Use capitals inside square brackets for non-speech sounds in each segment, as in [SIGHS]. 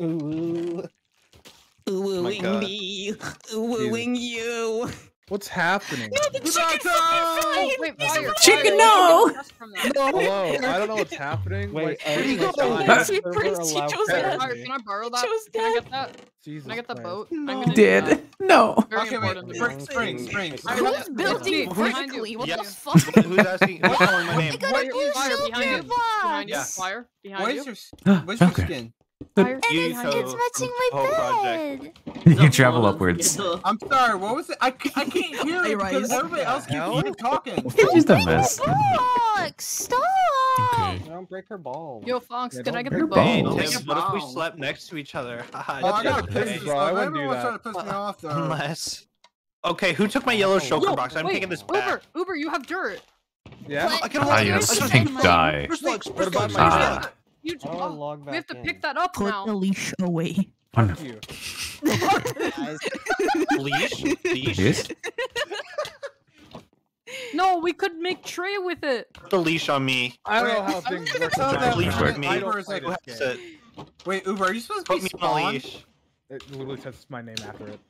Ooh. Wooing God. me, wooing you. What's happening? Oh, wait, fire, Chicken, fire. no! Just from that. [LAUGHS] Hello, I don't know what's [LAUGHS] happening. Wait, like, uh, please can don't I- die. That's- server Prince, he chose pets? that. Fire, can I borrow that? Chose Can I get that? Jesus Can I get the Christ. boat? No. I'm Did. No. Okay, wait. Spring, spring, spring. I spring. got- Who's building Behind you. vertically? What the fuck? Who's asking? Who's calling my name? got Fire, a new fire shelter behind you. Behind you. Fire. Behind you. is your s- [GASPS] what's your Okay. skin? Fire. And You it's, so- it's matching my bed. You can travel upwards. I'm sorry. What was it? I, c- I can't hear Hey, it because everybody else Hell? keeps talking. It's just a mess. Fuck! Stop! Okay. Don't break her ball. Yo, Fox, Yeah, can I get the break Hey, balls. boat? Tim, what if we slept next to each other? [LAUGHS] Oh, I got okay. pissed, bro. I wouldn't do Everyone's that. trying to piss me off, though. Unless. Okay, who took my yellow shulker Yo, box? I'm wait, taking this back. Uber, Uber, you have dirt. Yeah. What? I can Ah, walk- you Yours is stink in die. What about my first Ah. lugs. You, Oh, oh, log we have to back pick that up Put now. the leash away. Fuck you. [LAUGHS] Leash? Leash? No, we could make tray with it. Put the leash on me. I don't know how I'm things gonna work. tell in that Minecraft. leash Quick. with me. I don't Who play this has game. it? Wait, Uber, are you supposed to Oh, be Put me on a leash. It literally says my name after it.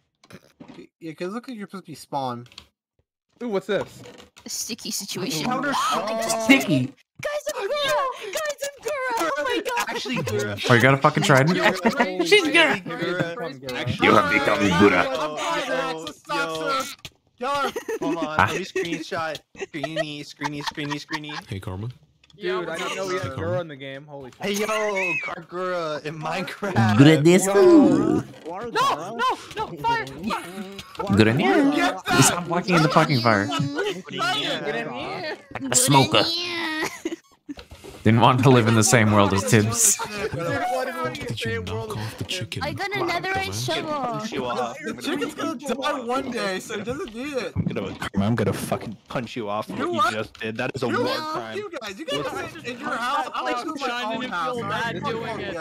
Yeah, because look like you're supposed to be spawn. Ooh, what's this? A sticky situation. Powder Oh. Sticky. Guys, I'm Gura! Guys, I'm Gura! Oh my god! Actually, [LAUGHS] Gura. Oh, you got a fucking trident? Yo, She's Ray, gonna- Ray, Gura. Ray's You have become Yo, Buddha. yo, yo, yo. Hold on, let me screenshot. Screeny, screeny, screeny, screeny. Hey, Karma. Dude, I didn't know we had Karma. Gura in the game. Holy Hey yo, Gawr Gura in Minecraft. Good at this. No, no, no, fire! Good in here. Get You Stop walking in the fucking fire. Yeah. A smoker. Didn't want to live in the same world as Tibbs. Did you knock off the chicken? I got a off netherite shovel. Punch you off. The chicken's gonna die one day, so it doesn't need it. I'm gonna, I'm gonna fucking punch you off for You know what you just did. That is a You war crime. you guys, you guys are in your house. I like to do my Shining and feel bad doing it.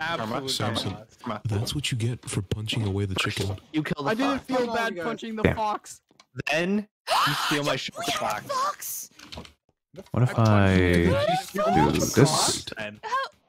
Absolutely. Samson. That's what you get for punching away the chicken. You killed the I didn't feel bad punching the fox. Then you steal [GASPS] my shulker box. Fox! What if I do this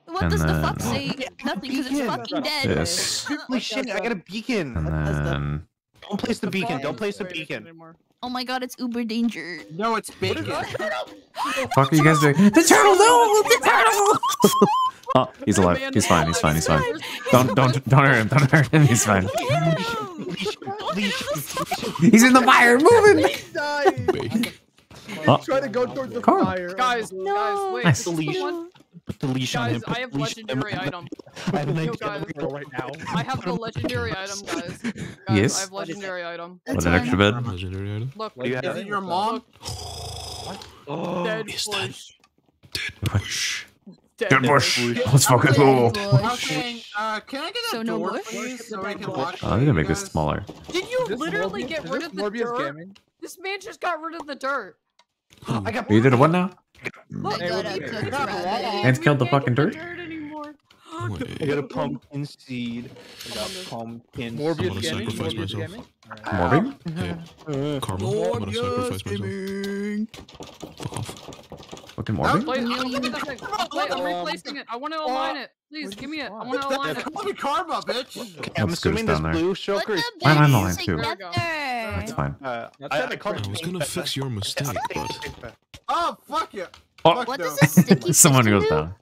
What And does the fox then- say? [LAUGHS] Nothing, because it's fucking dead. this Holy shit! I got a beacon. and then Don't place the beacon. Don't place the afraid of it beacon. Oh my god, it's uber danger. No, it's bacon. fuck are you guys doing? The turtle, no, the turtle. [LAUGHS] oh, he's alive. He's fine. He's fine. He's fine. [LAUGHS] Don't don't don't hurt him. Don't hurt him. He's fine. Leash, leash, He's in the fire. Moving. Bake. Oh. Try to go towards the Car. fire. Guys, guys, wait. Nice. this the Leash. Put the leash on him. Put I have the leash on him. legendary item. [LAUGHS] I have an Yo, idea. guys. Go right now. I have the legendary item, guys. [LAUGHS] guys Yes? I have legendary item. What an extra bed. Legendary item. Look, you Is it your mom? Oh, dead is that- bush. Dead bush. Dead Good bush. Let's fucking go. Okay, uh, can I get a So no door, bush? please, so I can watch? Oh, they're gonna make this smaller. Did you this literally Morbius- get rid of the Morbius dirt? Gaming? This man just got rid of the dirt. I got. You did a what now? Look, Hey, got a do you cooked think? rabbit. Ants killed the fucking get dirt? anymore. I got a pumpkin seed. I got pumpkin. Morbius gonna Gaming? sacrifice Morbius myself. Gaming? Alright. Morbid? Hey, Karma. I'm gonna sacrifice myself. Fuck off. Fucking morbid? Play, No, I'm, I'm Um, replacing it. I want to align it. Please give me it. I want to align it. call me Karma, bitch. Okay, I'm assuming this there. blue Put shulker is. Why am I in the line too? There we go. That's fine. Uh, I, kinda I I was gonna fix your mistake, [LAUGHS] but Oh, fuck you. Oh. Fuck What no. does a sticky Someone goes do? down.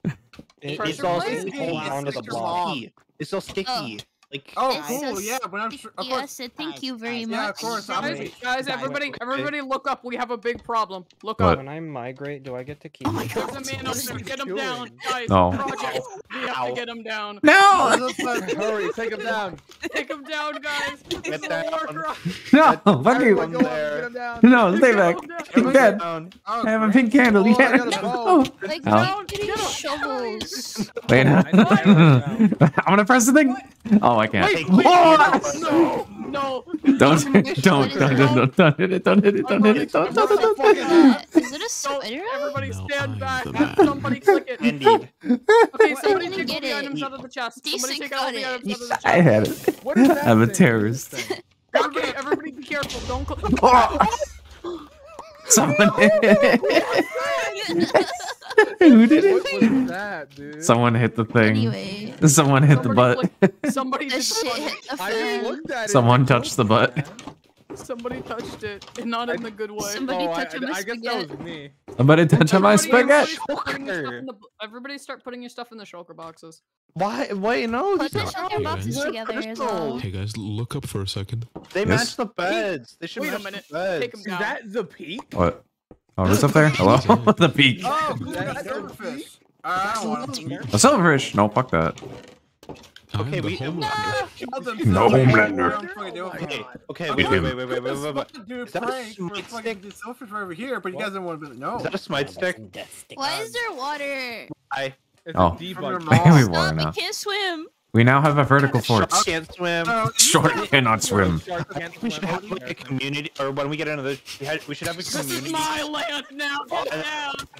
It- it's all sticky. Hold down to the It's block. sticky. It's all sticky. Like. Oh, cool. so Yeah, but I'm sure. Of course. uh, thank you very Yeah, much. of course, I'm- Guys, guys, guys, everybody, everybody, look up. We have a big problem. Look What? up. When I migrate, do I get to keep? Oh my? God. There's a man up there. Get him down, guys. No. Project. We have Ow. to get him down. No! Hurry, take him down. [LAUGHS] Take him down, guys. Get is a war down. No! [LAUGHS] Fuck you! Everyone there. get him down. No, stay Get back. him dead. Oh, I have a pink candle. You Oh, I can't. got a bow. [LAUGHS] Oh. Like, Ow. I'm getting Get him. shovels. Wait. I know, I know. I'm gonna press the thing. Oh, I can't. Wait, wait, Oh! no. No. [LAUGHS] Don't, don't, don't, don't, don't, don't hit it, don't hit it, don't hit it, don't, don't, don't, don't. Is it a Don't. spider? Everybody stand back. Somebody click it. Indeed. Okay, somebody take all the items out of the chest. Somebody take all the items out of the chest. I had it. What is that [LAUGHS] I'm a terrorist. [LAUGHS] What is this thing? Everybody, everybody be careful. Don't click. Oh. Someone. [LAUGHS] Who did What it? was that, dude? Someone hit the thing. Anyway, Someone hit the butt. flicked- Somebody the did shit hit the I looked at. Someone and touched the butt. Man. Somebody touched it, and not in the good way. Somebody Oh, I, my I guess that was me. Somebody touch my Everybody- spaghetti. everybody start putting your stuff in the- Everybody start putting your stuff in the shulker boxes. Why? Wait, no. Put the these shulker boxes They're together as well. Hey guys, look up for a second. They Yes? match the beds. They should Wait a match minute. the beds. Take 'em Is down. that the peak? What? Oh, who's up there? Hello? [LAUGHS] the peak. Oh, Is that's silverfish. peak? I don't want them. A silverfish. No, fuck that. I Okay, we- Homelander. No, Homelander. What I'm fucking doing. Okay, okay, I'm wait, wait, wait, wait, wait, wait, wait, wait. supposed to do a Is that a prank for smite fucking stick? the silverfish right over here, but you guys didn't want to be like, no. Is that a smite stick? Why is there water? I. Oh. a From your debug. I think we mom. were Stop! I can't swim. We now have a vertical Shark force. can't swim. No, Short cannot swim. Shark can't We should have like a community, or when we get another, we, should have a community. This is my land now.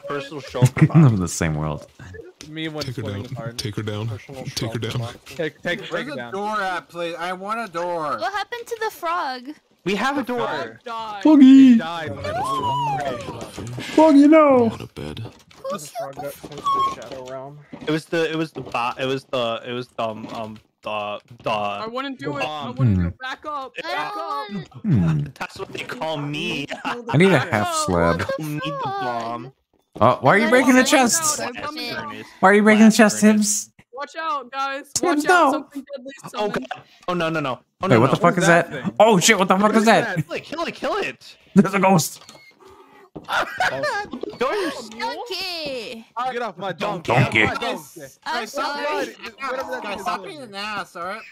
Personal [LAUGHS] shulker Live box. in the same world. Me when Take her down. is hard. Take her down. Personal Take her down. Take, take, take Where's it the down. door at, please? I want a door. What happened to the frog? We have a door. Frog died. Foggy! Died when Foggy, no! Out of bed. Who This killed frog the got sent to the shadow realm. It was the, it was the bot, it was the, it was the, um, um, the, the I the. wouldn't do it. I Bomb. wouldn't do Hmm. it. Back up. Back up. want Hmm. That's what they call me. I need a half slab. What the Need the fuck? bomb. Oh, why are you breaking the chest? They're Blast coming. furnace. Why are you breaking the chest, Furnace. Tibbs? Watch out, guys. Tibbs, Watch no. out. Something deadly Oh god. Oh no no no. Oh Wait, no what the no. fuck What is is that that? thing? Oh shit, what the fuck is that? Kill it, kill it, kill it. There's a ghost. Ghost. Donkey! Get off my donkey. Donkey. Get off my donkey. Uh, I'm Guys, stop sorry. Whatever that Guys, stop being an ass, alright?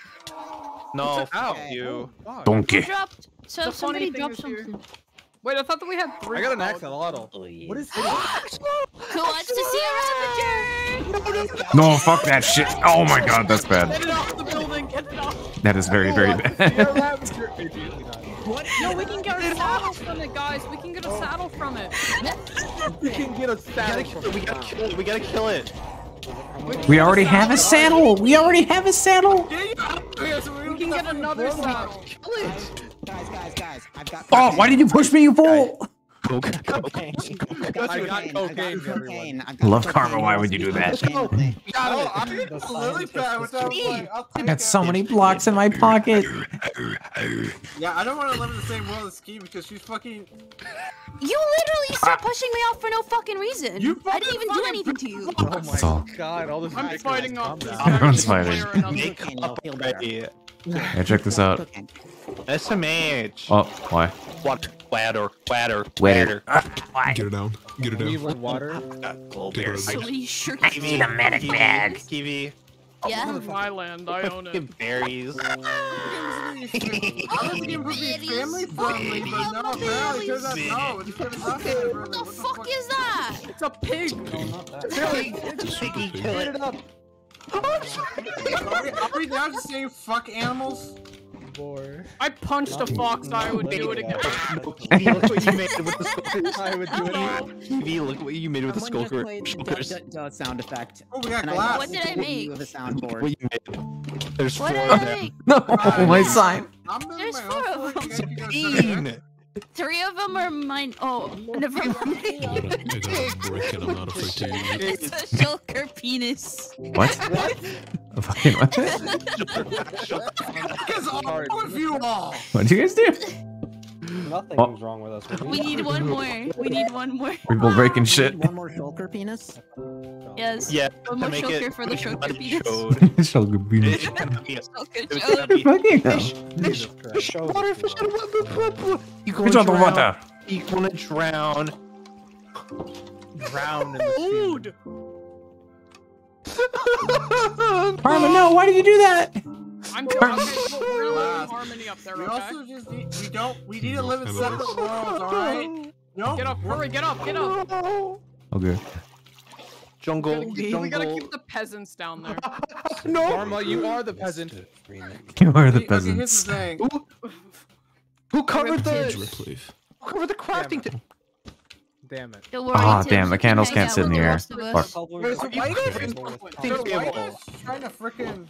No, fuck you. Oh, fuck. Donkey. Dropped. So somebody dropped something. Wait, I thought that we had three. I got an Oh, axolotl. What is [LAUGHS] this? Who wants to see a Ravager? No, fuck that shit. Oh my god, that's bad. Get it off the building. Get it off. That is very, very oh, bad. Ravager. Immediately not. No, we can get a saddle from it, guys. We can get a oh. saddle from it. We can get a saddle from. We gotta kill it. We gotta kill it. We already have a saddle. We already have a saddle. We can get another saddle. Kill it. Guys, guys, guys, I've got. Oh, why did you push me, you fool? cocaine? [LAUGHS] I got cocaine, everyone. I've got Love karma, why would you do that? Cocaine. Oh, [LAUGHS] oh, I'm The a lily scientific pad, which I was history. like, I'll I take got so many blocks in my pocket. Yeah, I don't want to live in the same world as Ski because she's fucking. You literally start ah. pushing me off for no fucking reason. You I didn't even do anything to you. Oh That's all. my god, all this I'm fighting off Everyone's guys one way fighting. Make up feel Yeah, check this out. Cocaine. SMH. Oh, why? What? Water. Water. Waiter. Water. Ah, get her down. Get her We down. want water. Get her So we sure I need a medic bag. Kiwi. Yeah. This is my land. I own it. Berries. I was thinking would family friendly, but no, apparently it turns out no. It's gonna be not family friendly. What the fuck is that? It's a pig. No, not that. Piggy, kill it. up. Are we, are we now just saying fuck animals? Boy. I punched a fox. I would do it again. Kiwi, [LAUGHS] look what you made with the [LAUGHS] shulkers. I would do it. again. TV, look what you made with the Someone just shulker. the sound effect. Oh, we got glass. What did I listened make? you with a Look soundboard. what you made. There's What four did of I them. make? [LAUGHS] No, my sign. There's four own of fort. them. You guys can go sit there. Fifteen. Three of them are mine. Oh, never I mind. got a, I got a brick and I'm not afraid to use it. It's a shulker penis. What? [LAUGHS] Fucking what? [LAUGHS] Because all of you all. What do you guys do? Nothing's Oh. wrong with us. We need one more. We need one more. People breaking shit. One more shulker penis. Yes. Yeah, One to more make shulker it for the shulker bloody penis. chode. So good penis. It's gonna be a- Shulker it's chode. gonna be Fucking hell. fish, fish, fish, Show water, you fish, are. water. You Which gonna on the drown. water? You gonna drown. Drown in the Food. [LAUGHS] Karma, no, why did you do that? I'm okay. Well, we're gonna live [LAUGHS] in harmony up there. We Okay. also just need, we don't, we need to live in Hello. separate worlds, alright? No. Get up! Hurry! Get up! Get up! Okay. We Jungle, gotta, keep, we gotta keep the peasants down there. [LAUGHS] No. Karma, you are the peasant. You are the Okay, here's peasants. the thing. Who covered Drip the? Who covered the crafting? ta- Damn it. Don't worry, ah, Aw, Tibbs, damn, the candles can't sit in the air. rest of us. Wait, so why you guys, Things so why be you trying to frickin'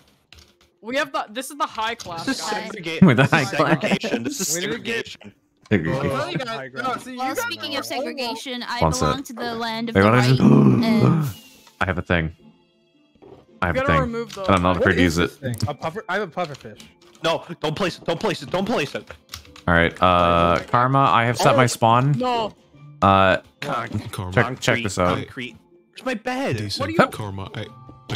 We have the. This is the high class. This is guys. segregation. With the This is high class. segregation. This is We need to get- segregation. Segregation. Well, you guys- no, see, you Well, speaking of segregation, I One sec. belong to the land of Wait, the what right. is [GASPS] and I have a thing. I have You a gotta thing. remove the. And I'm not What afraid to is use it. A puffer. I have a pufferfish. No, don't place it. Don't place it. Don't place it. All right, uh, Karma. I have set my spawn. No. Uh, Con- check check this out. Concrete. Where's my bed? Decent. What are you- Karma. I,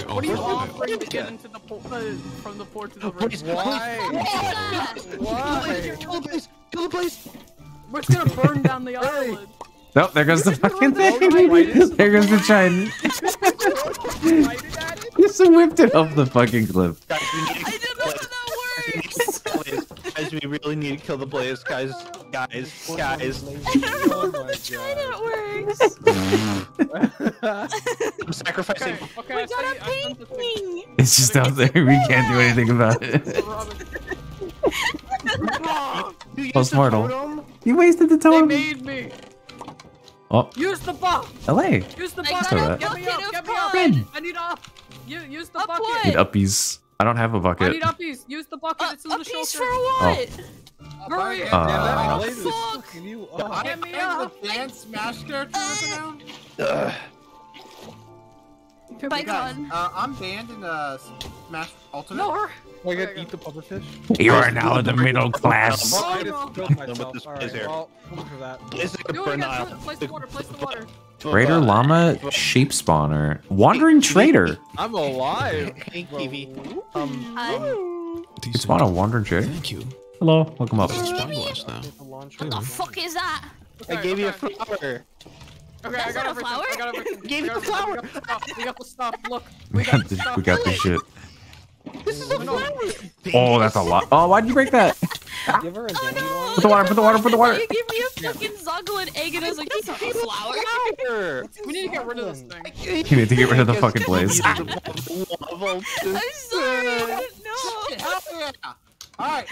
I What are you offer offering to get into the po- uh, from the port to the river? Please, Why? Ah, Why? Kill the place. Kill the place. We're just gonna burn down the island. No, there goes the fucking throw thing. the right into the There goes the chine. Lighted [LAUGHS] at it? Just whipped it off the fucking cliff. Guys, we need I don't know how blaze. We need that to kill the blaze. Guys, we really need to kill the blaze, guys. Guys, guys. works. I don't know Oh how my the trident works. [LAUGHS] I'm sacrificing. Okay, okay, We I got saw a you- I sent the thing. painting. It's just out there. We can't do anything about it. You used Postmortem. You wasted the They totem. made me. Oh, Use the buff. LA. Use the I buff. got a Get me up. Get me up. pride. I need up. You use the Up bucket. what? Need uppies. I don't have a I bucket. need uppies. Use the bucket. Uh, it's in a the piece shelter. for what? Hurry. Uh, Yeah, that blaze is fuck. fucking you I up. Get me am up. the dance smash character now. Ugh. By Guys, God. uh, I'm banned in uh, Smash Ultimate. No, hurry. Do I get to eat the puffer fish? You are now the middle [LAUGHS] class. Well, I no. just with this Alright, blaze well, for that. This is Do gonna it burn the again. island. Place the water. Place the water. Raider Llama Sheep Spawner. Wandering Trader. I'm alive. Hey, bro. Kiwi. Um, Hi. You spawn a Wandering Trader? Thank you. Hello, welcome up. This is spyglass now. What the fuck is that? I gave you a flower. Okay, I got not a flower? I got everything. [LAUGHS] Gave We you got the flower. We got to [LAUGHS] stuff. We got the stuff. Look. We got got this, we got this shit. This is a flower. Oh, that's a lot. Oh, why'd you break that? [LAUGHS] Give her a Oh no! Put the water, put the water, put the water. You gave me a fucking Zoglin egg and I was like, that's not a flower. Flower. We need to get rid of this thing. You need to get rid of the fucking blaze. I'm sorry. No. Hell yeah! Alright.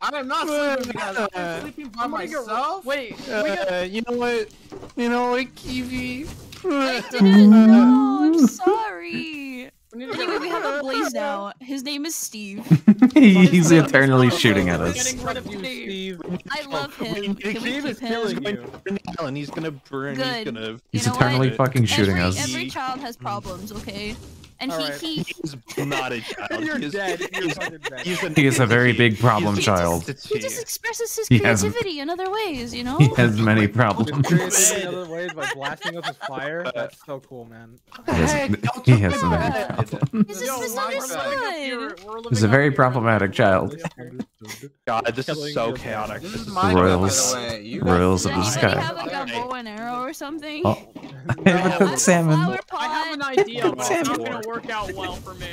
I am not sleeping with you. I'm sleeping by I'm gonna get myself. Wait. We got. Uh, you know what? You know what, Kiwi? I didn't know. I'm sorry. We need to get Anyway, we have a blaze now. His name is Steve. [LAUGHS] He's eternally shooting at us. Getting rid of You, Steve. Steve. I love him. Steve Can we is keep him? killing He's going you. to burn the. He's gonna burn. He's Good. gonna. You He's know what? fucking shooting every, us. Every child has problems, okay? And Alright. he, he, He's not a child. You're He's- dead. You're he's- dead. He's an He is a very big problem He's- child. he just expresses his He has- creativity in other ways, you know? He has many His problems. creativity in other ways by blasting up his fire. Uh, That's so cool, man. He has, he has many problems. He's Yo, just we're misunderstood. up here. We're living He's a very problematic child. God, this is so chaotic. This This is is my Royals. way. You guys- Royals of the anybody sky. have like a bow and arrow or something? Oh, I have a I cooked a salmon. I have an idea, but it's not Salmon. Gonna work out well for me.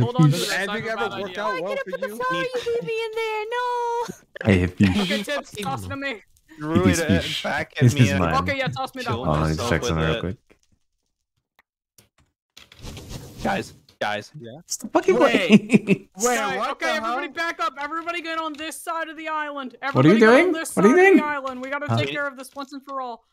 Hold on to fish. this. Does anything ever bad work idea. out well could for have put you? the flower you gave me in there. No. I have Okay, fish. Tips, toss to me. Threw He's it back at me. is and- mine. Okay, yeah, toss me that Kill Oh, one. I need to check something real quick. Guys, guys. It's the fucking Wait. way. Wait, Guys, what okay, the everybody hell? back up. Everybody get on this side of the island. what are you Everybody doing? On this What are you side of doing? the island. We gotta Huh? take care of this once and for all.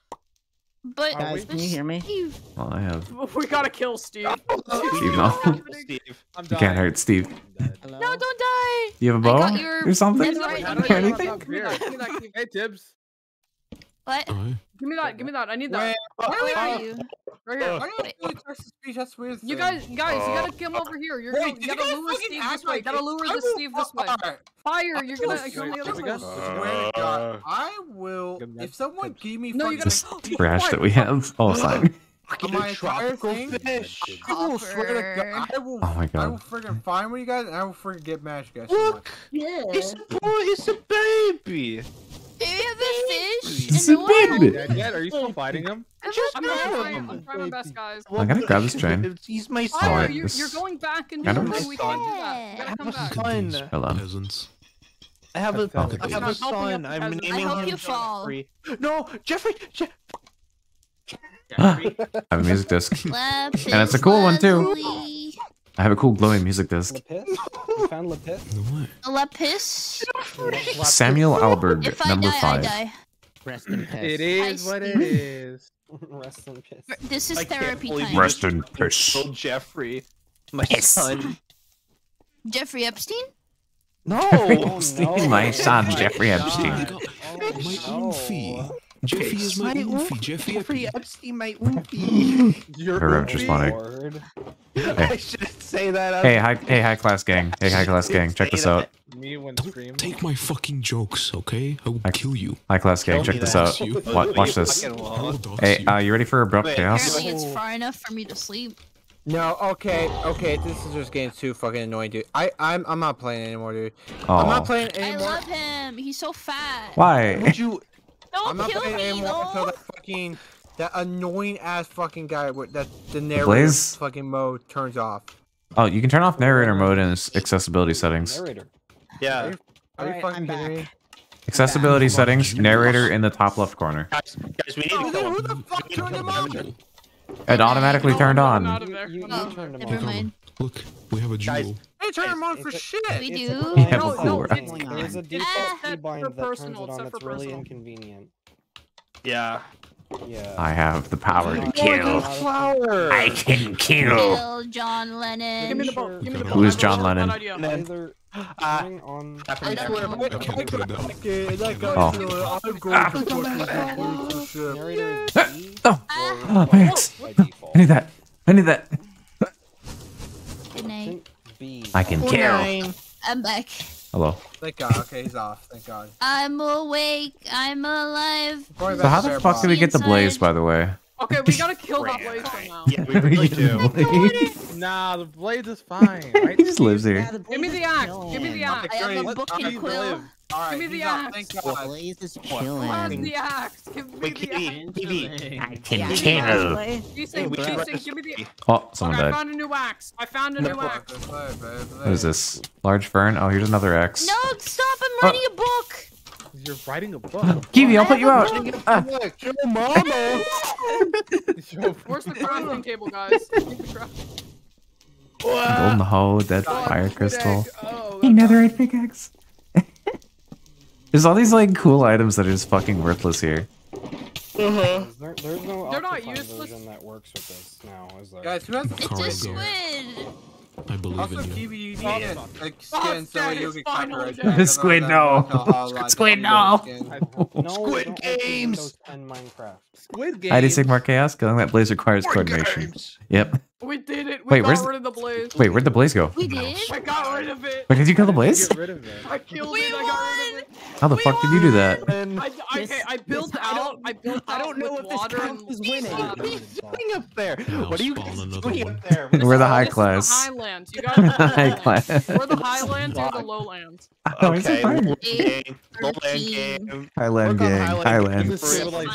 But Guys, can you hear me? Steve, Well, I have. [LAUGHS] We gotta kill Steve. [LAUGHS] Oh, Steve, no. Steve. I'm You can't hurt Steve. No, don't die. You have a bow or something? netherite How do I here. anything? up Give here? that. Give me that. Give me- Hey, Tibbs. What? Aye. Give me that. Give me that. I need that. Wait, Where uh, are you? Right here. Why don't you touch the speech? That's weird. You thing. guys, guys, you gotta come over here. You're Wait, gonna, you you gotta lure Steve this way. like Gotta lure I the Steve this way. Fire, you're gonna I the other we swear to God, I will. If someone gave me No, you gotta- Trash that we have. Oh, fine. [LAUGHS] Fucking my entire tropical fish. I will swear to God, I will. Oh my God. I will god. freaking find with you guys, and I will freaking get mad you guys. so much. Look, it's a boy. It's a baby. Do you have a fish? It's And a no one baby. Dead yet? Are you still fighting him? I'm Just I'm not gonna grab try. him. I'm trying my best, guys. I'm gonna grab this train. He's my Fire, son. Alright, you, this- you're going back and I don't- we can't do that. You gotta come back. son. These Hold on. peasants. I have a, That's not I good. have a son. I'm peasants. naming I hope him you fall. Jeffrey. No, Jeffrey. Je- [LAUGHS] I have a music disc. And it's a cool one, too. Lazuli. I have a cool glowing music disc. Lapis? You found Lapis? [LAUGHS] No way. Lapis. Samuel Alberg, If I number die, I five. die. Rest in piss. It is what it Steve. is. Rest in piss. This is I can't therapy time. Rest in just piss. killed Jeffrey, my Piss. son. Jeffrey Epstein? No. Epstein, my son, Jeffrey Oh Epstein. my oh, god. My No. Oomfie. Jeffy is my My Oomfie. Jeffy Jeffrey Epi. Epstein, my oompy. [LAUGHS] You're Her room's just funny. Lord. [LAUGHS] I shouldn't say that. out Hey, hi, hey, high class gang. Hey, high class gang. Check this out. me when Don't scream. take my fucking jokes, okay? I will I- kill you. High class gang. Check this out. You. Watch this. Fucking I wall. will dox Hey, you. uh, you ready for abrupt Wait, chaos? Apparently it's far enough for me to sleep. No, okay, okay, this is just getting too fucking annoying, dude. I, I'm, I'm not playing anymore, dude. I'm not Oh, playing I love him. He's so fat. why? Would you? Don't I'm not kill playing me, anymore until that fucking, that annoying ass fucking guy with that the narrator Blaze? fucking mode turns off. Oh, you can turn off narrator mode in accessibility settings. Narrator. Yeah. Are you Alright, fucking I'm kidding back. me? Accessibility settings, narrator in the top left corner. Guys, guys, we need to Who the, kill who the fuck turned him on? It automatically Oh, turned on. out. You, you, Oh, you turned him never on. mind. Look, we have a Guys, duo. They turn him on for a- shit. We It's do? a We have No, a no, cool it's- There's a [LAUGHS] it's default set keybind for that turns personal, it on. except It's for really personal. inconvenient. Yeah. I Yeah. have the power to Not- kill. not a- Flower. I can kill. Kill John Lennon. Give me the Sure. boat. Give me the Who boat. is I John have a Lennon? bad idea. And then, Either uh, turning on. I Stefan swear, Evans. I, I can't put it down. Okay, that guy Oh. doing it. I'm going to fucking conclude for shit. Narrator is B Oh, Ah. or oh, my axe. by default. I need that. I need that. Good I night. think B. I can oh, Good kill. night. I'm back. Hello. Thank God. Okay, he's off. Thank God. I'm awake. I'm alive. So how the Bear fuck did we Boss. get the blaze, by the way? Okay, we gotta [LAUGHS] kill that blaze somehow. Yeah, we really [LAUGHS] do. Nah, the blade is fine. [LAUGHS] Right? he just lives here. Give me the axe. Give me the axe. I have a Let- book let and a quill. live. All right, Give me the axe. Thank God. Blaze is Have chilling. the axe. Give me the axe. Kiwi, Kiwi. I can Hey, Jason, Jason, give me the. Oh, someone Okay, I found a new axe. I found a new axe. What is this? Large fern? Oh, here's another X. No, stop! I'm writing oh. a book. You're writing a book. Kiwi, I'll put you I out. have a Ah. Kill mama. [LAUGHS] Yo, Where's the crafting table, guys? Keep the craft- Golden hoe, dead Oh, fire crystal. egg. Oh, Hey, that's netherite pickaxe. [LAUGHS] There's all these like cool items that are just fucking worthless here. Uh-huh. There, there's no They're not Optifine useless. version that works with this now, is there? Guys, who has the It's a squid. I believe Also, in you. Kiwi, you need Oh, to like oh, skin so you it's get finally copyright. dead. Squid, no. I don't know how, like, Squid, no. Squid Games! Windows 10 Minecraft. Squid Game. ID Sigmar Chaos, killing that blaze requires coordination. Games. Yep. We did it. We Wait, got where's rid of the blaze. Wait, where'd the blaze go? We did. I got rid of it. Wait, did you kill the blaze? Get rid of it. I killed We it. I got rid of it. How the fuck did you do that? And I, I, okay, I built out. I built I don't know with if this water counts as winning. What are you [LAUGHS] doing up there? What are you guys doing one. up there? We're the high this is class. highlands. You [LAUGHS] guys are the High highlands. class. We're the highlands or the lowlands. [LAUGHS] It's Okay, a fire. Lowland Eight, gang, Lowland thirteen. gang. Highland Work on gang, Highland Highland. gang. Finally,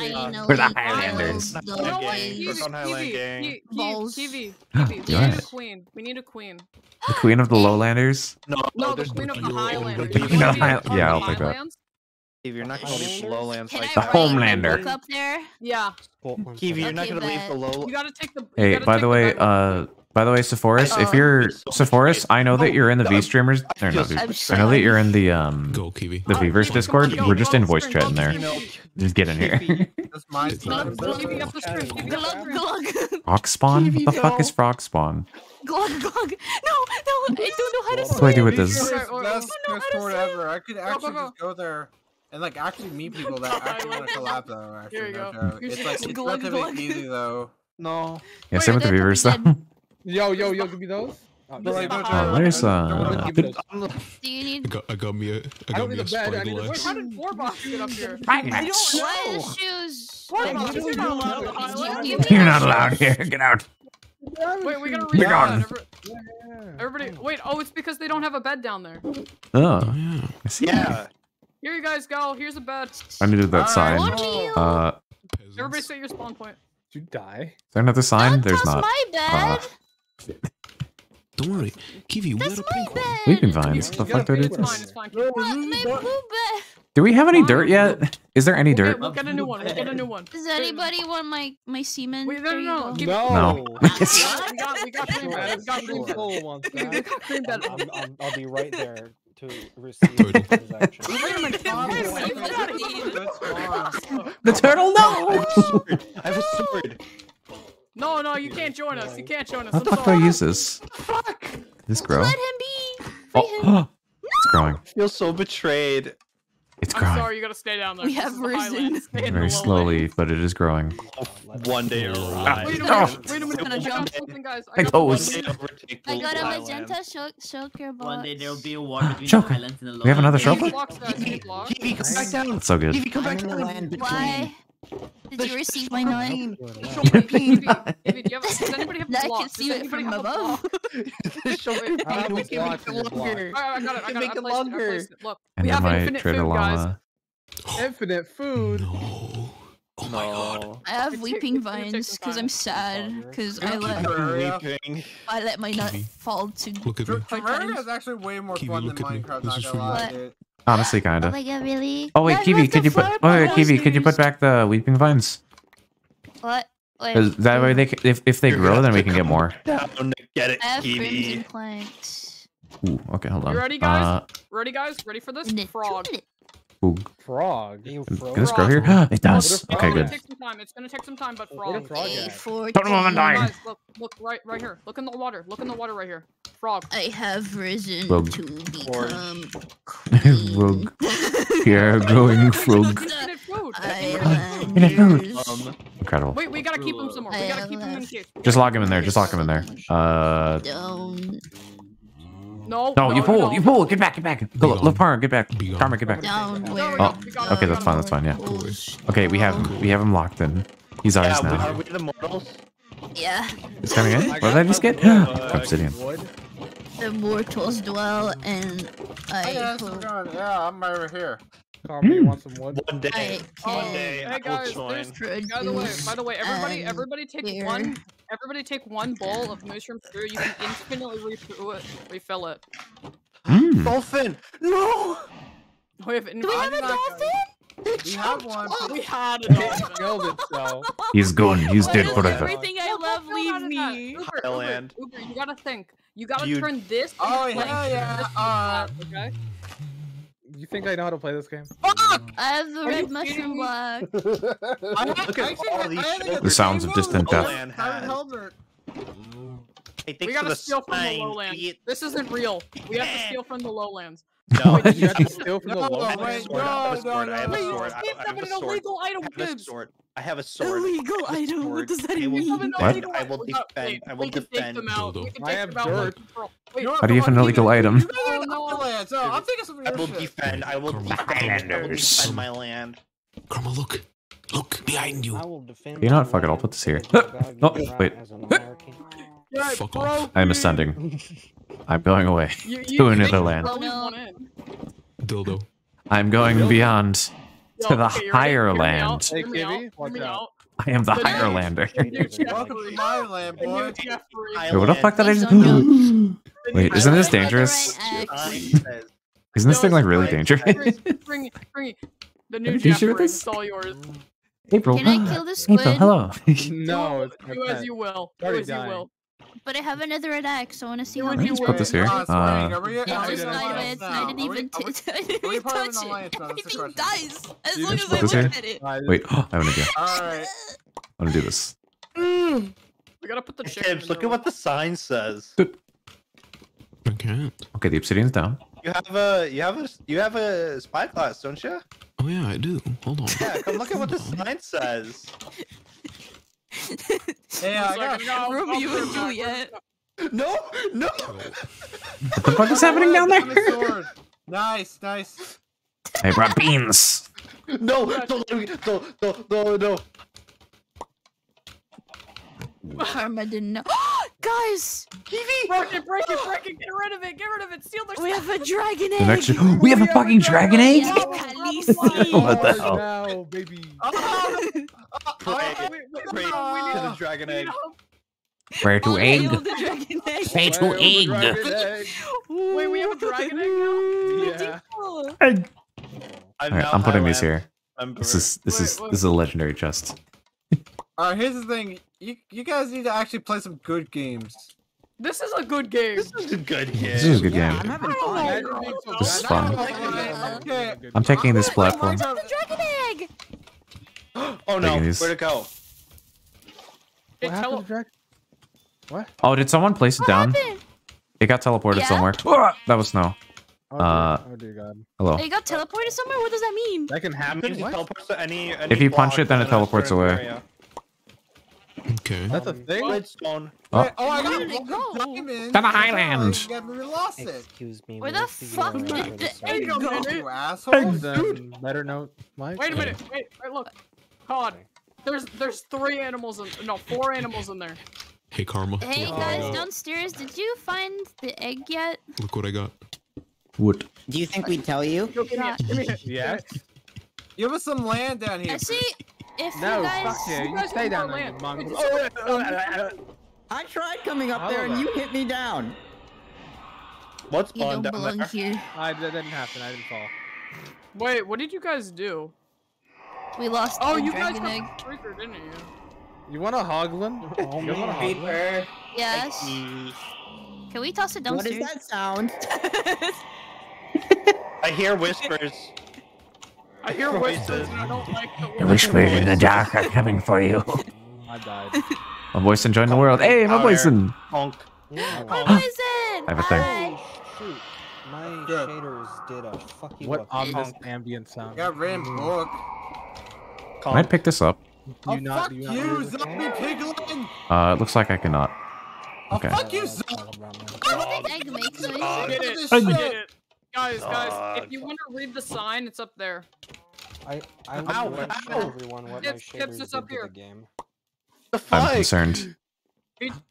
We're the Highlanders. the You know what? gang. On Highland Kiwi, gang. Ki- Ki- Balls. Kiwi, Kiwi, [GASPS] [GASPS] we need a queen. We need a queen. The queen of the [GASPS] lowlanders. No, No, the queen of the You're highlanders. the wanna be High- a part of yeah, the I'll take that. highlands? Steve, you're not gonna leave the lowlands like The Homelander. up there? Yeah, Well, Kiwi, you're not gonna leave the low. you gotta take the. Hey, by the way, uh, by the way, Sepphoris, if you're so much I know that you're in the No, V streamers. I Or feel not V. so I'm much I know that you're in the um Go, Kiwi. the Beavers Kiwi, Discord. come We're just in voice chat in there. Email. Just get in here. That's my It's team. not- That's Kiwi my up the stream. team. Kiwi up the Glug glug. Frog spawn? What the fuck is frog spawn? Glug glug. No, no, I don't know how to What What do I do with This this? is Alright, the alright, best I don't know how to Discord ever. I could actually go, go. just go there and like actually meet [LAUGHS] people that actually want to collab though. Actually, Here you no go. joke. It's like it's glug relatively glug. easy though. No. Yeah, Wait, same with the they Beavers though. Dead? Yo, yo, yo, give me those. Oh, Like, is no the joke. Oh, there's, I- I uh, wanna Keep keep it on the- Do you I need? got, I got me a, I I got don't me need a a bed, I need a- spyglass. How did Warbox get up here? Max. Why is shoes? Warbox, you're not allowed on the Did you highlands. give You're not allowed here. Get out. Wait, we gotta Be read gone. that. Everybody, wait. Oh, it's because they don't have a bed down there. Oh, Oh, yeah. I see. Yeah. Here you guys go. Here's a bed. I need to do that sign. What do you? Uh, Peasants. Everybody set your spawn point. Did you die? is there another sign? Don't There's not. my Uh, bed. [LAUGHS] Don't worry. Kiwi, we That's got a my pink one. Sleeping vines. You- The fuck gotta- did It's it? fine. It's fine. What? My boo bed. Do we have any dirt yet? Is there any We'll dirt? get, we'll get a new one. We'll get a new one. Does anybody want my my semen? Wait, no, There no, no. No. No. We got, we got cream bed. We got cream. Full ones, We got cream bed. I'm, I'm, I'll be right there to receive the transaction. Wait a minute. Mom, Get get out out of of here. here. The turtle? No. [LAUGHS] I have a sword. [LAUGHS] No, no, you can't join us. You can't join us. How I'm the fuck do. I use this? Fuck. This grow? Let him be. Free him. Oh, [GASPS] it's growing. I feel so betrayed. It's I'm growing sorry, you gotta stay down there. We have risen. highlands. Stay in the very lowlands. slowly, but it is growing. One day Ah, arrive. Wait a No. minute, wait a minute. Gonna I jump. got something, guys. My I got toes. One day I got a magenta shul- shulker box. One day there will be a war between Joker. the highlands and the lowlands. We have another Need shovel? blocks, guys, need blocks. Kiwi, come back down. That's so good. Kiwi, come back I'm in the down. land between. Why? Did you receive my nut? David, David, do have- does anybody [LAUGHS] I can blocks? see it from have a above. block? [LAUGHS] Show Wait. I have We a can block make it block. longer. Alright, I got it. I got it. I it placed it. I longer. Look, we have infinite food, guys. Infinite food. No. Oh my god. I have weeping it's gonna take vines because. I'm sad because I let Terraria. Weeping. I let my nut fall to. Look at Ter- me. Terraria is actually way more Kiwi, fun look than at me. Minecraft. This Not is gonna for lie, you. dude. Honestly, Oh kinda. my god, really? Oh wait, Guys, Kiwi, could you put? Oh wait, pot Kiwi, could you put back the weeping vines? What? Wait. 'Cause that way they, c- if if they You're grow, then we can get more. Down to get it, Kiwi. Ooh, okay, hold on. You ready, guys? Uh, Ready, guys? Ready for this? And it- Frog. ooh, Frog. You can this grow here? it does. What Okay, good. It's gonna take some time. It's gonna take some time, but frog. frog A at? for Don't know I'm dying. Guys, look, look right, right here. Look in the water. Look in the water right here. Frog. I have risen Rogue. to become Rogue. [LAUGHS] queen. Yeah, [LAUGHS] growing frog. Infinite food. Um, Incredible. Wait, we gotta keep him somewhere. We gotta keep him in case. Just lock him in there. Just lock him in there. Uh, Down, No. no, you pull, no. you pull. Get back, get back. Go, Be gone. look, Parma, get back. Karma, get back. down where? Oh, okay, that's fine, that's fine, yeah. Okay, we have him. We have him locked in. He's yeah, ours are now. we the mortals? Yeah, He's coming in. I What got did I just my get? [LAUGHS] [GASPS] wood. Obsidian. The mortals dwell, and I Hey guys, we're going. Yeah, I'm right over here. Carmen, you want some wood? One day. I One can day Hey guys, there's By the way, by the way, everybody, and everybody take here. one. Everybody take one bowl of mushroom stew. You can infinitely refill it. Refill it. Mm. Dolphin! No! We have, Do we have a dolphin? We have one. But we had a It dolphin. [LAUGHS] killed itself. He's gone. He's dead does forever. Everything I No, love, no, leave me. Uber, Uber, Thailand. Uber, you gotta think. You gotta You- turn this. Oh, into yeah, yeah, this into alright. flat, Okay. You think I know how to play this game? Fuck! I have the Are red you mushroom kidding me? block. [LAUGHS] I Look at all these had to get shoulders. The sounds of distant death. Land Tyron has. Helder. Hey, We gotta steal from the lowlands. This isn't real. We have to steal from the lowlands. No, you have to steal from the No. I have a sword. I a no. I have a no, no. sword. I I have a an sword. illegal item, I have a Gibbs. sword. I have a sword. Illegal I have a item? What does that I mean? Give What? I will item. We got- defend- I will we can take defend them out. We Dildo. can I have them dirt. Wait, You know what, How do you have an illegal item? You guys are the no. Uplands. I'm thinking some I will defend. I will defend. I will defend my land. Karma, look. Look behind you. I will defend You know what? Fuck it, I'll put this here. because [LAUGHS] Oh, wait. as an American. Right, Fuck off. I am ascending. [LAUGHS] I'm going away [LAUGHS] You, you, to you another land. Chloe's No. one in. Dildo. I'm going beyond Yo, to the okay, higher Hear me land. Hey, hear me Kiwi, out, hear watch out. out. I am the The higher new- lander. Welcome to my land, boy. Jeffrey. Wait, what the fuck did I just? Don't Wait, isn't this dangerous? Right [LAUGHS] axe. says, Isn't this No, thing like really fine. dangerous? Bring, bring, bring the new Are you sure Jeffrey. this? It's all yours. April. Can I kill the squid? April, hello. [LAUGHS] No, it's Do as you will. Do Already as you will. But I have another red axe. I want to see Do how what many. you Let's put this here. Uh, Uh, we- It just in an died. I didn't even. are we- t- I [LAUGHS] didn't are we even part of an touch it. alliance now? That's the Everything dies as You long just as I put this look here? at it. Wait, I have an idea. Alright. I'm gonna do this. [LAUGHS] We gotta put the chicken. in look at what the sign says. I can't. Okay, the obsidian's down. You have a you have a you have a spyglass, don't you? Oh yeah, I do. Hold on. Yeah, come look at what the sign says. [LAUGHS] Yeah, I It's got like, no, Romeo I'll and. Juliet. No, no. What the fuck is happening down there? Nice, nice. I brought beans. No, don't let me, no, no, no, no. Karma didn't know. [GASPS] Guys, Break it, break it, break it. [GASPS] Get rid of it. Get rid of it. Steal their we stuff. have a dragon The egg. next, [GASPS] we have a fucking dragon egg. Yeah, What the [LAUGHS] hell? Now, baby. Oh, Pray, Wait, wait, pray no, to the dragon egg. help. To egg? hail the dragon egg. Pay to egg. the dragon egg? Wait, we have a dragon egg now? Yeah. Egg. I'm, Alright, I'm putting these Highland here. member. This is this Wait, is wait. this is a legendary chest. [LAUGHS] Alright, here's the thing. You you guys need to actually play some good games. This is a good game. This is a good game. This is a good Yeah, game. I'm having fun. know. Imagine being so This is fun. Okay, okay. I'm taking this I'm gonna play platform. The dragon egg. [GASPS] Oh no, where'd it go? What happened to? What? Oh, did someone place it What down? happened? It got teleported Yeah. somewhere. [LAUGHS] That was snow. Oh, Uh, dear. oh dear God. Hello. They got teleported somewhere? What does that mean? That can happen. it teleports to any, any If you punch it, then it teleports away. area. Okay. That's a thing. Redstone. Uh, wait, oh, I got it one go? diamond. To the Highland. Oh, yeah, we lost it. Excuse me. Where the fuck did the egg is. go? You asshole. Then better note, Mike. Wait a minute. Wait, wait, look. God. There's there's three animals in no four animals in there. Hey, Karma. Hey Look what I guys got. downstairs, did you find the egg yet? Look what I got. What? Do you think we'd tell you? Yo, give me it. Give me it. Yeah. Give us some land down here. Actually, if No, you guys, fuck you. You You stay down go there, you land. mongrel. [LAUGHS] Oh, Wait, oh, I tried coming up there and that. you hit me down. What's you spawned don't down belong there? here. I, that didn't happen. I didn't fall. Wait, what did you guys do? We lost Oh, the you guys dragon egg. got the freaker, didn't you? You want a hoglin? [LAUGHS] Oh, You want a hoglin? Yes. Can we toss it What is downstairs? that sound? [LAUGHS] I hear whispers. I hear voices and I don't like the The whispers in the dark are coming for you. I died. My boyson joined the world. Hey, my voice there. boyson. Honk. Yeah. Hi, Poison! I have a thing. Hi. Shoot. My Good. shaders did a fucking What up. ominous ambient sound? Got ran book. Can I pick this up? Do Oh, you not? fuck do you, not it? zombie piglin! Uh, it looks like I cannot. Oh, Okay. fuck you, zombie! talk about me. Does the egg make noise? Oh, Get it. I shit. get it. Guys, guys, if you want to read the sign, it's up there. I I would Ow, like to show everyone what Kids- my shaders it's did up here. the game. The I'm concerned.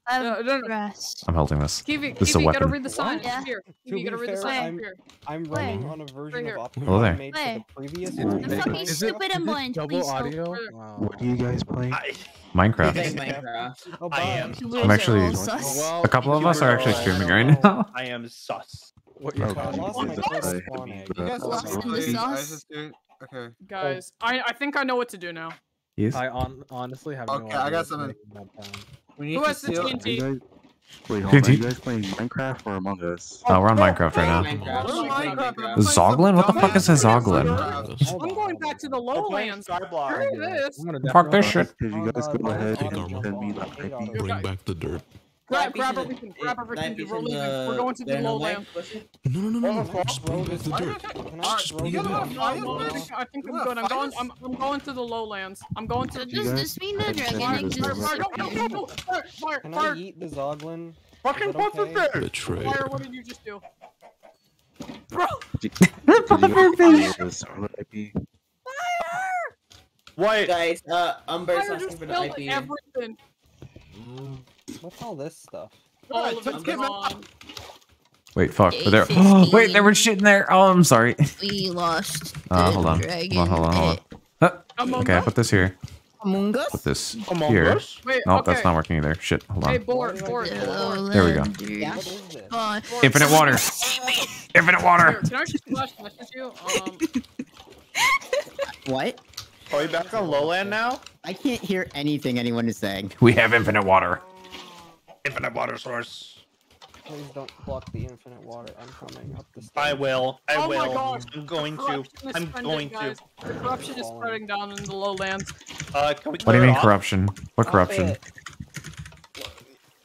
I'm No, no, no. I'm holding this. Kiwi, This is a Kiwi, you gotta read the sign. Yeah. It's here. Kiwi, you gotta be read the sign. I'm- Here. I'm Where? running on a version here. of Hello there. I made for the previous one. The fucking is stupid is it Double please audio. Where- Wow. What are you guys playing? I, [LAUGHS] Minecraft. Oh, I am. I'm actually- Well, A couple of us are actually streaming right now. I am sus. What you're Oh, I talking lost about? my Jesus, first I spawn egg. you, You guys Lost in the I sauce. Okay. Guys, I, I think I know what to do now. Yes. I on, honestly have no Okay. I got what's something. making. We need Who to has the steal. Are you TNT? guys... Wait, hold on. Are you guys playing Minecraft or Among Us? Oh, we're on Minecraft right now. Minecraft. We're Minecraft, but we're Zoglin? What the fuck is a Zoglin? I'm going back to the lowlands. Hear this. I'm gonna Fuck this shit. Because you Oh, guys go ahead and send me jump that? IP. Bring back the dirt. Grab, grab everything. Grab everything. We're leaving. We're going to the lowlands. No, no, no, no, no. Just bring back the dirt. Can I Alright, throw you you gotta off? have No, fire no, I think, I think You I'm good. I'm going. I'm, I'm going to the lowlands. I'm going to. So You does guys- this mean the dragon sent egg you just this Fire, fire, go, go, go, fire, fire, Can. I eat the Zoglin? Fucking Is it what's okay? there? Betrayed. Fire, what did you just do? Bro, Did you guys find the? What? Guys, uh, Umber's fire asking just for the killed IP. everything. What's all this stuff? All Alright, of let's get gone. Wait, fuck. Day there? 15. [GASPS] wait, there was shit in there. Oh, I'm sorry. [LAUGHS] We lost the Uh, hold on. dragon Hold on, hold on, hold on. Huh. Okay, I put this here. Among Put Us? this Among here. Us? Wait, No, okay. that's not working either. Shit. Hold Hey, on. board, board, board. board. There we go. What is this? Fine. Infinite water. Infinite water. can I just flash message you? Um, What? Are we back on lowland now? I can't hear anything anyone is saying. We have infinite water. Infinite water source. Please don't block the infinite water. I'm coming up the stairs. I will. I oh will. my gosh. I'm going to. I'm spreading, going to. The corruption is Falling. spreading down in the lowlands. Uh, can we What do you mean off? corruption? What Stop corruption?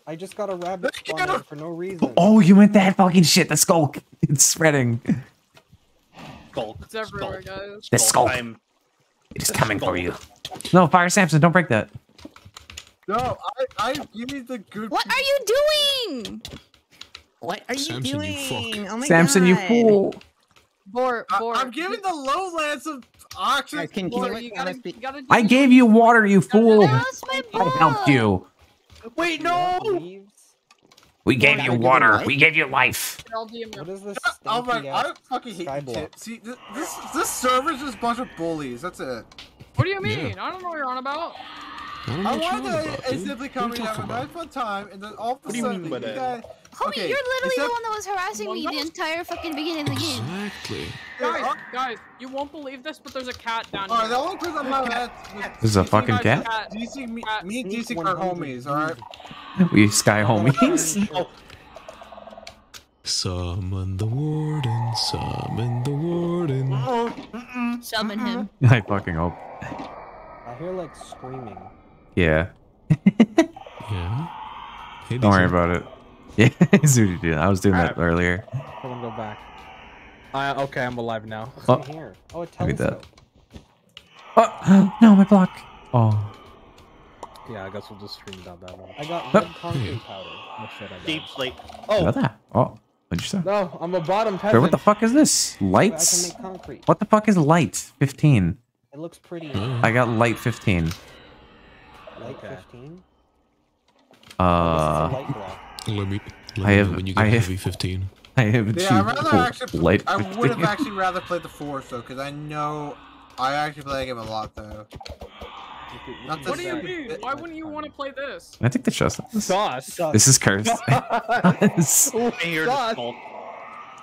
I just got a rabbit [LAUGHS] spawn for no reason. Oh, you meant that fucking shit. The sculk. [LAUGHS] It's spreading. Sculk. It's everywhere, Sculk. guys. The sculk. I'm It is The coming for you. No, fire Samson. Don't break that. No, I, I give me the good. What are you doing? What are you Samson, you doing? fuck. oh my oh Samson, god. you fool. Board, I, I'm giving the lowlands of oxygen. Guys, can, can you Board, you gotta, speak? you gotta do I gave you water, you I fool. lost my I helped you. Wait, no! We gave you water. We gave you life. What is this? Oh my! I ass fucking hate sky you. See, this, this this server's just a bunch of bullies. That's it. What do you mean? Yeah. I don't know what you're on about. I don't know I what you're on wanted about, simply What come are in you a talking nice time, and then all of a What do you sudden you guys. Homie, Okay, you're literally the one that was harassing me the entire fucking beginning of the game. Exactly. Guys, uh, guys, you won't believe this, but there's a cat down Alright, the here. only person I'm not at This is a fucking cat? Cat. DC, me, Cat. me and Sneak DC are homies, alright? We sky homies. [LAUGHS] Summon the warden. Summon the warden. oh. Summon him. [LAUGHS] I fucking hope. I hear like screaming. Yeah. Yeah. Hey, Don't worry DC. about it. [LAUGHS] Yeah, [LAUGHS] Zooty did. I was doing that earlier. Someone go back. Uh, okay, I'm alive now. What's in here? Oh, a Look at that. telescope. Oh, [GASPS] no, my block. Oh. Yeah, I guess we'll just stream without that one. I got Hup. red concrete powder. Oh shit, I Deep died. slate. Oh. Oh, that? Oh. What'd you say? No, I'm a bottom Wait, what the fuck is this? Wait, I can Lights? make concrete. What the fuck is light? 15. It looks pretty. I got light 15. Light Okay. 15? Uh, this is a light block. let me. Let I have- when you I have- heavy 15. [LAUGHS] I have Yeah, two I'd rather actually. light I would have actually rather played the 4 though, because I know I actually play that game a lot though. Not What do you mean? Why wouldn't you want to play this? I think the chest. off this? Sauce. This is cursed. Sus. I hear the Sauce.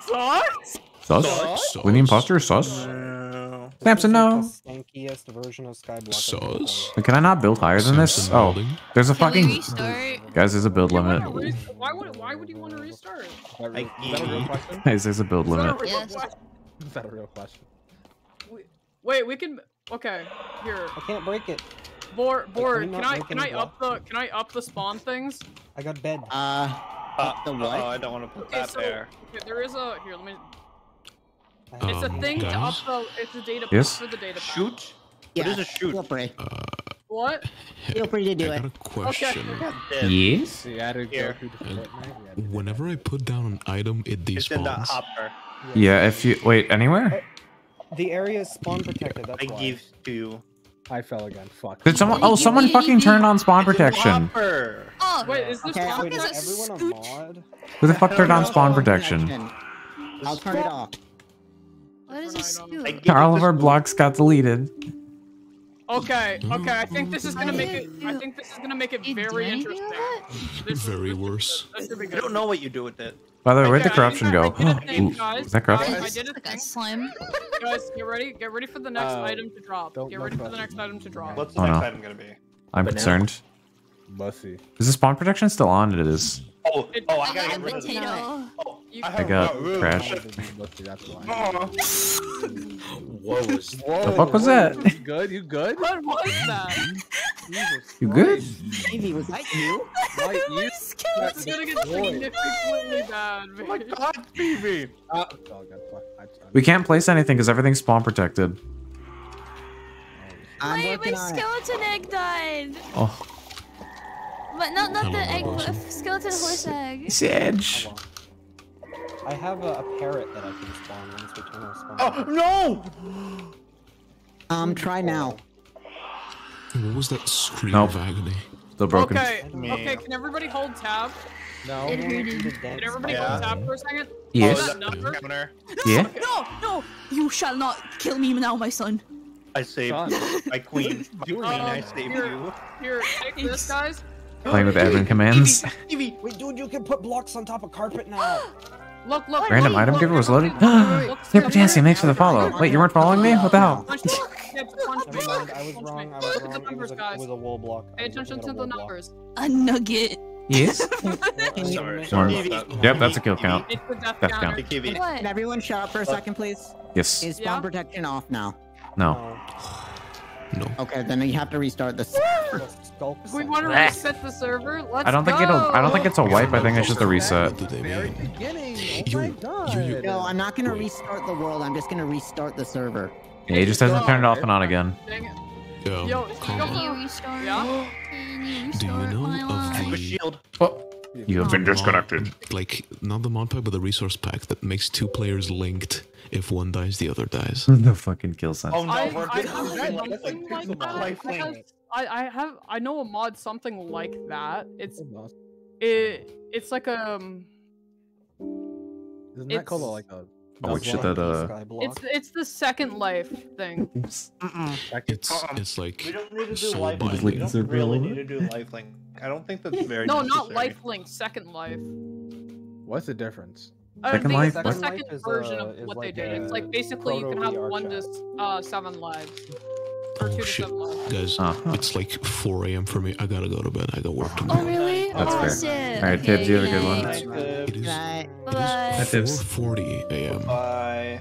[LAUGHS] Sauce? Sus? With the imposter? Sus? No. Samson, no. This stankiest version of Skyblock. I've ever Sauce? Wait, Can I not build higher than this? Samson Oh, there's a fucking... restart? Guys, there's a build You limit. why would why would you want to restart? Is that, real, I- is that a real question? Guys, there's a build Is that a limit. real Yes. Is that a real question? Wait, we can. Okay, here. I can't break it. Board, can board. you Can I can I up the can I up the spawn things? I got bed. Uh, Uh, the Oh, what? I don't want to put Okay, that so there. okay, there is a here. Let me. I It's a Um, thing to up guys? the. It's a data Yes? for the data. pack. Shoot? yeah, What is a shoot? Feel free. What? [LAUGHS] Feel free to do I it. got a question. Dead. Yes? You had to go Here. through the Fortnite. you had to do Whenever I put down an item, it It's in that despawns. hopper. Yeah, if you... Wait, anywhere? The area is spawn protected. That's I why. give to you. I fell again. Fuck. Did someone... Oh, someone fucking turned on spawn protection. Hopper. Oh, Wait, is this Okay. Wait, is a everyone a mod? Who the fuck turned on spawn Spawn protection? I'll turn it off. What is a I scoop? give All of this our blocks got deleted. Okay, okay. I think this is gonna make it. I think this is gonna make it very do interesting. This- Very worse. This should be I don't know what you do with it. By the way, where'd the corruption go? I did a thing, guys. is that corruption? Guys, I did a thing. slime. Guys, get ready. Get ready for the next Oh, item to drop. Get ready for the next item to drop. What's oh, the Oh, next no. item gonna be? I'm Banana? concerned. Bussy. Is the spawn protection still on? It is. Oh, oh, I I gotta got a get rid of this. potato. Oh, I, I got no room. trash. Bussy, that's. Whoa. Whoa, The fuck was that? You good? You good? What was that? Jesus You good? Christ. Davey, was that you? Why [LAUGHS] you? This is gonna get significantly bad. Oh my man. god, Phoebe! Uh, god, fuck. I, I, We can't place anything because everything's spawn protected. I'm My, my working on it. skeleton egg died. Oh, But not not the egg, Hello, but a skeleton horse egg. Sedge. Hold on. I have a, a parrot that I can spawn once we turn our spawn. Oh, no! Um, try now. What was that scream Nope. of agony? Still broken. Okay, Man. okay. Can everybody hold tab? no. It hurted. Can everybody Yeah. hold tab for a second? Yes. That number? counter. Yeah. No, no, you shall not kill me now, my son. I saved Son. my queen. My You [LAUGHS] queen, were I saved Here. you. Here, take this, guys. Playing with admin commands. Phoebe! Wait, dude, you can put blocks on top of carpet now. [GASPS] Look, look. Random look, item look, giver was loaded. Hey, potassium, thanks for the follow. Wait, you weren't following me? What the hell? [LAUGHS] Punch me. Yeah, punch me. Never mind, I was wrong. I was Look at the wrong. It numbers, was a, guys. a wool block. Pay attention to the numbers. A nugget. Yes. Can [LAUGHS] you, Sorry, One. sorry. Yep, that's a kill count. It's the death Death counter. count. Can everyone shut up for a second, please? Yes. Is spawn Yeah? protection off now? No. [SIGHS] [SIGHS] [SIGHS] No. Okay, then you have to restart this. The sculk We want to reset the server. Let's I don't think it'll. I don't think it's a wipe. I think it's just a reset. Do they mean? Oh You- my you- god. you- No, I'm not gonna restart the world. I'm just gonna restart the server. Yeah, he just hasn't turned it off and on again. Dang it. Yo, calm go Can you restart? Yeah? Can you Do you know of life? A the shield. Oh. You have been mod- disconnected. Like not the mod pack, but the resource pack that makes two players linked. If one dies, the other dies. [LAUGHS] the fucking kill sense. Oh no, I, we're I getting have That's like like that. I have. I, I have I know a mod something like that. It's it it's like um Isn't that called It's- like a? Oh, wait, shit, that, uh... it's it's the second life thing. It's it's like We don't need to do Soul life link. We don't really really? need to do life link. I don't think that's [LAUGHS] very No, necessary. not life link, second life. [LAUGHS] What's the difference? I Second think life? it's the second Second life is, version uh, of is what they did. It's like basically you can have proto-VR one chat. to uh, seven lives. Or two oh to shit, seven lives. guys. Uh-huh. It's like 4 a.m. for me. I gotta go to bed. I got work tomorrow. Oh really? That's oh, fair. shit. Alright, okay, Tibbs, you have a good one. night. It is. Bye. [LAUGHS] [GASPS] It is 4:40 a.m. Bye.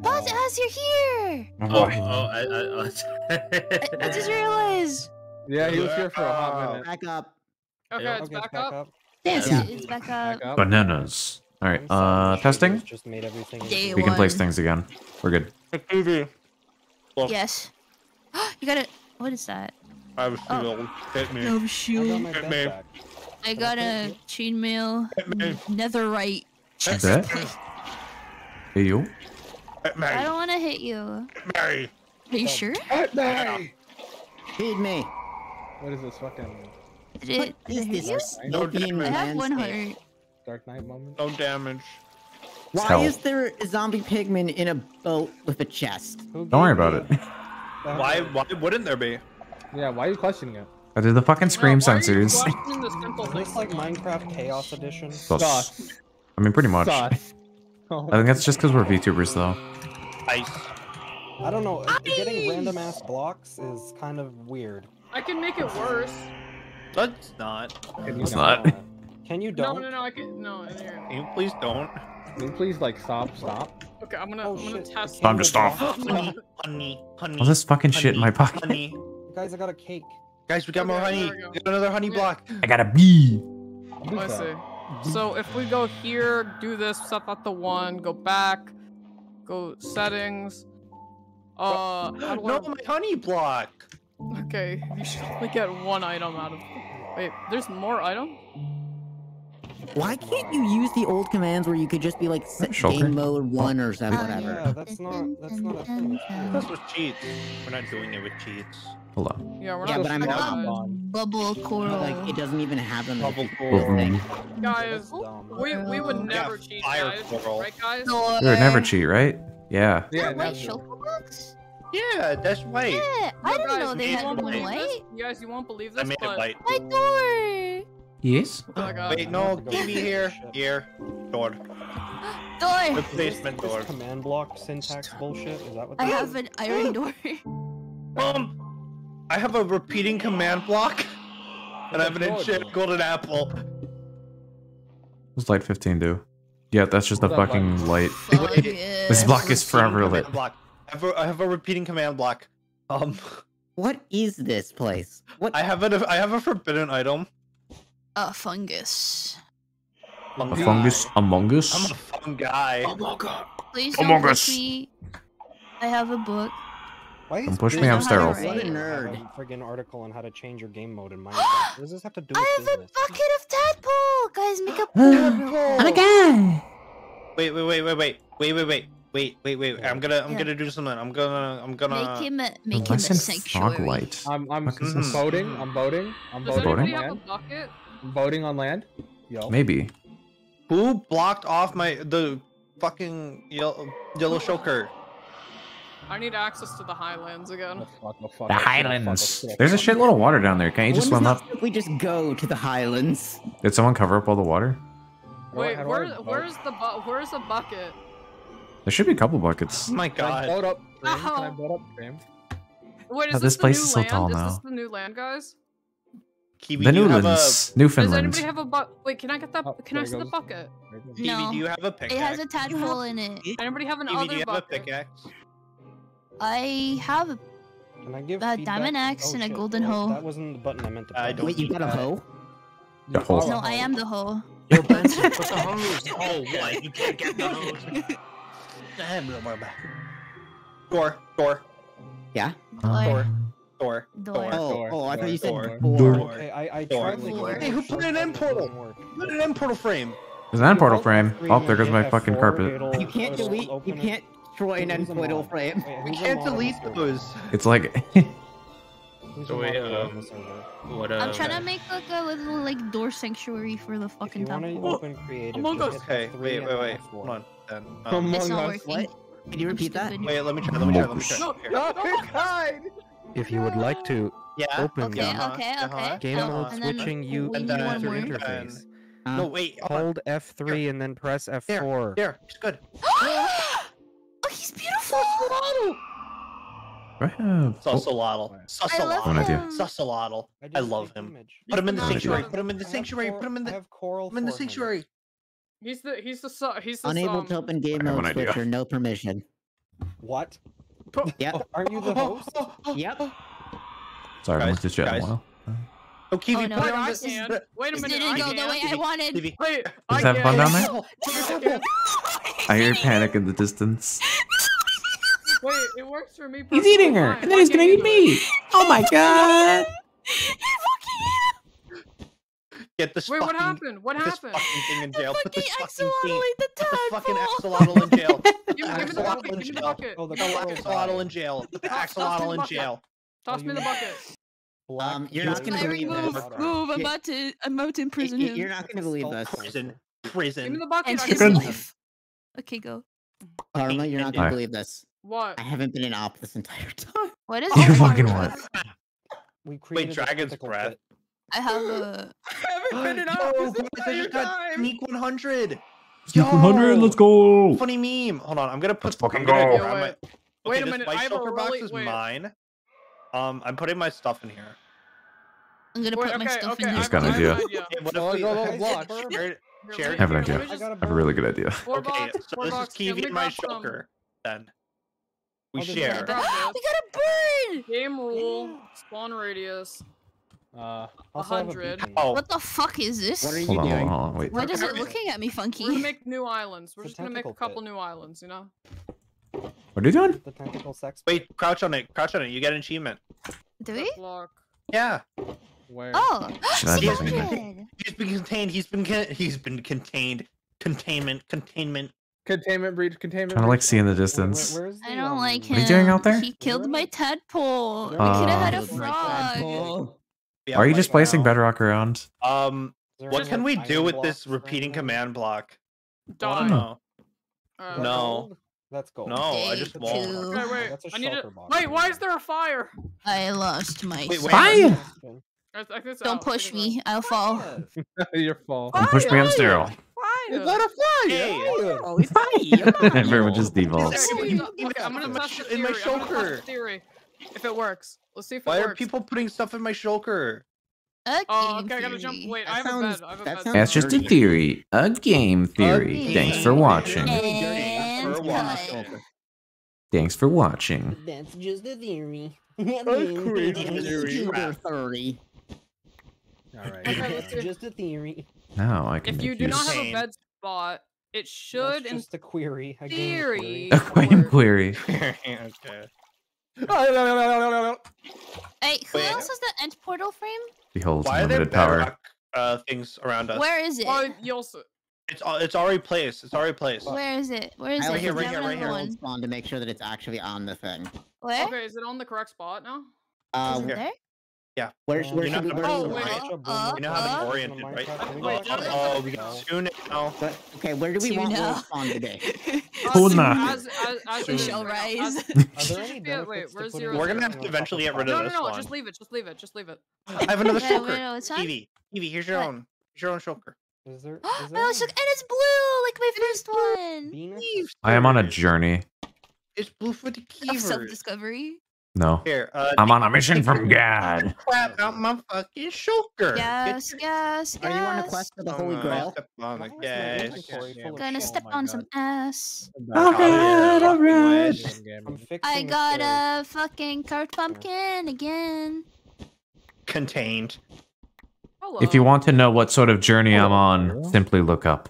Bot as you're here. Oh, Oh, boy. I, I, [LAUGHS] I, I just realized. Yeah, he was here for a hot minute. Back up. Okay, it's Okay, back, back up. up. Yes, Yeah. it's back Back up. up. Bananas. All right, uh, testing. we one. can place things again. We're good. Yes. [GASPS] you got it. What is that? I was shield. Oh. Hit me. Oh, no shield. Hit me. I got a chainmail netherite chest. Hey you. Hit me. I don't want to hit you. Hit me. Are you sure? Hit me. Me. What is this fucking? Did it, this? is No, I have one heart. Dark Knight moment? No damage. Why Hell. is there a zombie pigman in a boat with a chest? Don't worry about it. Why? Why wouldn't there be? Yeah, why are you questioning it? I did the fucking scream No, why are you sensors. questioning [LAUGHS] the simple Is things? this like Minecraft Chaos Edition? Sus. Sus. I mean, pretty much. Oh, [LAUGHS] I think that's just because we're VTubers, though. Ice. I don't know. uh, Getting random ass blocks is kind of weird. I can make it worse. Let's not. can you It's not? Not. Can you don't? no, no. No, I can. No. Can you please don't? Can you please like stop, stop? Okay, I'm gonna. Oh, I'm gonna shit. test. Time to stop. [GASPS] Honey, honey, honey. All this fucking shit in my pocket. Honey. [LAUGHS] Guys, I got a cake. Guys, we got more honey. there we go. We got another honey Yeah. block. I got a bee. I see. So if we go here, do this, set that to one, go back, go settings. Uh, [GASPS] No, I- my honey block. okay, [LAUGHS] you should only get one item out of. Wait, there's more item? Why can't you use the old commands where you could just be like set Shulker? game mode one or something, Oh, whatever? Yeah, that's not. That's not a thing. That's with cheats. We're not doing it with cheats. Hold on. Yeah, we're not. Yeah, but I'm sure, not- Bubble coral. Like it doesn't even have them. Bubble as coral. thing. Guys, we we would Yeah, never cheat, fire guys. coral. Right, guys? Door. We would never cheat, right? Yeah. Yeah, White that's box? Yeah, that's white. Yeah, I No, didn't guys, know they had won't one believe white. You guys, you won't believe this, I this, made it but white. My door. Yes. oh god. Wait, no, give me here. Here. Door. [GASPS] Door. Replacement This door. command block syntax bullshit. Is that what? I that have an iron [GASPS] door. Um, I have a repeating command block, and I have an What's enchanted golden apple. What's light 15 do? Yeah, that's just a What's up, fucking light. Fuck Wait, yeah. This block is Repeating forever command lit. Block. I have, a, I have a repeating command block. Um, What is this place? What? I have a I have a forbidden item a fungus. A fungus among us? I'm a fungi. guy. my god. Please don't push us. me. I have a book. Why don't push me, I'm sterile. What a nerd. A friggin' article on how to change your game mode in [GASPS] Minecraft. what does this have to do with I have business? a bucket of tadpole! Guys, make a tadpole! I'm a guy! Wait, wait, wait, wait, wait, wait, wait, wait. Wait, wait, wait! I'm gonna, I'm yeah. gonna do something. I'm gonna, I'm gonna make him, a, make him a sanctuary. Fog light. I'm, I'm, mm -hmm. voting. I'm boating. I'm boating. Does anybody have a bucket? I'm voting on land. Yo. Maybe. Who blocked off my the fucking yellow yellow shulker? I need access to the highlands again. Oh, fuck, oh, fuck, The oh, oh, fuck, oh, Highlands. oh, There's a shitload of water down there. Can't you just Wouldn't swim up? if we just go to the Highlands? Did someone cover up all the water? How do I- Wait, how do I where, where's the bu- where's the bucket? There should be a couple buckets. Oh my Can I god. up? Frame? Can I oh. Ow. up? Frame? Wait, is Oh, this, this the place new is so land? tall is now. this the new land, guys? Kiwi, The do you have a Newlands. Does anybody have a bucket? Wait, can I get that? Oh, can I there see the bucket? There. Kiwi, No. do you have a pickaxe? It has a tadpole in it. Anybody have an Kiwi, do other you have a bucket? pickaxe? I have a Can I give A feedback? diamond axe Oh, and a golden well, hoe. That wasn't the button I meant to. I press. don't Wait, you need got a hoe? The hole. no. I am the hoe. Yo, [LAUGHS] Benson, put the hose. Oh, what? You can't get the hose. Door, door, Yeah. Door. Um, door, Door. door. Oh, Door, oh, I thought you said door, door. door. Okay, I, I tried Door. Hey, who put an end portal? Put an end portal frame. There's an end portal frame. three Oh, and there goes my fucking carpet. You can't delete. You can't destroy an Who's a endpoint mod? frame. Wait, You who's a can't delete those. It's like [LAUGHS] So a wait, mod uh, on the server? What, I'm trying to make like a little like door sanctuary for the If fucking you want to tadpole. open creative, Among Us. hit Okay, wait, wait, wait. F4. Hold on. Then. Um, Among Us. What? Can you repeat that? Wait, let me try. Let me try. Let me try. No, Here. no, no. [LAUGHS] God. If you would like to Yeah. open Okay, the Uh-huh, okay, uh-huh. okay. game Uh-huh. mode and then switching, you we And need then- user interface. Uh, No, wait. Hold on. F3 and then press F4. There. It's good. [GASPS] oh, he's beautiful. I have. Oh, Sussalotl. I love One idea. him. Sussalotl. I love him. Put him in the sanctuary. Put him in the sanctuary. Put him in I the. have coral Put him in the sanctuary. He's the he's the su- he's the Unable to open game mode switcher. No permission. What? Yep. Aren't you the host? Yep. Sorry, I haven't Guys, looked at chat in a while. Oh, Kiwi, Oh, no. put it Wait, on I the- can. the- Wait a This minute. didn't I go the way I wanted. Kiwi. Wait, Let's I have fun down there. Yes, I can. I hear panic in the distance. Wait, it works for me. He's eating her, and then he's gonna eat me. Oh my god! [LAUGHS] Get this Wait, what happened? What put this happened? fucking thing in jail. Put this Fucking fucking axolotl ate the Put the fucking axolotl in jail. [LAUGHS] Give, give me the Axolotl bucket. in Give me the jail. bucket. Oh, the Put the girl [LAUGHS] axolotl in jail. Put the Toss- toss me axolotl in jail. Toss me the bucket. Black Um, you're not gonna believe Move, this. move. I'm Yeah. about to, I'm about to imprison him. You're not gonna believe this. Prison. prison. Give me the bucket. And his life. Okay, go. Karma, you're not gonna believe this. What? I haven't been an op this entire [LAUGHS] time. What is You fucking what? We Wait, created a Dragon's Breath. Pit. I have a. [LAUGHS] haven't been [GASPS] Yo, guys, I just got sneak 100. Sneak 100, let's go. Funny meme. Hold on, I'm gonna put. Let's fucking I'm gonna go. grab my- Wait, wait Okay, a minute, white I have a shulker box really- is wait. mine. Um, I'm putting my stuff in here. I'm gonna Wait, put my stuff okay. in here. Just got an have an idea. What Oh, if we go, [LAUGHS] go, Guys, block. burn. share, Here, share? let I have an idea. I just- got a I have a really good idea. Four Okay, box, so four this is box, can Kiwi and my shulker. Then we share. [GASPS] We got a bird! Game rule, spawn radius, Uh, a 100. Oh, What the fuck is this? What are you Hold doing? on, hold on, wait. Why is it looking at me funky? We're gonna make new islands. We're It's just gonna make a couple pit. new islands, you know? What are you doing? The tentacle sex. wait, crouch on it. Crouch on it. You get an achievement. Do we? Yeah, where? Oh! [GASPS] Should I do Yes, something? Secret! he's been contained. He's been he's been contained. Containment. Containment. Containment breach. Containment. Trying to like breach. see in the Wait, where- distance. where's the, I don't um, like him. What are you doing out there? He killed my tadpole. We Uh, could have had a frog. Tadpole. Yeah, Are you just placing now. bedrock around? Um, what can we do with this repeating anything? command block? Don't know. Uh, Is that No. gold? That's gold. No, I just won't. Okay, wait. That's a I need to. Wait, why is there a fire? I lost my Wait, wait. Fire! I, I think it's Don't push me. I'll fall. [LAUGHS] Your fault. Don't push me, I'm sterile. it's out. Is that a fire? Hey, Oh, it's fine. Everyone just Fire! devolves. Okay, Even- okay, okay, I'm gonna in my test in my theory. I'm gonna test the shulker. theory. If it works, let's see if it why works. are people putting stuff in my shulker? A Oh, game okay, I gotta jump. Wait, That I have a bed. I have a that bed. That's just a theory. A game theory. Okay. Thanks for watching. And For cut. watching. Thanks for watching. That's just a theory. [LAUGHS] Theory. thirty. All right. Okay, let's just a theory. Now I can If you do not have a bed spot, it should, That's just a query. A game theory, A claim query. [LAUGHS] okay. Hey, who Wait. else has the end portal frame? Behold, Why are there unlimited power. bedrock uh, things around us? Where is it? Well, you'll. It's it's already placed. It's already placed. Where is it? Where is I it? like here, right here, right here. spawn to make sure that it's actually on the thing. Where? Okay, is it on the correct spot now? Uh, is it there? Where, Um, where You're should Where Oh, should wait. Uh, You know how to uh, be oriented, right? Minecraft, can we Wait, go what is outside? Oh, we No. can tune it now. But, okay, where do we Tuna. want gold spawn today? [LAUGHS] Hold on. As, as, as [LAUGHS] We shall rise. as- Are there any Yeah, wait, where's zero We're gonna have to eventually get rid of No, no, this no, just leave it, just leave it, just leave it. I have another [LAUGHS] Wait, wait, shulker. no, it's not? Evie, Evie, here's your own. Here's your own shulker. Is there? [GASPS] Is Oh, there and it's blue, like my first one. Venus? I am on a journey. It's blue for the Of self-discovery. No. Here, uh, I'm on a mission from [LAUGHS] God. crap out my fucking shulker. Yes, yes, yes. Are you on a quest for the Holy Grail? Step on the Why is my gas. inventory full of Gonna step on some ass. Alright, alright. I'm fixing I the got a fucking cart pumpkin again. Contained. Hello. If you want to know what sort of journey I'm on, simply look up.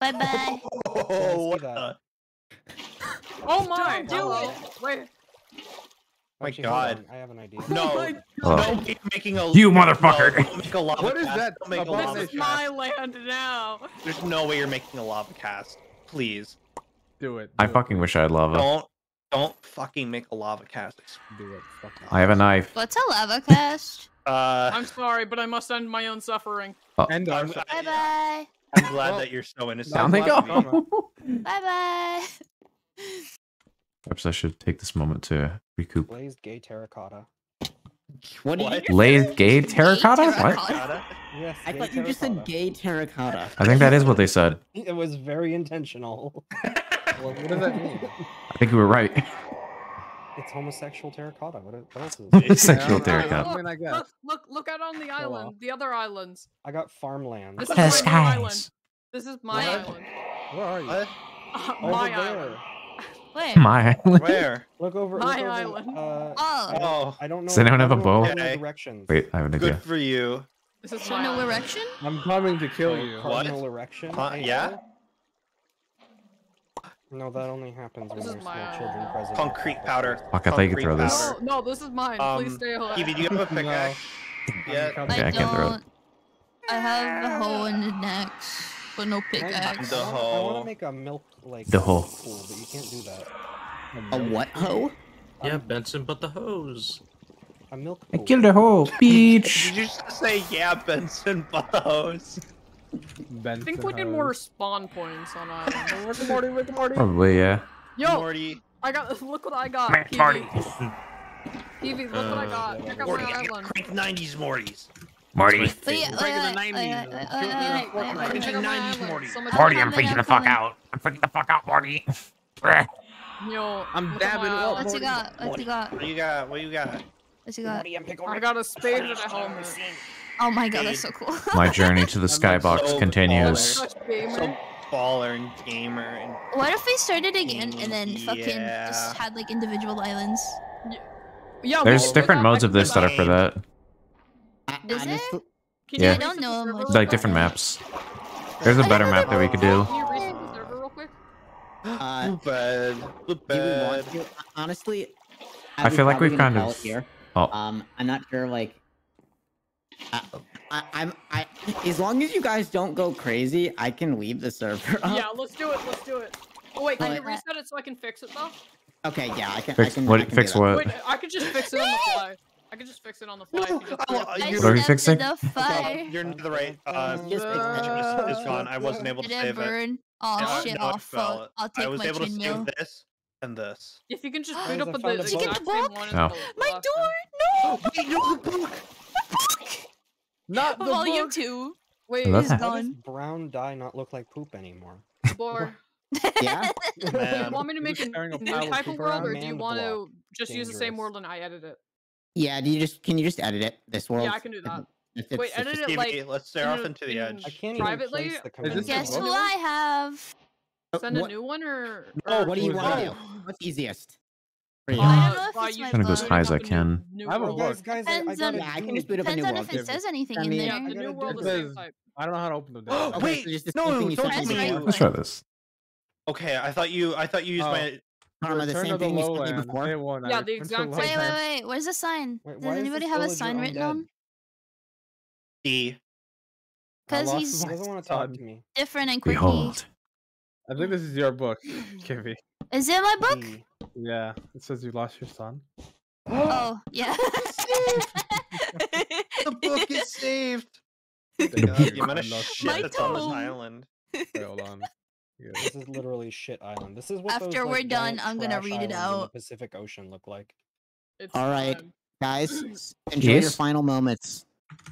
Bye bye. [LAUGHS] Oh, what the? Oh my! Don't do it. Wait. My Actually, God. I have an idea. [LAUGHS] No, my Oh. no, keep making a. You motherfucker. No, don't make a lava What is cast. that Don't make a lava This is cast. my land now. There's no way you're making a lava cast. Please, Do it. I it, fucking wish I had lava. don't, don't fucking make a lava cast. Do it. Fuck. I have a knife. What's a lava cast? Uh, I'm sorry, but I must end my own suffering. And I'm, our Bye bye. I'm glad Well, that you're so innocent. Down they go. Bye bye. Perhaps I should take this moment to recoup. Glazed gay terracotta. What did What? you? Lays gay terracotta? What? terracotta. Yes. I thought you just said gay terracotta. I think that is what they said. [LAUGHS] It was very intentional. [LAUGHS] Well, what does that mean? I think you were right. It's homosexual terracotta. What, what else is it? Homosexual Yeah, terracotta. I mean, I. Look, look, look out on the well. island. The other islands. I got farmland. This is my island. This is my What? island. Where are you? What? [LAUGHS] Uh, Over my there. [LAUGHS] island. Where? My island. Where? Look over. My look over, island. Uh, Oh. Oh, I don't know. Does anyone I have a bow? any Okay. Directions. Wait, I have an good idea. for you. This is Show my no erection? I'm coming to kill you. What? Cardinal erection. Huh, yeah? No, that only happens when This is there's my small children present. Concrete powder. Fuck, I thought you could Concrete throw this. No, no, this is mine. Please Um, stay away. Evie, do you have a [LAUGHS] pickaxe? Yeah. Okay, I I can't throw it. I have a hole in the next, but no I, I, pickaxe. The wanna, I want to make a milk like The hole. pool, but you can't do that. A what hoe? Yeah, Benson, but the hose. A milk I killed a whole [LAUGHS] peach. Did you just say yeah, Benson Buzz? I think we need more spawn points on island. Rick and Morty, Rick and Morty. Probably, yeah. Yo, Morty. I got. [LAUGHS] Look what I got. Matt Peavy. Peavy, look what I uh, got. Check out Morty, my island. 90s Mortys. Marty. Wait, wait, wait, Back in the wait, 90s, wait, wait, uh, wait, uh, uh, kill wait, the wait, fuck wait, back wait, into wait. 90s Morty. Marty, I'm freaking the fuck out. I'm freaking the fuck out, Marty. Yo, I'm look at dabbing my up. island. What you got? What you got? What you got? What you got? What you got? I got a spade and a helmet. Oh my god, that's so cool. [LAUGHS] My journey to the skybox so continues. Such. So baller and gamer and What if we started again and then mm, fucking Yeah. just had like individual islands? Yeah, There's different modes of this that are for that. Is there? Can Yeah. you I don't know much. Like different maps. There's a better map that we could do. Can you reset the server real quick? Uh, Blue bed. Do we want to? Honestly, I feel like we've kind of- it Here. Oh. Um, I'm not sure. Like, I, I, I'm. I. As long as you guys don't go crazy, I can leave the server. [LAUGHS] Up. Yeah, let's do it. Let's do it. Oh wait, can you reset it so I can fix it though? Okay. Yeah. I can. Fix I can, what- I can fix do that. what? Wait, I can just fix it on the fly. I can just fix it on the fly. if you just No. I- I you're- What are we stepped fixing? the [LAUGHS] fire. You're the right. Uh, Just Uh, it's gone. I wasn't able to Did it save it. burn? Oh No, shit! no, it Oh fell. fuck! I'll I was my able to chin save meal. this and this. If you can just Guys, boot up I with found the exact book. same one No. the My door! time. No! [GASPS] Wait, no, the book. [LAUGHS] Not the Volume book. two. Wait, Oh, that's is nice. How does gone. brown dye not look like poop anymore? Boar. [LAUGHS] Yeah. Do you want me to make a Just carrying a new type of world, or do you want to block. just use the same world and I edit it? Yeah. Do you just? Can you just edit it? This world. Yeah, I can do that. If it's- Wait, if edit it's- it Stevie, like let's stare off in a- into the edge. I can't even Privately, place the Is Guess who? I have? Send a what- new one or? Oh, or- what do you want to do? What's easiest? For you? Oh, I Uh, don't know if uh, it's you my I'm gonna go as high as I Up a new- can. I have a world. Guys, guys, I, I on- Yeah, I can do- just boot up a new Depends on if it says anything Send in there. Yeah, the I new world do is the same this. type. I don't know how to open the door. [GASPS] Okay, Wait, so just no, same don't sent tell me me. Let's try this. Okay, I thought you. I thought you used Oh. my. Karma, the Return same to the thing you sent me before. Day Yeah, the returned to exact the same- Wait, wait, wait. Where's the sign? Wait, Does anybody have a sign written on? D. Because he's doesn't want to talk to me. different and quirky. Behold. I think this is your book, Kiwi. Is it my book? D. Yeah, it says you lost your son. Oh, yeah. [LAUGHS] The book is saved. The God, the amount of shit that's on this island. Wait, hold on. Yeah. This is literally shit island. This is what After like, we're done, I'm gonna read it islands in the out. Pacific Ocean look like. It's All right. fine. Guys, [CLEARS THROAT] enjoy your final moments.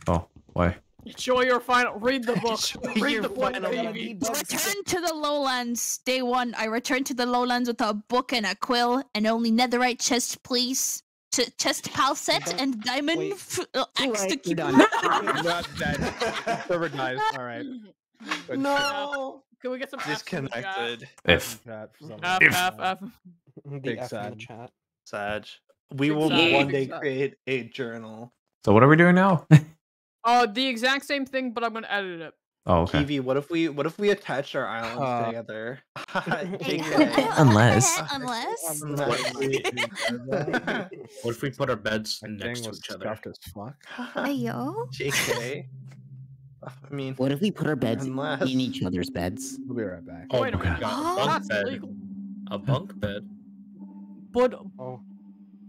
Oh, why? Enjoy your final. Read the book. [LAUGHS] Enjoy Read the book, baby. Return to the lowlands. Day one, I returned to the lowlands with a book and a quill and only netherite chest, please. Ch- chest pal set and diamond wait. f- uh, axe Alright, to you're keep. done. [LAUGHS] Not dead. Server [LAUGHS] dies. All right. Good No. Can we get some F's in? Disconnected. If. chat some F, reason. F, F. [LAUGHS] Big F in the sad. chat. Sag. We Big will sad. one day create a journal. So what are we doing now? [LAUGHS] Uh, the exact same thing, but I'm gonna edit it. oh, okay. Kiwi, what if we what if we attach our islands Uh, together? [LAUGHS] Unless- Unless. What if we, what if we put our beds next to each other? stuffed as fuck. Hey, yo. JK. I mean, What if we put our beds Unless- in each other's beds? We'll be right back. Oh Wait a my minute. god, a bunk That's bed. illegal. A bunk bed. But Oh,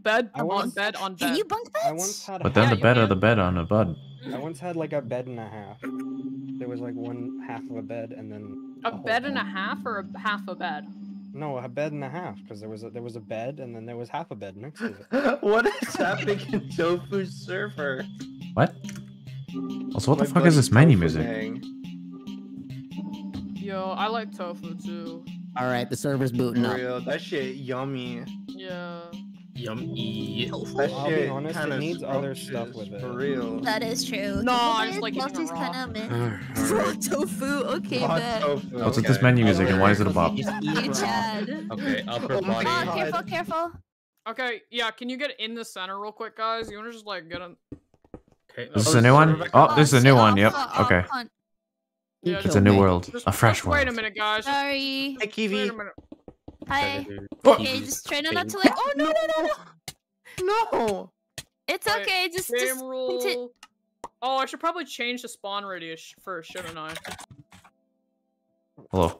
bed I on once- bed on Can you bunk I beds? once had. But a then Yeah, the bed of can. the bed on a bud. I once had like a bed and a half. There was like one half of a bed and then A whole bed and a half or a half a bed? No, a bed and a half because there was a, there was a bed and then there was half a bed next to it. [LAUGHS] what is happening in Tofu's server? What? Also, what the fuck is this menu music? gang. Yo, I like tofu too. All right, the server's booting For up. real, that shit yummy. Yeah. Yummy. That I'll be shit honest, it needs other stuff with it. For real. That is true. No, I just like eating it raw. kind of meh. Raw tofu. Okay, Hot bet. tofu, What's with this menu music and why is it a bop? Hey, Chad. [LAUGHS] Okay, upper body. Oh, careful, careful. Okay, yeah, can you get in the center real quick, guys? You wanna just like get in? Okay, Is this Oh, a new one? Rebecca- Oh, this is a new one. Yep. Okay. Yeah, It's a new me. world. just, A fresh just wait a minute, guys. Sorry. Hey, Kiwi. minute. Hi. Oh. Okay, just try not to like. Oh no no no no! No. It's Wait, okay. Just Game just. conti- rule. Oh, I should probably change the spawn radius first, shouldn't I? Hello.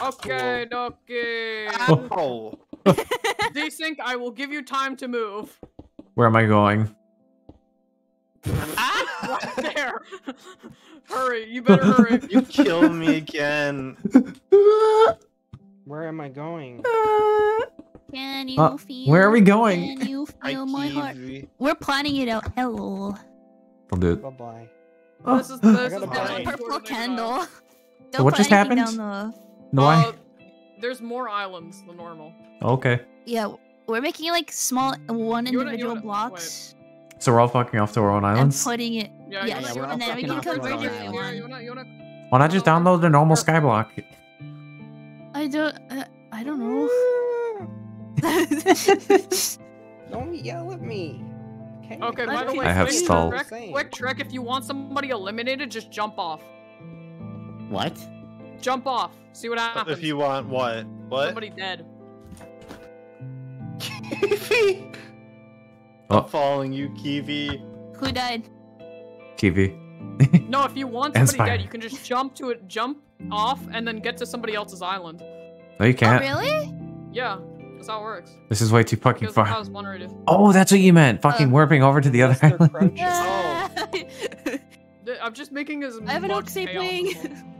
Okay, okay. Oh. [LAUGHS] Desync, I will give you time to move. Where am I going? Right [LAUGHS] there. hurry, you better hurry. [LAUGHS] You killed me again. Where am I going? Can you Uh, feel? where are we going? Can you Hi, feel my heart? Kiwi. We're planning it out. Hello. I'll do it. Bye bye. This is this [LAUGHS] is buy the. Purple candle. Don't what just happened? Down the... No, why? Uh, there's more islands than normal. Okay. Yeah, we're making like small one You wanna- individual wanna- blocks So we're all fucking off to our own and islands? putting it. Yeah, yes, you we're wanna, all and then we fucking can off to our own you you island. wanna, want. you wanna, you wanna, Why not just download a normal skyblock? I don't. Uh, I don't know. [LAUGHS] Don't yell at me. Okay. Okay, by the way, I have quick stalled. trick, quick trick, if you want somebody eliminated, just jump off. What? Jump off. See what happens. If you want what? What? Somebody dead. [LAUGHS] Kiwi. Oh. I'm following you, Kiwi. Who died? Kiwi. [LAUGHS] No, if you want somebody Spire. dead, you can just jump to it, jump off, and then get to somebody else's island. No, you Oh, can't. really? Yeah, that's how it works. This is way too fucking far. how spawn radius. Oh, that's what you meant. Fucking Uh, warping over to the other Buster island. Crunch. [LAUGHS] Ah. I'm just making as I have an much Oxy chaos [LAUGHS]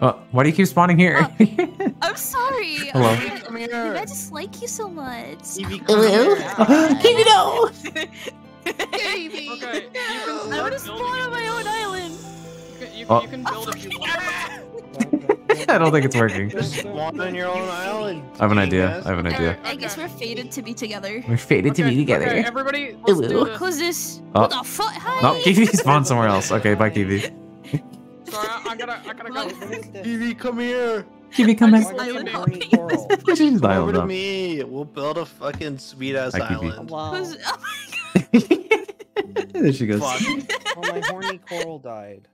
as wing. possible. Oh, why do you keep spawning here? Oh, [LAUGHS] I'm sorry. Hello. I, Come I just like you so much. Kiwi, come here. Kiwi, no! Okay, you can [LAUGHS] I want to start spawn on my own island. You can, you, Oh. you can build if you want. I don't think it's working. Just spawn on your own island. I have an idea. I have an Okay, idea. I guess we're fated to be together. We're fated to be together. Okay, everybody, let's do this. Who's this? Oh. What the fuck? Hi. No, Kiwi spawned somewhere else. Okay, bye, Kiwi. [LAUGHS] Sorry, I, I gotta, I gotta go. What is this? Kiwi, come here. Kiwi, come here. in. just- Why Island it hopping. She's Come over to me. We'll build a fucking sweet ass Hi, Kiwi. island. [LAUGHS] Who's, oh my god. [LAUGHS] there she goes. Fuck. [LAUGHS] Oh, my horny coral died.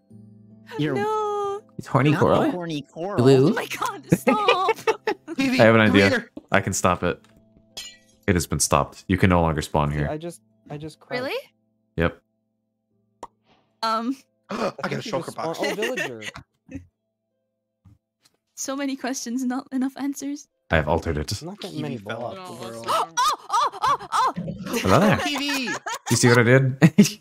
You're no. It's horny not coral. horny coral. Oh Blue. my god, stop. Kiwi, I have an idea. here. I can stop it. It has been stopped. You can no longer spawn See, here. I just, I just crouched. really? Yep. Um, [GASPS] I got a think shulker box. Oh, [LAUGHS] villager. so many questions, not enough answers. I have altered it. Not that many fell blocks. off the oh, world. not- Oh, oh, oh, oh. [GASPS] Hello there. Kiwi. You see what I did? [LAUGHS]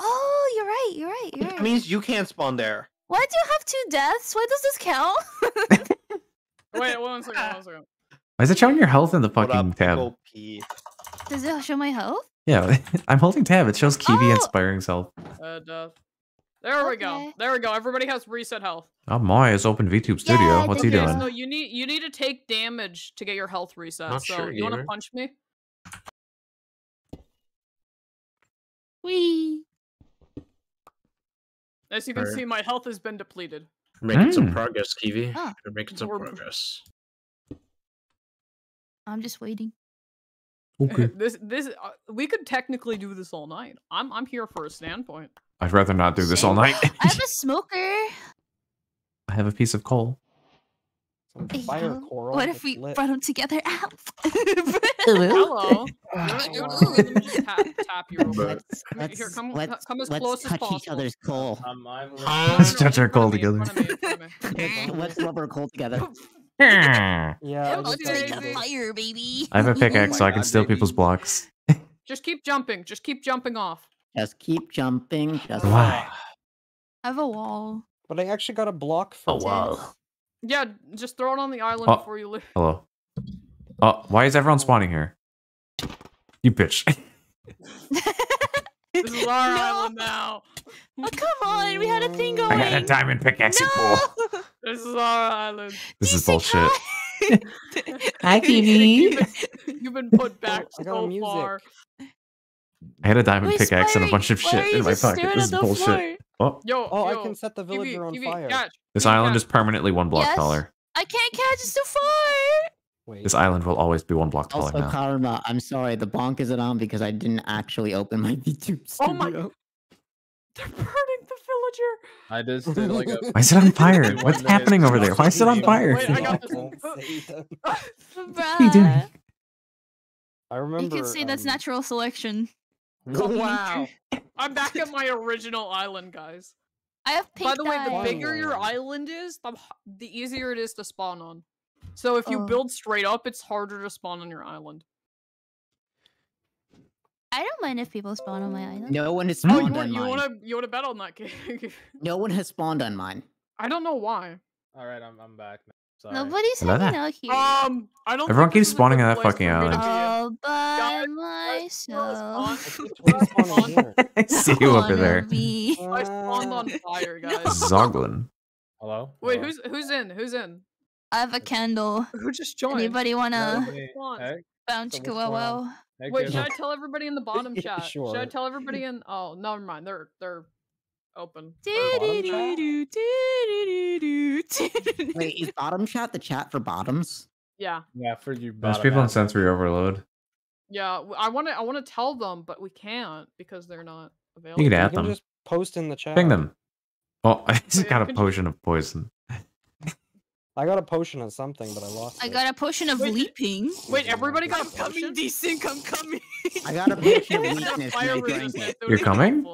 oh, you're right, you're right, you're That right. means you can't spawn there. Why do you have two deaths? Why does this count? [LAUGHS] Wait, one second, one second. Why is it showing your health in the fucking up, tab? Does it show my health? Yeah, [LAUGHS] I'm holding tab. It shows Kiwi Oh. inspiring self. Uh, death. There we go. There we go. Everybody has reset health. Oh my, it's open VTube Studio. Yeah, What's he Okay, doing? So you need you need to take damage to get your health reset. Not so sure, you want to punch me? Wee. As you can Alright. see, my health has been depleted. Making some Mm. progress, Kiwi. Ah. You're making some We're- progress. I'm just waiting. Okay. [LAUGHS] this this uh, we could technically do this all night. I'm I'm here for a standpoint. I'd rather not do this all night. I'm a [LAUGHS] smoker. I have a piece of coal. Some fire yo, coral. What if we lit. brought them together? [LAUGHS] Out. Hello. Ah, You wanna- wow. you wanna- let me just tap, tap you real quick. Let's let's Here, come- let's, come as let's close as touch each possible. other's coal. Um, I'm No, no, Let's touch our coal of me, in together. front of me, in front of me. let's rub our coal together. I hmm. [LAUGHS] Yeah, I Let's just make a fire, baby. have a Oh pickaxe, my so I oh can God, steal baby. people's blocks. [LAUGHS] Just keep jumping. Just keep jumping off. Just keep jumping. Just Why? I have a wall. But I actually got a block for it. Yeah, just throw it on the island Oh. before you leave. Hello. Oh, why is everyone spawning here? You bitch. [LAUGHS] [LAUGHS] This is our No. island now. Oh, come on. We had a thing going. [LAUGHS] I going. got a diamond pickaxe, you fool. no. [LAUGHS] This is our island. This is Decent bullshit. guy. Hi, Keep it- You've been put back I so music. far. I had a diamond Wait, pickaxe and a bunch of shit in my just pocket. This is bullshit. floor? Oh, Yo, Oh, yo, I can set the Kiwi, villager on Kiwi, fire. catch. this Kiwi, island catch. is permanently one block Yes. taller. I can't catch. it so far. Wait. This island will always be one block taller Also, now. Karma, I'm sorry, the bonk isn't on because I didn't actually open my [LAUGHS] VTube studio. Oh my- They're burning the villager. I just did like a. Why is it on [LAUGHS] fire? What's happening over there? Why is it on fire? Wait, I got this. [LAUGHS] Don't. What are you doing? Bruh. I You remember. can say that's um, natural selection. Wow. I'm back at my original island, guys. I have pink By the way, the dye. bigger your island is, the, the easier it is to spawn on. So if you Oh. build straight up, it's harder to spawn on your island. I don't mind if people spawn on my island. No one has Oh, you spawned want on you mine. want to you want to bet on that kid? [LAUGHS] No one has spawned on mine. I don't know why. All right, I'm I'm back now. Sorry. Nobody's Hello hanging there. out here. Um, I don't. Everyone keeps spawning on that fucking for me to island. All by Guys, myself. Please spawn in here. [LAUGHS] [LAUGHS] I see you over there. I spawned on fire, guys. Zoglin. Hello. Wait, Hello? who's who's in? Who's in? I have a candle. [LAUGHS] Who just joined? Anybody wanna it's me. Spawn. Hey, bounce so go what's going on? wow? hey, Wait, should I [LAUGHS] tell everybody in the bottom [LAUGHS] Yeah, chat? Should I tell everybody in? Oh, never mind. They're they're open. Wait, is bottom chat the chat for bottoms? Yeah, Yeah, for you. There's bottom people in sensory overload. yeah. I want to I want to tell them, but we can't because they're not available. You can You add can them. just post in the chat. Ping them. Oh, I just Wait, got a could you- potion of poison. I got a potion of something, but I lost I it. got a potion of Wait, leaping. Wait, everybody got a coming, potion? desync. I'm coming. [LAUGHS] I got a potion of They're weakness fire and [LAUGHS] I drank resistant, it. it You're coming?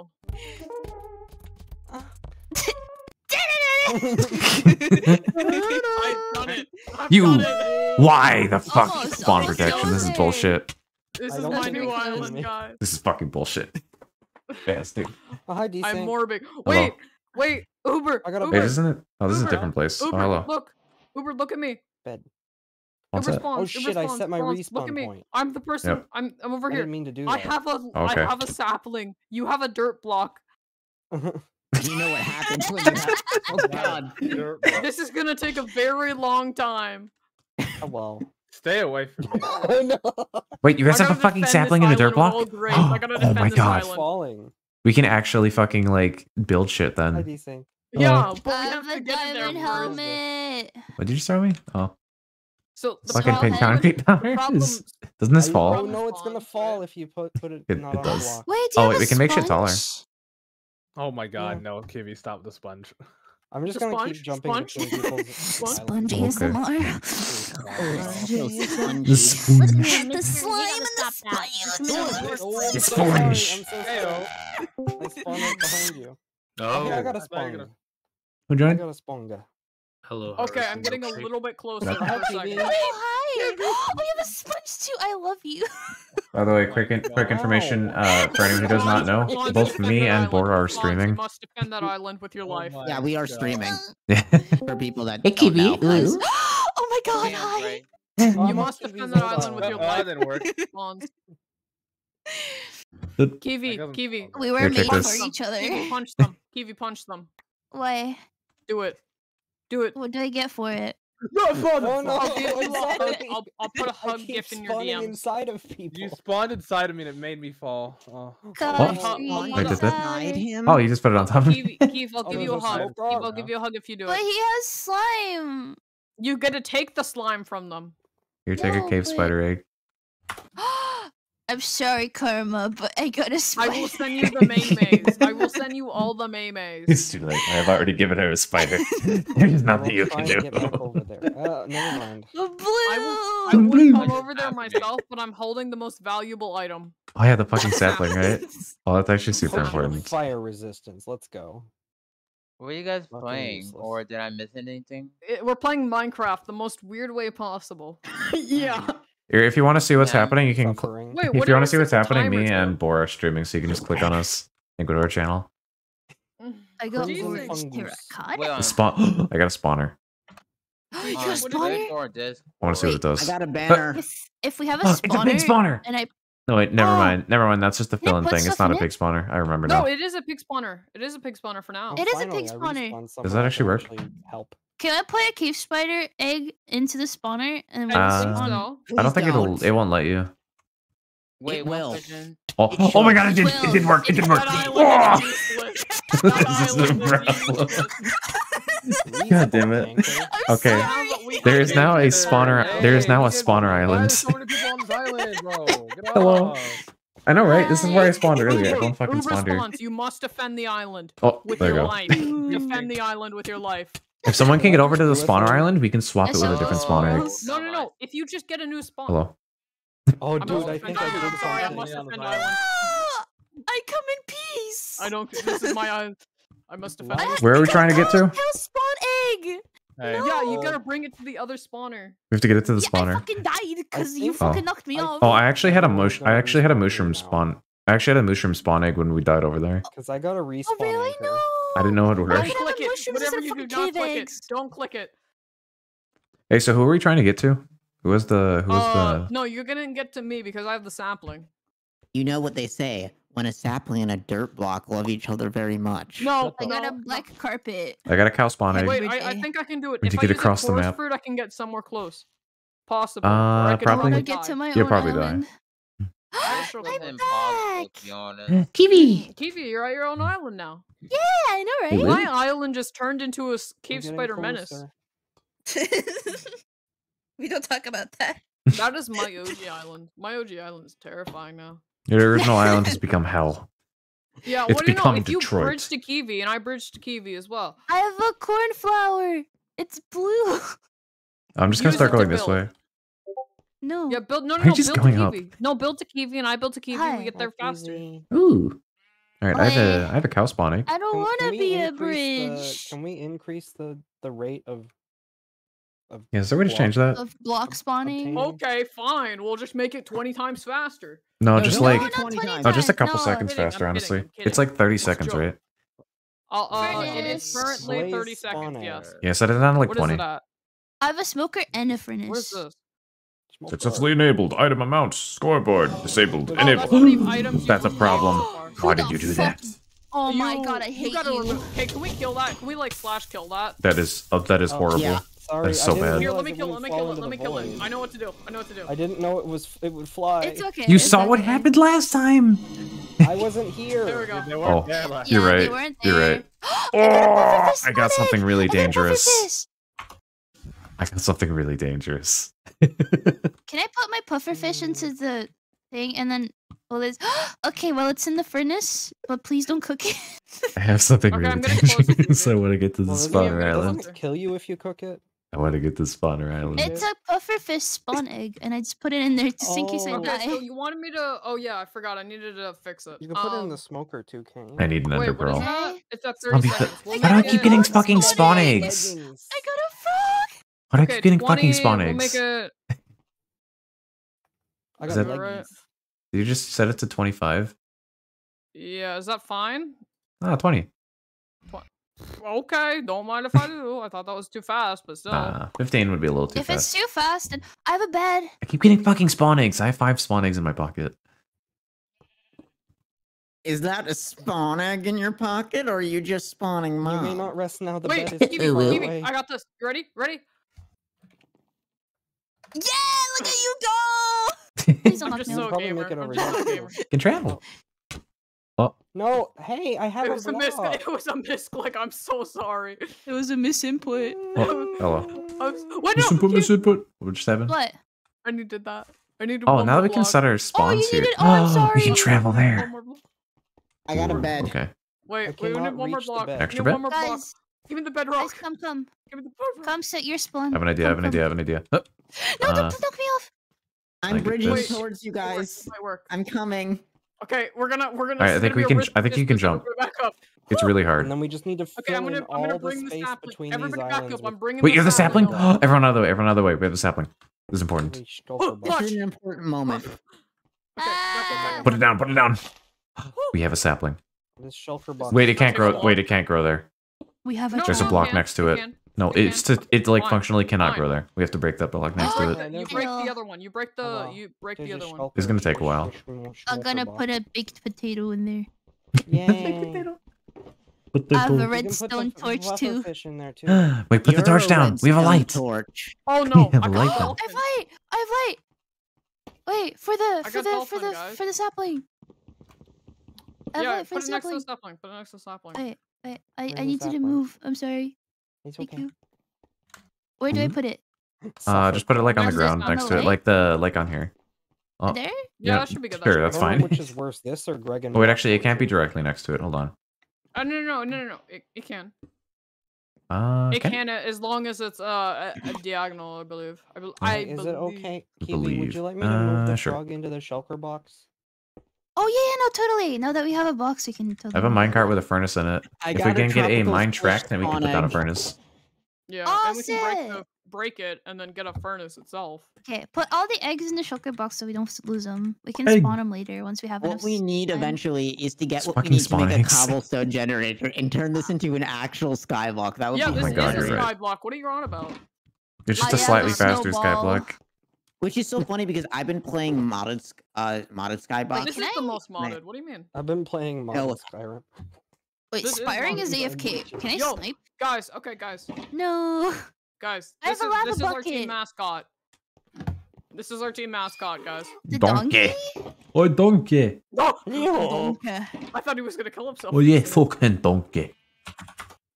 I've it. You- Why the oh, fuck Almost, spawn almost protection? This is bullshit. This is my new island, guys. This is fucking bullshit. [LAUGHS] Fast, dude. Oh, hi. I'm morbid. big. Wait, wait, Uber. I got a Uber, Wait, isn't it? Oh, this is a different place. Oh, hello. look. Uber, look at me. Bed. What's Uber that? spawns. Oh, Uber shit, I set my spawns. Look respawn at me. point. I'm the person. Yep. I'm I'm over I here. didn't mean to do I that. have a I Okay. have a sapling. You have a dirt block. [LAUGHS] You know what happens [LAUGHS] when you have... Oh god. [LAUGHS] This is gonna take a very long time. oh, well. Stay away from me. oh no! Wait, you guys have a fucking sapling this and a dirt block? with all grace. I [GASPS] gotta oh my god. Falling. We can actually fucking like build shit Hi, then. Desync. Yeah, oh. but we I have have to get in there helmet. What did you start me? Oh, So the fucking problem, pink concrete the powder. Is- Doesn't this I- fall? Oh no, it's gonna fall if you put put it, It- not it on does. a block. Wait, do you Oh wait, we can make shit taller. Oh my god, Yeah. no, Kiwi, stop the sponge. I'm just The gonna sponge? keep jumping Sponge? between people's [LAUGHS] Sponge? islands. Sponge Okay. ASMR. The sponge. The slime and the spine. Oh, I'm It's so sorry. I'm so sorry. I spawned behind you. Oh, I got a I thought you were gonna- Who I got a spawnga. hello. Okay, I'm getting a little bit closer Okay. Hi, Oh, hi. Oh, you have a sponge too. I love you. [LAUGHS] By the way, quick in- quick information uh, for anyone who does not know, both me and island. Bora are Spawns, You streaming. must defend that island with your Oh life. Yeah, we are streaming. [LAUGHS] For people that Hey, don't Kiwi, know. [GASPS] oh my god, hi. [LAUGHS] Oh, You I'm must on defend that island with your Oh, that life. didn't work. Spawns. The- Kiwi, I got- Kiwi. We were Here, made for each other. Kiwi, punch them. Kiwi, punch them. Why? Do it. Do it. What do I get for it? Oh no! [LAUGHS] I'll, you I'm a hug. sorry. I'll, I'll put a I hug gift in your spawning DMs. inside of people. You spawned inside of me and it made me fall. Oh. God, What? Steve, Wait, did that- him. Oh, you just put it on top of me. Kiwi, Kiwi, I'll Oh, give there's you a a hug. smoke Kiwi, I'll rock. give you a hug if you do it. But he has slime. You get to take the slime from them. Here, take a cave but- spider egg. [GASPS] [GASPS] [GASPS] I'm sorry, Karma, but I got a I spider. I will send you the maymays. I will send you all the maymays. It's too late. I have already given her a spider. [LAUGHS] There's I nothing you can do. get over there. [LAUGHS] Uh, never mind. The blue. I Some would blue. come over there myself, but I'm holding the most valuable item. Oh yeah, the fucking sapling, [LAUGHS] right? Oh, that's actually super important. Fire resistance. Let's go. Were you guys Fucking playing, useless. or did I miss anything? It- we're playing Minecraft the most weird way possible. yeah. Here, if you want to see what's Yeah. happening, you can. Cl- Suffering. Wait, if you want to see what's happening, me and Bora are streaming, so you can just click on us and go to our channel. I got Jesus. orange Fungus. terracotta. Wait, The on, spawn. [GASPS] I got a spawner. [GASPS] you got a spawner? or? I want to see what it does. I got a banner. If, if we have a Oh, [GASPS] it's a spawner, big spawner. and I No wait, never Oh. mind. Never mind. That's just a Yeah, fill-in put thing. It's not a pig it. spawner. I remember No, now. it is a pig spawner. It is a pig spawner for now. Oh, It is a pig spawner. Does that actually work? actually help. Can I put a cave spider egg into the spawner and when Uh, it spawn- I don't think it'll. It won't let you. Wait, will. Oh, oh my god! It did. It did work. It did work. Oh! [LAUGHS] this is a problem. God damn it. Okay. There is now a spawner. There is now a spawner island. Hello. I know, right? This is where I spawned earlier. I don't fucking spawn here. you must defend the island Oh, with there your go. life. defend the island with your life. If someone can get over to the spawner island, we can swap it with a different spawner. No, no, no. If you just get a new spawn. Hello. Oh, I dude, I think I island. did I'm sorry, I something. must on the defend island. island. I come in peace. I don't. This is my island. I must defend. it. Where are we trying to get to? Hell spawn egg. Yeah, you gotta bring it to the other spawner. We have to get it to the spawner. I Fucking died because you Oh. fucking knocked me off. Oh, I actually had a mush. I actually had a mushroom spawn. I actually had a mushroom spawn egg when we died over there. Because I got a respawn. Oh, really? No. I didn't know it would Don't work. click it. Whatever you do, don't click cave it. Don't click it. Hey, so who are we trying to get to? Who was the? Who was Uh, the? no, you're gonna get to me because I have the sapling. You know what they say when a sapling and a dirt block love each other very much. No, I got a no. black carpet. I got a cow spawn egg. Wait, I, I think I can do it. Would if you I get use across a the forest map? fruit, I can get somewhere close. Possible. Uh, I can probably- probably get to my You'll own probably die. Island. I'm impossible, to be honest. Mm, Kiwi. Kiwi, mm, you're at your own mm. island now. Yeah, I know, right? My island just turned into a cave getting spider menace. [LAUGHS] we don't talk about that. That is my OG island. My OG island is terrifying now. Your original [LAUGHS] island has become hell. Yeah, It's what do you know? become If you Detroit. bridge to Kiwi and I bridge to Kiwi as well. I have a cornflower. It's blue. I'm just gonna Use start going this way. No. Yeah, build no no Why are you no just build to going up? Kiwi. No, build to Kiwi and I build to Kiwi. Hi. We get there faster. Ooh. All right, I have a I have a cow spawn egg. I don't Can- want to we be a increase the- bridge can we increase the the rate of? of Yeah, is there a way to change that? of block spawning. Okay, fine. We'll just make it 20 times faster. No, just no, like not 20 times. oh, just a couple no. seconds kidding, faster. I'm Honestly, kidding, I'm it's like 30 It's a seconds, joke. right? Uh, uh, it is currently 30 seconds, spawn yes. egg. Yeah, set it down to like What is 20. it? I have a smoker and a furnace. Where's this? Successfully enabled. Item amount. Scoreboard. Disabled. Oh, that's how many items you That's a problem. get. Why did you do that? Oh my You- god, I you hate gotta you. remove- Hey, can we kill that? Can we like slash kill that? That is oh, that is Oh, horrible. yeah. Sorry, is I so bad. Here, let me kill it. Let me kill it. Let me kill it. I know what to do. I know what to do. I didn't know it was it would fly. It's okay. You it's saw what happened last time. I wasn't here. There we go. They Oh, weren't there you're Yeah, they right. You're right. I got a Oh, I got something really I got a dangerous. I got something really dangerous. [LAUGHS] Can I put my pufferfish into the thing and then well it's [GASPS] okay, well it's in the furnace, but please don't cook it. I have something Okay, really I'm gonna close [LAUGHS] the dangerous. I want to get to the Well, doesn't spawner it- island. Doesn't it kill you if you cook it? I want to get to spawner island. it's a pufferfish spawn egg, and I just put it in there just in case I Oh. Okay, so you wanted me to? Oh yeah, I forgot. I needed to fix it. You can put it in Um, the smoker too, can't you? I need an Wait, ender what is that? It's at 30 seconds. fu- We'll Why do I keep getting fucking spawn spawn eggs? eggs? I got a frog. Why do I Okay, keep getting 20, fucking spawn We'll eggs? make it. I Is got that- leggies. Did you just set it to 25? Yeah, is that fine? Ah, 20. Okay, don't mind if I do. I thought that was too fast, but still. Nah, 15 would be a little too If it's fast. too fast, then I have a bed. I keep getting fucking spawn eggs. I have five spawn eggs in my pocket. Is that a spawn egg in your pocket, or are you just spawning mine? You mom? may not rest now. The Wait, bed is Kiwi, too far Kiwi, away. I got this. You ready? Ready? Yeah, look at you go. [LAUGHS] Please don't I'm knock just so. Probably make it I'm over here. You can travel. Oh, No, hey, I have It a was a miss. [LAUGHS] block. It was a misclick. I'm so sorry. It was a misinput. oh hello. I was, wait, Miss no. input, miss Kiwi- input. What just happened? What? I needed that. I needed. Oh, one now that oh, oh, [GASPS] we can set our spawns here. needed- oh, I'm we can travel there. I got a bed. Okay. Wait, wait, we need one more block. Extra bed? one more block. Guys, Give me the guys, bedrock. come, come, Give me the bedrock. come, set your spawn. I have an idea. I have Come, an idea. I come. have an idea. Oh, No, Uh, don't knock me off. I I'm bridging this. towards you guys. might work. I'm coming. Okay, we're gonna we're gonna. Alright, I think we can- I think you can jump. we're Back up. it's really hard. And then we just need to Okay, I'm fill gonna in I'm gonna all the bring the space sapling. between Everybody these back islands up. I'm bringing. Wait, you have the sapling? up. [GASPS] Everyone out of the way. Everyone out of the way. We have the sapling. This is important. This is an important moment. Okay, back up, back up. Put it down. Put it down. [GASPS] We have a sapling. This shulker box. Wait, it can't grow. Wait, it can't grow there. We have a No, There's a block can, next to it. can. No, You it's can. to, it like Fine, functionally cannot fine. grow there. We have to break that block next to it. break the- You You break the other one. You break the Hello. you break There's the a other one. It's gonna take a while. sh- sh- I'm gonna put a baked potato in there. Yay. [LAUGHS] Put the I have a torch. redstone torch too. Fish in there too. [GASPS] Wait, put the torch down. We have a light. Torch. Oh [LAUGHS] no! have I a got light a now. dolphin. I have light. I have light. Wait for the for the for the guys. for the sapling. I have Yeah, light for put the it next to the sapling. Put it next to the sapling. Wait, wait. I I need you to sapling? move. I'm sorry. It's Thank okay. you. Where do I Mhm. put it? Uh, just put it like on the Next ground on the next to it, like the like on here. Oh, There? Yeah, that should be good, Sure, that's that's I don't know fine. Which is [LAUGHS] worse, this or Greg and Oh, wait, actually, it can't be directly next to it. Hold on. Uh, no, no, no, no, no, no. It, it can. Uh, It can can uh, as long as it's uh, a, a diagonal, I believe. I, bel I Is believe. it okay, Kiwi? Would you like me to move Uh, the sure. frog into the shulker box? Oh yeah, yeah, no, totally. Now that we have a box, we can totally. I have a move it. minecart with a furnace in it. I if we can get a mine track, then we can put down a furnace. Yeah, Oh, and we can break, the, break it and then get a furnace itself. Okay, put all the eggs in the shulker box so we don't lose them. We can Egg. spawn them later once we have What enough. we need time. eventually is to get It's what we need to make a [LAUGHS] cobblestone generator and turn this into an actual skyblock. That would Yeah, be this oh my is God, a you're right. sky. What are you on about? It's just a have slightly faster sky snowball. block. Which is so funny because I've been playing modded, sk- uh, modded skyblock. this can is the most modded. What do you mean? I've been playing No. Modern Skyrim. Wait, This Spiring is modded. AFK. Can I Yo. snipe? Guys, okay, guys, No. guys. I have This a is lava this is our team mascot. This is our team mascot, guys. The Donkey. donkey? Oh, donkey. No, Donkey. I thought he was gonna kill himself. Oh, yeah, fucking donkey.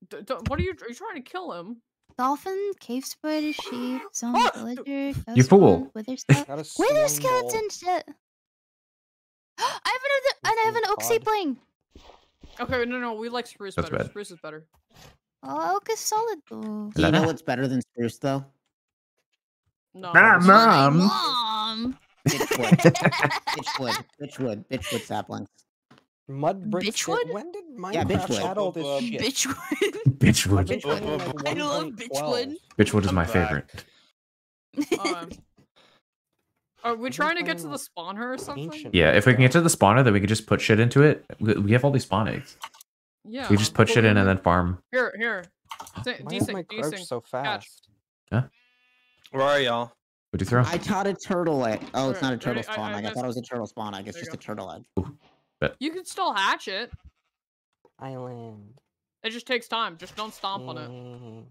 D- d- what are you? Are you trying to kill him? Dolphin, cave spider, sheep, [GASPS] zombie Ah! villager, You fool. one, wither [LAUGHS] skeleton. Wither skeleton shit. [GASPS] I have another, and I have an oak sapling. Okay, no, no, we like spruce That's better. bad. Spruce is better. Oh, oak is solid though. Do you know what's better than spruce though? No. Nah, this is- Mom. Mom. Bitchwood. Bitchwood. [LAUGHS] Bitchwood. Bitchwood saplings. Mud brick. Bitchwood? When did Yeah, Minecraft Bitchwood. add all this shit? Bitchwood. Bitchwood. I've like I love Bitchwood. Bitchwood is my back. favorite. [LAUGHS] Um, are we trying to get to the spawner or something? Yeah, if we can get to the spawner, then we can just put shit into it. We we have all these spawn eggs. Yeah. We just put shit in and then farm. Here, here. D- Why is my Decent, crouch so catch. fast? Where are y'all? What'd you throw? I taught a turtle egg. Oh, it's not a turtle ready? I- spawn I egg. I thought it was a turtle spawn egg. It's just a turtle egg. You can still hatch it. Island. It just takes time. Just don't stomp on it. Mm.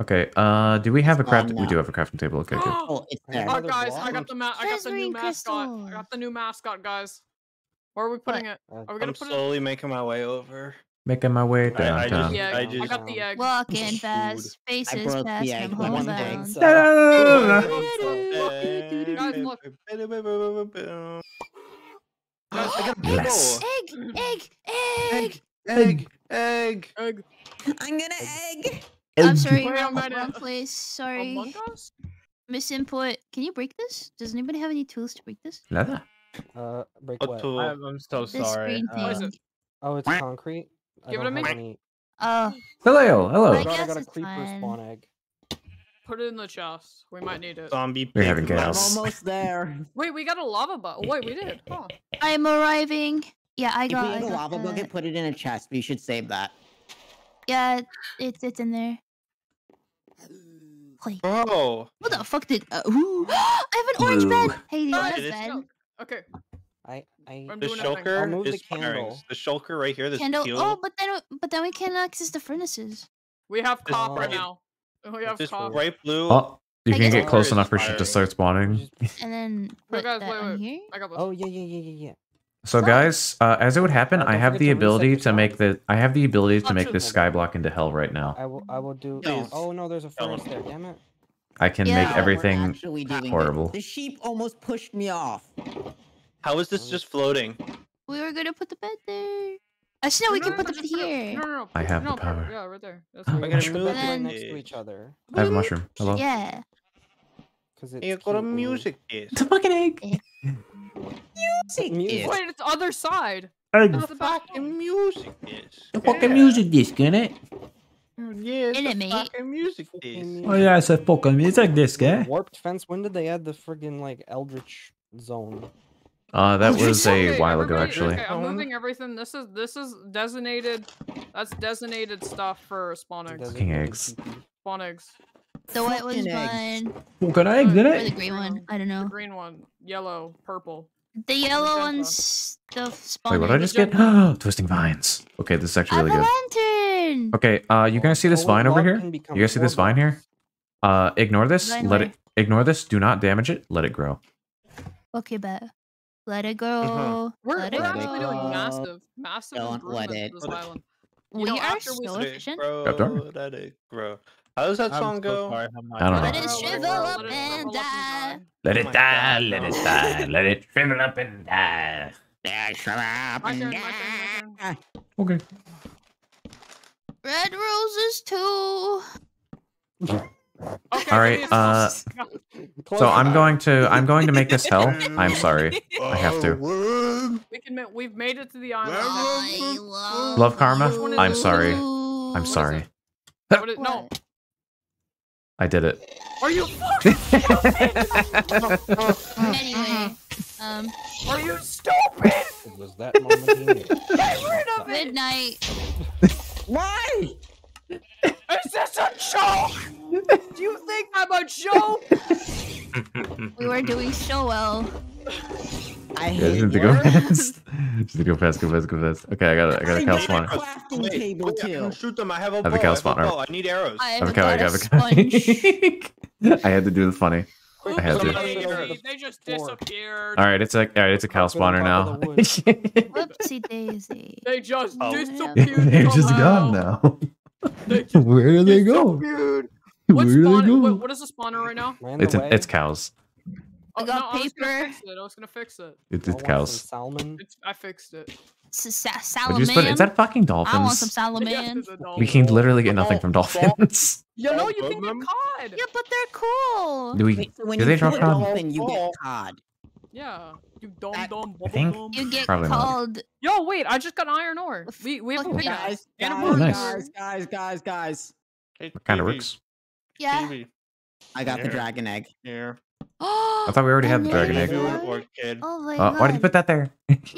Okay, uh, do we have a Oh, craft? We do have a crafting table. Okay, good. Oh, it's there. Oh, guys. I got the ma- I got the new Treasury mascot. I got the new mascot, guys. Where are we putting it? Uh, Are we gonna I'm put slowly making my way over. Making my way I downtown. it? just- The egg. I I, just- got the egg. Walking Food. fast, faces broke the egg from with one homebound. Guys, look. Yes. bubble. Egg, egg, egg. Egg, egg. Egg. I'm gonna egg. I'm sorry, Wait a wrong, wrong place. Sorry. Among Us? Misinput. Can you break this? Does anybody have any tools to break this? Nada. Uh, break What what? tool? I'm, I'm so This sorry. Uh, What is thing. it? Oh, it's concrete. Give it a minute. any- Oh, Hello, hello. I I guess got a it's creeper fine. spawn egg. Put it in the chest. We might need it. Zombie. We're pig having man. I'm chaos. almost there. [LAUGHS] Wait, we got a lava butt. Wait, we did. Huh. I'm arriving. Yeah, I If got. we I have a lava that. bucket, put it in a chest. We should save that. Yeah, it's it's in there. Wait, Bro. what the fuck did? Uh, ooh, [GASPS] I have an orange Ooh. bed. Hey, do you Guys, a bed? Okay. I I I'm The doing shulker move the is firing. candle. The shulker right here. This Candle. peel. Oh, but then but then we can't access the furnaces. We have This copper right- now. [LAUGHS] We have this copper. bright blue. Oh, you I can guess get close enough for shit to start spawning. [LAUGHS] And then put guys, that wait, on wait. here. I got this. Oh yeah yeah yeah yeah yeah. So guys, uh, as it would happen, Uh, I have the to ability to make the I have the ability to Oh, make shit. this skyblock into hell right now. I will I will do. Yes. Oh no, there's a furnace there. Damn it. I can Yeah. make We're We're everything actually it. horrible. The sheep almost pushed me off. How is this just floating? We were gonna put the bed there. Actually, no, we No, can no, put no, the bed just put it- here. No, no, no. I have no, the power. Yeah, right there. That's We're gonna move Put Then- next to each other. I have a mushroom. Hello. Yeah. Cause it's You got a music disc. It's a fucking egg. Music. Wait, it's other side. Egg. Not the back. Fucking music disc. The fucking Yeah. music disc, innit? Yeah, it's In a fucking music disc. Oh yeah, it's a fucking music disc, eh? Warped fence. When did they add the friggin' like Eldritch zone? Uh, that Okay, was a while ago, actually. Okay, I'm moving everything. This is this is designated. That's designated stuff for spawn eggs. Fucking eggs. Spawn eggs. The white one's Fucking eggs. mine. Fucking eggs, Or Or the green one. I don't know. The know. green one, yellow, purple. The yellow ones, the Wait, what did I just get? [GASPS] Twisting vines. Okay, this is actually really I have good. a lantern. Okay, uh, you guys see this vine over here? can You become guys see this vine here? Uh, ignore this. Let it. Ignore this. Do not damage it. Let it grow. Okay, bet. Let it mm-hmm. go. We're, Let we're it actually doing massive, massive Don't let it. this island. You We know, are after we so efficient. Grow, let it grow. How does that I'm song so go? sorry, I'm not I don't know. Let it shrivel grow, up and die. Let Oh it die. God, Let it die. Let it shrivel up and die. Yeah, shut up and turn, my turn, my turn. Okay. Red roses too. [LAUGHS] Okay, All right, give me a uh. So I'm going to. I'm going to make this hell. I'm sorry. I [LAUGHS] have to. We can we've made it to the island. Love, Love karma? Which one is I'm sorry. I'm sorry. What is, no. I did it. Are you fucking? [LAUGHS] Anyway, um, Are you stupid? It was that moment he [LAUGHS] knew. Get rid of it. midnight. Why? Is this a joke? Do you think I'm a joke? [LAUGHS] We were doing so well. I Yeah, hate just to go fast. [LAUGHS] Just need to go fast. Go fast. Go fast. Okay, I got it. I got a cow I need spawner. a crafting table too. shoot them. I have a Have a bow. cow I have a spawner. bow. I need arrows. I I have a cow. I have a cow. I had to do the funny. I had to. They, just disappeared. All right, it's a all right. It's a cow spawner now. of the woods. [LAUGHS] Whoopsie daisy. They just Oh. disappeared. They're just gone now. They [LAUGHS] just Where do they go? disappeared. [LAUGHS] Where What do they go? What, what is the spawner right now? Ran It's an, it's cows. I Oh, got no, I was paper. I was gonna fix it. It's, it's cows. Salmon. It's, I fixed it. S- sa- What'd just put? Is that fucking dolphins? I want some dolphins? salmon. Yes, dolphin. We can literally get nothing from dolphins. [LAUGHS] You know you can of get them? cod. Yeah, but they're cool. Do we? Wait, so when do you they drop kill a cod? dolphin, you get cod. Yeah. You dumb That- dumb. I think- bubble You get Probably not. Yo, wait! I just got iron ore. We we have a Fuck pickaxe. Guys, guys, nice. guys, guys, guys, guys. What kind of works? Yeah. Stevie, I got the dragon egg. Here. I thought we already had the dragon egg. Do an orchid. Oh my Uh, god. why did you put that there? [LAUGHS] Thank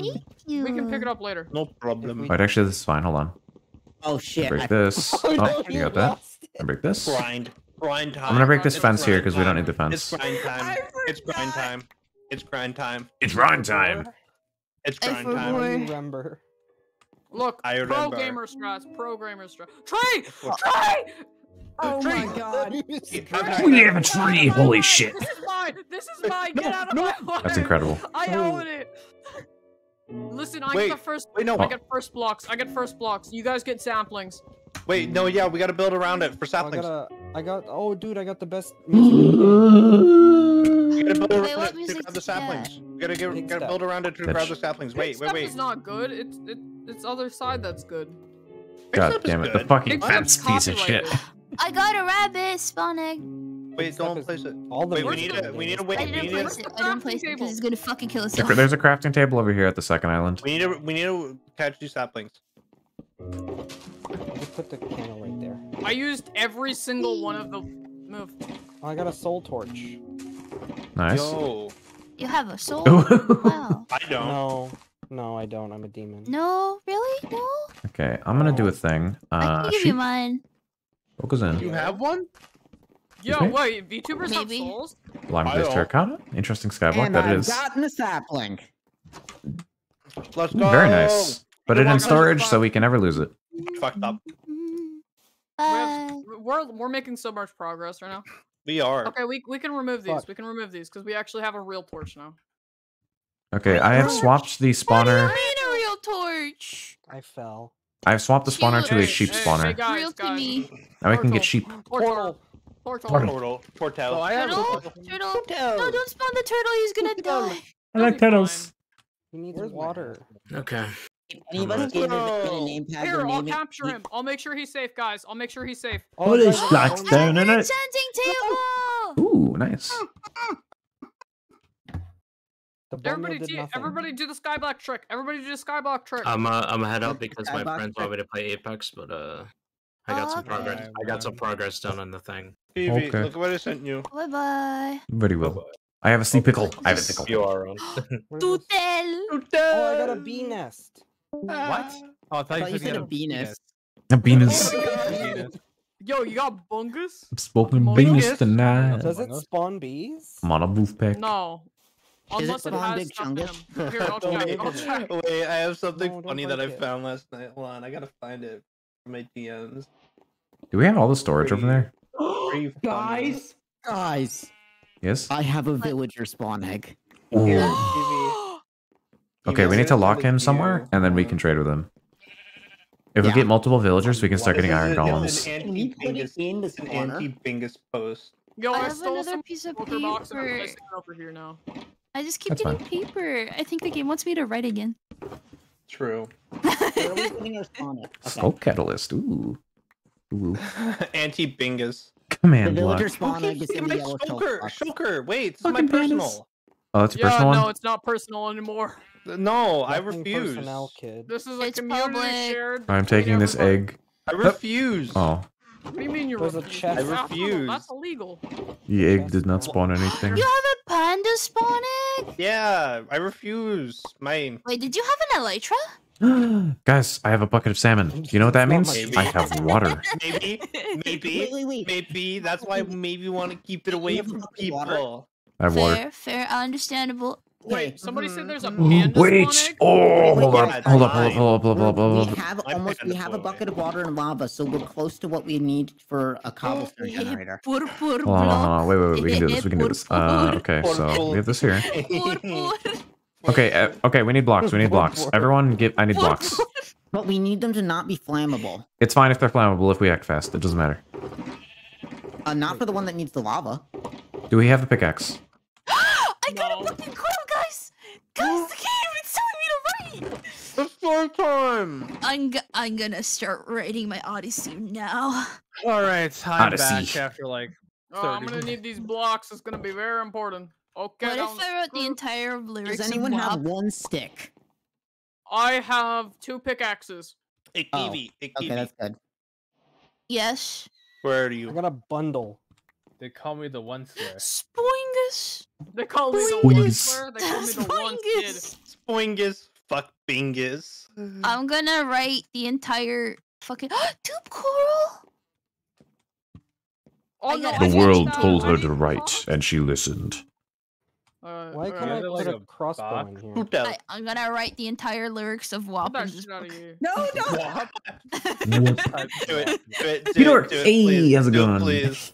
you. We can pick it up later. No problem. Wait, actually, this is fine. Hold on. Oh I shit! break I this. [LAUGHS] Oh, Oh, no, you you got that? I break this. Grind. Grind time. I'm gonna break this It's fence here because we don't need the It's fence. grind time. It's grind time. It's grind time. It's run time. It's I grind time. I remember. Look, I pro remember. gamer strats, pro gamer strats. Tree, tree. Oh Tree. my god! [LAUGHS] We have a tree. Holy shit. This is mine. This is mine. Get out of my way. That's incredible. I own it. Listen, I Wait, get the first. wait, no. I get first blocks. I get first blocks. You guys get samplings. Wait, no, yeah, we gotta build around it for I saplings. got a, I got. Oh, dude, I got the best. [LAUGHS] music in the game. We gotta build Wait, around what it to music grab the is that? saplings. We gotta get, Big gotta build around it to grab the saplings. Wait, Big wait, stuff wait. is not good. It's it, it's other side that's good. God damn it. The fucking fence piece of shit. [LAUGHS] I got a rabbit spawn egg. Wait, Step don't place it. All the Wait, we need the- a, we need a I wait. We didn't need place a, it. I didn't place it because it's gonna fucking kill There- itself. There's a crafting table over here at the second island. we need a, we need to catch these saplings. Just put the candle right there. I used every single one of the move. Oh, I got a soul torch. Nice. Yo, You have a soul? [LAUGHS] Wow. I don't. No, no, I don't. I'm a demon. No, really? No? Okay, I'm gonna do a thing. I Uh, can give you mine. What goes in? You have one? Yo, me? wait, VTubers have souls? Lime I based don't. terracotta. Interesting skyblock And that it I've is. gotten a sapling. Let's go. Very nice. Put it in storage so we can never lose it. Fucked up. We Bye. have, we're we're making so much progress right now. We are. Okay, we we can remove these. Fuck. We can remove these because we actually have a real torch now. Okay, I have swapped the What do you spawner. mean a real torch? I fell. I've swapped the spawner to a sheep hey, spawner. Hey guys, real to me. Now we can get sheep. Portal. Portal. Portal. Portal. Portal. So I have Turtle? Turtle? No, don't spawn the turtle. He's gonna die. I like turtles. He needs Where's water. Okay. If any of us gave it a name tag Here, I'll capture him. I'll make sure he's safe, guys. I'll make sure he's safe. Oh, What guys, is I black in it? Enchanting table! Ooh, nice. Everybody, do, everybody do the skyblock trick. Everybody do the skyblock trick. I'm uh, I'm head out because my Skybox friends want me to play Apex, but uh, I got some Okay. progress. I got some progress done on the thing. Stevie, Okay. look what I sent you. Bye bye. Very well. I have a sea pickle. I have a pickle. You are on. [GASPS] [LAUGHS] Where's this- Tutel! Oh, I got a bee nest. What? Uh, oh, I I thought, thought you said said you a Venus. Oh, a Venus. Yo, you got bungus? I'm smoking Venus. Venus tonight. Does it spawn bees? I'm on a wolf pack. No. Unless it, spawn has Big stuff Chungus? Here, I'll check. Wait, I'll check. [LAUGHS] wait, I have something No, funny that I found last night. Hold on, I gotta find it from my DMs. Do we have all the storage over there? [GASPS] Guys, guys, Yes. I have a villager spawn egg. Here, Ooh. TV. Okay, we need to lock him somewhere, and then we can trade with him. If we get multiple villagers, we can start getting iron an- golems. Can we put it in the an spawner? anti-bingus post. Yo, I I, have stole another some piece of filter box paper. over here now. I just keep That's getting fine. paper. I think the game wants me to write again. True. Where are we our spawn egg? [LAUGHS] Okay. Sculk catalyst. Ooh. Ooh. [LAUGHS] anti-bingus. The Command block. villager spawn egg is See in the my yellow shulker, shulker. Wait, this is my Fucking pandas. personal. Oh, that's a Yeah, personal no, one. it's not personal anymore. No, I Nothing refuse. Personnel, kid. This is a It's community public. shared. I'm taking this everybody. egg. I refuse. Oh, What do you mean you There's a refuse? chest. I That's illegal. refuse. That's illegal. the egg did not spawn anything. You have a panda spawn egg? Yeah, I refuse. Mine. Wait, did you have an elytra? [GASPS] Guys, I have a bucket of salmon. You know what that means? my I have water. [LAUGHS] Maybe, maybe, Wait, wait, wait. maybe. That's why maybe want to keep it away from bucket of water? people. I have water. Fair, fair, understandable. Wait, somebody said there's a Ooh, panda Wait! spawn? Oh, hold Wait, up, hold up, hold up, hold up, hold up, hold up, We have almost we have a bucket of water and lava, so we're close to what we need for a cobblestone generator. Pur, pur, Hold on, hold on. Wait, wait, wait. We can do this. We can do this. Uh, okay, so we have this here. pur, pur. [LAUGHS] Okay, uh, okay. We need blocks. We need blocks. Everyone, get. I need blocks. But we need them to not be flammable. It's fine if they're flammable if we act fast. It doesn't matter. Uh, not for the one that needs the lava. Do we have a pickaxe? [GASPS] I got No. a fucking quill, guys! Guys, the game is telling me to write! It's story time. I'm, g- I'm gonna start writing my Odyssey now. All right, I'm Odyssey. back after like. Oh, I'm gonna need these blocks. It's gonna be very important. Okay. What down if the I wrote the entire lyrics Does anyone have one stick? I have two pickaxes. Hey, Oh, Kiwi. Okay, that's good. Yes. Where are you? I you? got a bundle. They call me the one slayer. Spoingus! They call me the Boingus. one swear. They call me the one kid. Spoingus! Spoingus. Fuck bingus. I'm gonna write the entire fucking [GASPS] tube coral. Oh, no, got I. The The world told her to write, and she listened. Uh, Why uh, can't I put like a crossbow in here? I, I'm gonna write the entire lyrics of Get WAP that in this shit out of book. here. [LAUGHS] No, no. [LAUGHS] What? do Do it. Do it. Do Peter, it. Do it. hey, please. how's it Do going? Please.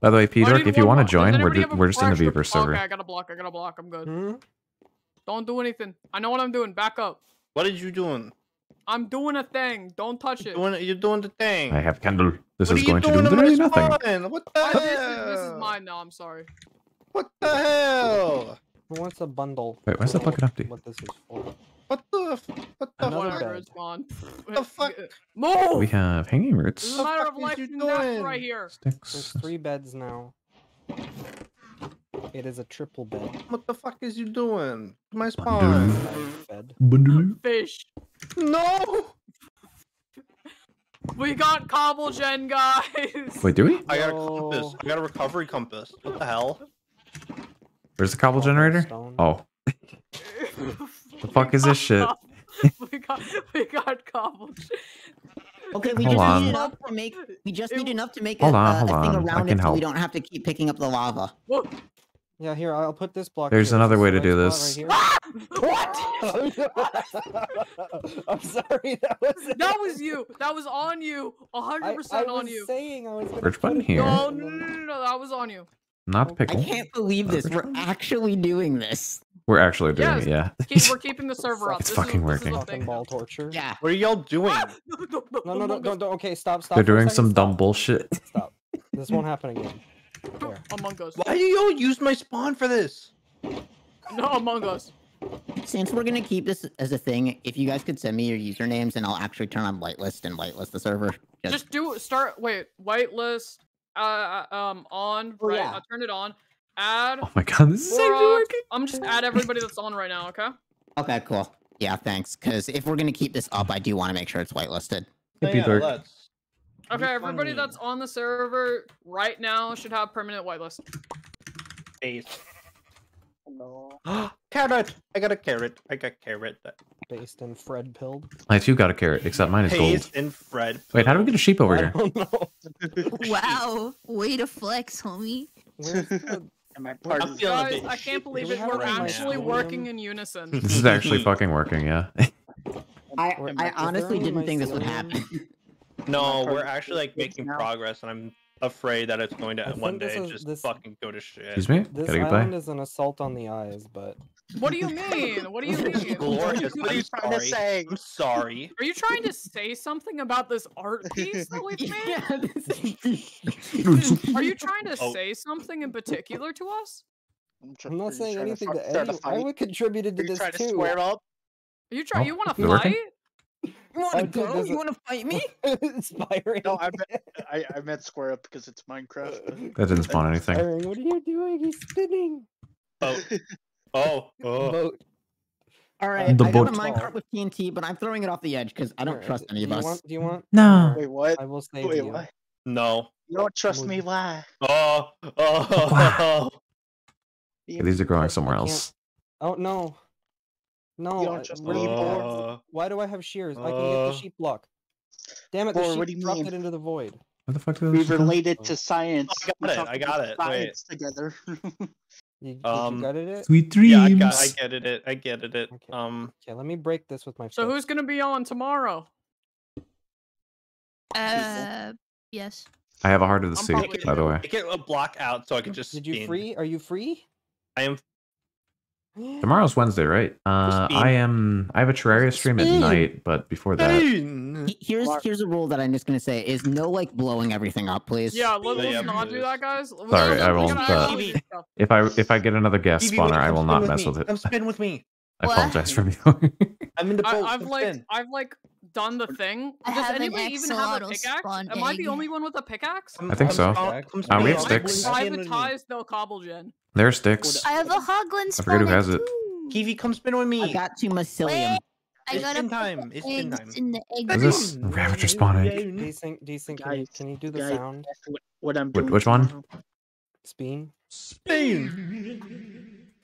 By the way, Peter, if you want to join, we're, ju- we're just in the extra- Beaver server. Okay, I got a block. I got a block. I'm good. Hmm? Don't do anything. I know what I'm doing. Back up. What are you doing? I'm doing a thing. Don't touch it. Doing you're doing the thing. I have candle. This what is are you going to do doing literally nothing. spawn? What the hell? this, is, this is mine now. I'm sorry. What the hell? Who wants a bundle? Wait, why's the bucket empty? What this is for? What the? f- What the? Another fuck? Whatever, bed. it's [LAUGHS] the fuck? Move! We have hanging This is roots, a matter of fuck is life you and death doing? right here. There's sticks. three beds now. It is a triple bed. What the fuck is you doing? My spawn. Five bed. Bundle. Fish. No. We got cobble gen, guys. Wait, do we? I got a compass. I got a recovery compass. What the hell? Where's the cobble generator? Cobblestone. Oh, [LAUGHS] [LAUGHS] the fuck is this shit? [LAUGHS] we got we got cobble. Okay, we Hold just on. need enough to make. We just need enough to make Hold a, on, a- a thing around it, so we don't have to keep picking up the lava. Whoa. Yeah, here I'll put this block. There's here. another Is way to do this. spot right [LAUGHS] here? [LAUGHS] I'm sorry. That was. That was you. That was on you. 100 percent on was you. saying I was gonna Which button here? No, no, no, no, no, that was on you. Not oh, the I pickle. can't believe this. We're actually doing this. We're actually doing Yes. it, yeah. Keep, we're [LAUGHS] keeping the server up. It's This is- fucking this is working. Fucking ball torture. Yeah. What are y'all doing? Ah! [LAUGHS] No, no, no, Among no, Us. no. Okay, stop, stop. They're doing second, some dumb bullshit. [LAUGHS] Stop. This won't happen again. There. Among Us. Why do y'all use my spawn for this? No, Among Us. Since we're gonna keep this as a thing, if you guys could send me your usernames, and I'll actually turn on whitelist and whitelist the server. Just, Just do start. Wait, whitelist. Uh, um, on. Oh, right. yeah. I'll turn it on. Add. Oh my god, this is actually working. I'm just add everybody that's on right now. Okay. okay, cool. Yeah, thanks. Because if we're gonna keep this up, I do want to make sure it's whitelisted. Hey, Yeah, Peter. let's. Okay, everybody funny. that's on the server right now should have permanent whitelist. Face. [GASPS] carrot. I got a carrot. I got carrot. Based in Fred pilled. I too got a carrot, except mine is gold. Paste and Fred. Wait, how do we get a sheep over here? don't. [LAUGHS] [LAUGHS] Wow, way to flex, homie. Where's I'm feeling a Guys, I can't believe we it. have We're it actually phone? working in unison. [LAUGHS] This is actually fucking working, yeah. I, I honestly didn't think this would happen. No, we're actually like making progress, and I'm afraid that it's going to I one think this day is- just this- fucking go to shit. Excuse me? This Gotta island goodbye. is an assault on the eyes, but What do you mean? What do you [LAUGHS] mean? Glorious. What are I'm you trying to sorry. say? I'm sorry. [LAUGHS] Are you trying to say something about this art piece that we've [LAUGHS] made? yeah, this is- Are you trying to Oh. say something in particular to us? I'm not saying anything to start a Eddie. I would contributed to Are you this trying to too. square up? Are you trying? Oh, you want to it working? fight? You want to dude, go? there's You want to fight me? [LAUGHS] Inspiring. No, I meant I, I meant square up because it's Minecraft. [LAUGHS] That didn't spawn anything. Inspiring. What are you doing? He's spinning. Oh, oh, oh. [LAUGHS] Boat. All right, The I got a boat. minecart with TNT, but I'm throwing it off the edge because I don't Here, trust do any of you us. Want, do you want? No. Wait, what? I will save Wait, you. what? No. You don't trust me? Why? Oh, oh. Wow. You- Okay, these are growing somewhere else. Oh no. No. don't I- trust where me, do you- Uh, Why do I have shears? I can get Uh, the sheep block. Damn it! The Boy, sheep what do you dropped mean? it into the void. Where the fuck did We this come? related to science. I got We it, I got about it, wait. Science together. [LAUGHS] You, did Um, you gutted it? Sweet yeah, I got, I get it. it. I get it. Okay. Um, Okay, let me break this with my. So fist. who's gonna be on tomorrow? Uh, yes. I have a heart of the I'm sea, probably- by the way. make it a block out so I can just. Did you spin. free? Are you free? I am. Tomorrow's Wednesday, right? Uh, I am. I have a Terraria stream at night, but before that, Here's here's a rule that I'm just gonna say: is no like blowing everything up, please. Yeah, let, Yeah, us not please. do that, guys. Sorry, I won't, gonna uh, actually do stuff. if I if I get another guest Evie, spawner, I will not with mess me? with it. Come spin with me. I What? apologize for viewing. I'm in the boat. I, I've like spin. I've like done the thing. I Does have an anybody even have a pickaxe? spawn Am I the only one with a pickaxe? I think so. Uh, we have sticks. I Spin with me. privatized the cobblegen. There are sticks. I have a hoglin I forget who has it. egg. Kiwi, come spin with me. I got two mycelium. Wait, I It's gotta spin put time, the it's spin eggs time. in the egg. Is this room. Ravager spawning? Decent, decent. Can you, Guys, can you do the guys, sound? what, what I'm doing. which one? Spin. Spin.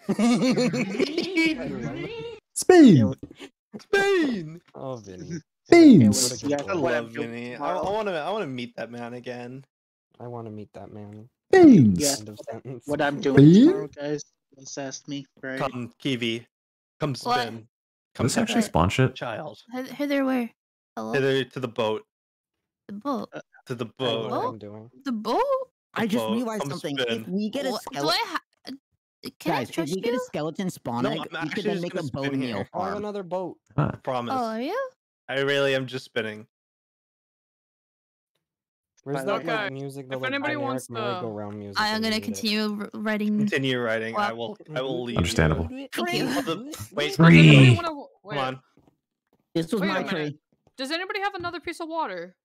Spain. Spain. Spain. Oh, Vinny. Beans. Yeah, I love Vinny. I tomorrow. want to. I want to meet that man again. I want to meet that man. Beans. Yeah. End of sentence. What I'm doing Bean? tomorrow, guys. Just asked me, right? Come, Kiwi. Come What? spin. Come This actually spawn shit. child. Heather, Heather, where? Hello? Hither to the boat. The boat. To the I know boat. what Oh. I'm doing. The boat? I just realized come something. spin. If we get a What- Do skeleton, I ha- Can guys, I if trust we get a skeleton spawn No, egg, I'm we could then make a gonna bone here. meal I have another boat. Ah, Promise. Oh, are you? I really am just spinning. Where's Fine, that okay. like music? The If like, anybody wants to- merry-go-round music. I am gonna we need it. continue writing. Continue writing. I will. I will leave. Understandable. Thank you. You. The- Wait. Three. wanna- Come on. This was Wait my tree. Does anybody have another piece of water?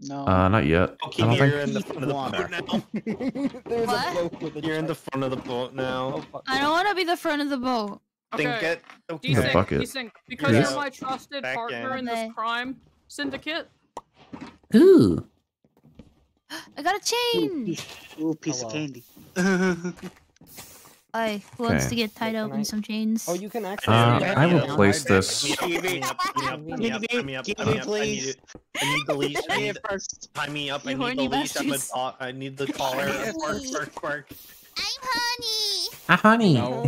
No. Uh, not yet. I Okay, don't you're think. in the front of of the water. boat now. [LAUGHS] There's What? a boat You're in the front of the boat now. Oh. I don't want to be the front of the boat. Then Okay. get. Okay. Yeah, Desync, bucket. desync. Because Yes. you're my trusted Back partner in. in this crime syndicate. Ooh. [GASPS] I got a chain. Piece, ooh, piece Hello. of candy. [LAUGHS] Hi, who wants to get tied up in some chains? Oh, you can actually. Uh. I will place this. Tie me up, tie me up, tie me up, tie me up, tie me up. I need it. I need the leash. I need, first. tie me up. I need the leash. I'm a dog. I need the collar. Spark, spark, spark. I'm honey. Ah, honey. All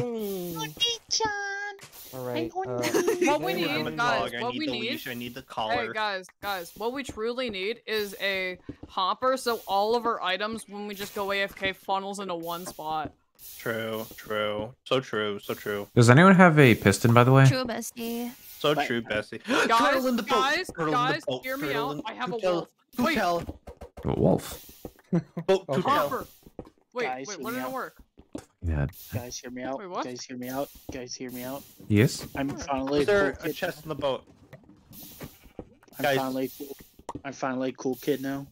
right. Uh, What we today we're need, I'm a doing- guys, what we need- leash. I need the collar. Hey guys, guys, what we truly need is a hopper so all of our items when we just go AFK funnels into one spot. True, true. So true, so true. Does anyone have a piston, by the way? True, bestie. So But- true, Bessie. [GASPS] Guys, Turtle in the boat. guys, Turtle in the guys, boat. hear me Turtle out. in- I have a wolf. Wait. Tutel, A wolf. [LAUGHS] boat, Okay. Tutel. Hopper. Wait, Guys, wait, what didn't it work? Yeah. Guys, hear me out. Wait. Guys, hear me out. Guys, hear me out. Yes. I'm finally Is there a cool a kid. chest in the boat? I'm guys- finally cool. I'm finally cool kid now.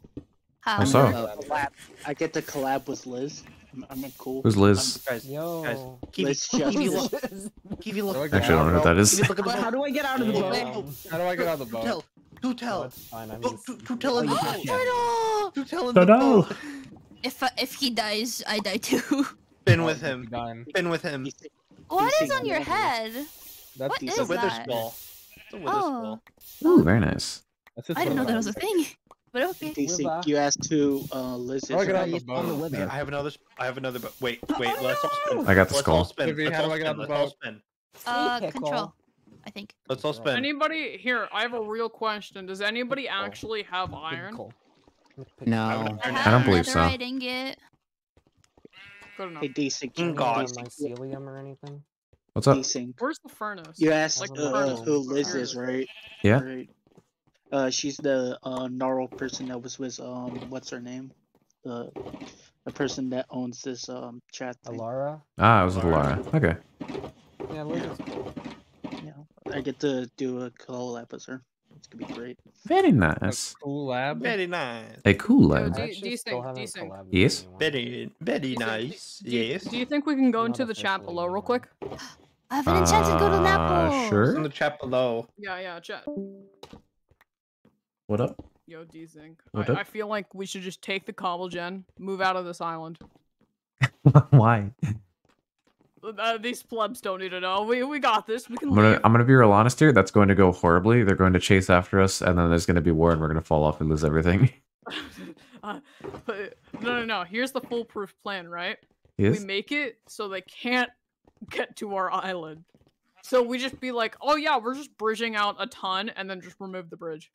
How? What's up? Collab. I get to collab with Liz. I'm, I'm cool. Who's Liz? Guys, Yo. guys, Kiwi, Liz Kiwi, Justice. look. Kiwi, look. Actually, Actually, I don't know who that is. Kiwi, look at the But how do I get out of the boat? Wow. How do I get out of the boat? Tutel, No, Tutel, it's fine. I'm Boat, just. Tu- in the boat. Turtle! Tutel in the boat. If uh, if he dies, I die too. [LAUGHS] Spin with him. Done. Spin with him. what is on your head? That's What It's is a wither skull. It's a wither Oh. skull. Ooh, very nice. I didn't know that was a thing. But okay. DC, you asked to uh, Liz. How I is get it- on the? Yeah. I have another. I have another. But wait, wait. Let's all spin. I got the let's skull. all spin. Vivi, Let's how all do I get spin. on the boat? spin. Uh, control. I think. Let's all spin. Anybody here? I have a real question. Does anybody actually have iron? No. I, I don't believe so. netherite ingot. Good enough. Hey, DC, Can can you God. mycelium or anything? What's up? DC. Where's the furnace? You asked Like the uh, furnace who for Liz is, right? Yeah. Right. Uh, she's the uh gnarl person that was with um, what's her name? The the person that owns this um chat thing. Alara? Ah, it was Lara. Okay. Yeah, Liz cool. Yeah, I get to do a collab with her. It's gonna be great. Very nice. Cool lab. Very nice. A cool Yo, lad. D- actually still decent, haven't decent. collabed with Yes? Very, very nice. Do you, Yes. do you think we can go Not into the chat below real quick? I have an enchanted golden Uh, apple. In sure. In the chat below. Yeah, yeah, chat. What up? Yo, Desync. What I? I feel like we should just take the cobble gen, move out of this island. [LAUGHS] Why? Uh, these plebs don't need to know. We we got this. We can I'm gonna leave. I'm gonna be real honest here. That's going to go horribly. They're going to chase after us, and then there's going to be war, and we're going to fall off and lose everything. [LAUGHS] uh, but no, no, no. Here's the foolproof plan, right? Yes. We make it so they can't get to our island. So we just be like, oh yeah, we're just bridging out a ton, and then just remove the bridge.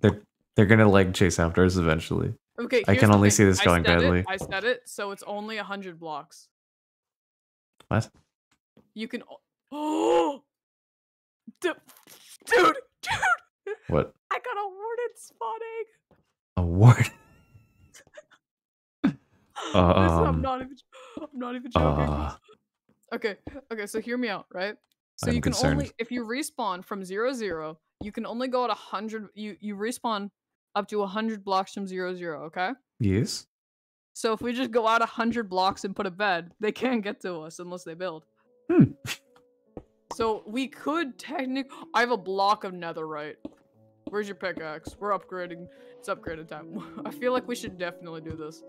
They're they're gonna like chase after us eventually. Okay. I can only see this I going it- badly. I said it, so it's only a hundred blocks. What? You can. Oh, [GASPS] dude, dude, dude! What? [LAUGHS] I got a warden spawning. Award. Listen, [LAUGHS] I'm Um, not even. I'm not even joking. uh, Okay, okay, so hear me out, right? So I'm you can concerned. only if you respawn from zero zero, you can only go at a hundred. You you respawn up to a hundred blocks from zero zero. Okay. yes. So if we just go out a hundred blocks and put a bed, [LAUGHS] they can't get to us unless they build. Hmm. So we could technically. I have a block of netherite. Where's your pickaxe? We're upgrading. It's upgraded time. [LAUGHS] I feel like we should definitely do this.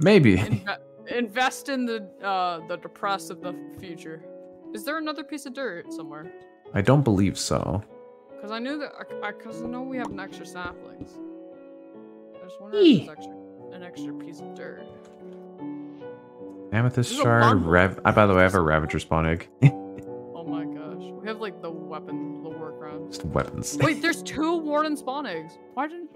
Maybe. Inve- invest in the uh the depressed of the future. Is there another piece of dirt somewhere? I don't believe so. Because I knew that. I, I, Cause I know we have an extra saplings. I just wonder if there's extra, an extra piece of dirt. Amethyst There's shard. bundle. Rav- I, by the way, I have a Ravager spawn egg. [LAUGHS] Oh my gosh, we have like the weapon, the workaround. Just weapons. [LAUGHS] Wait, there's two warden spawn eggs. Why didn't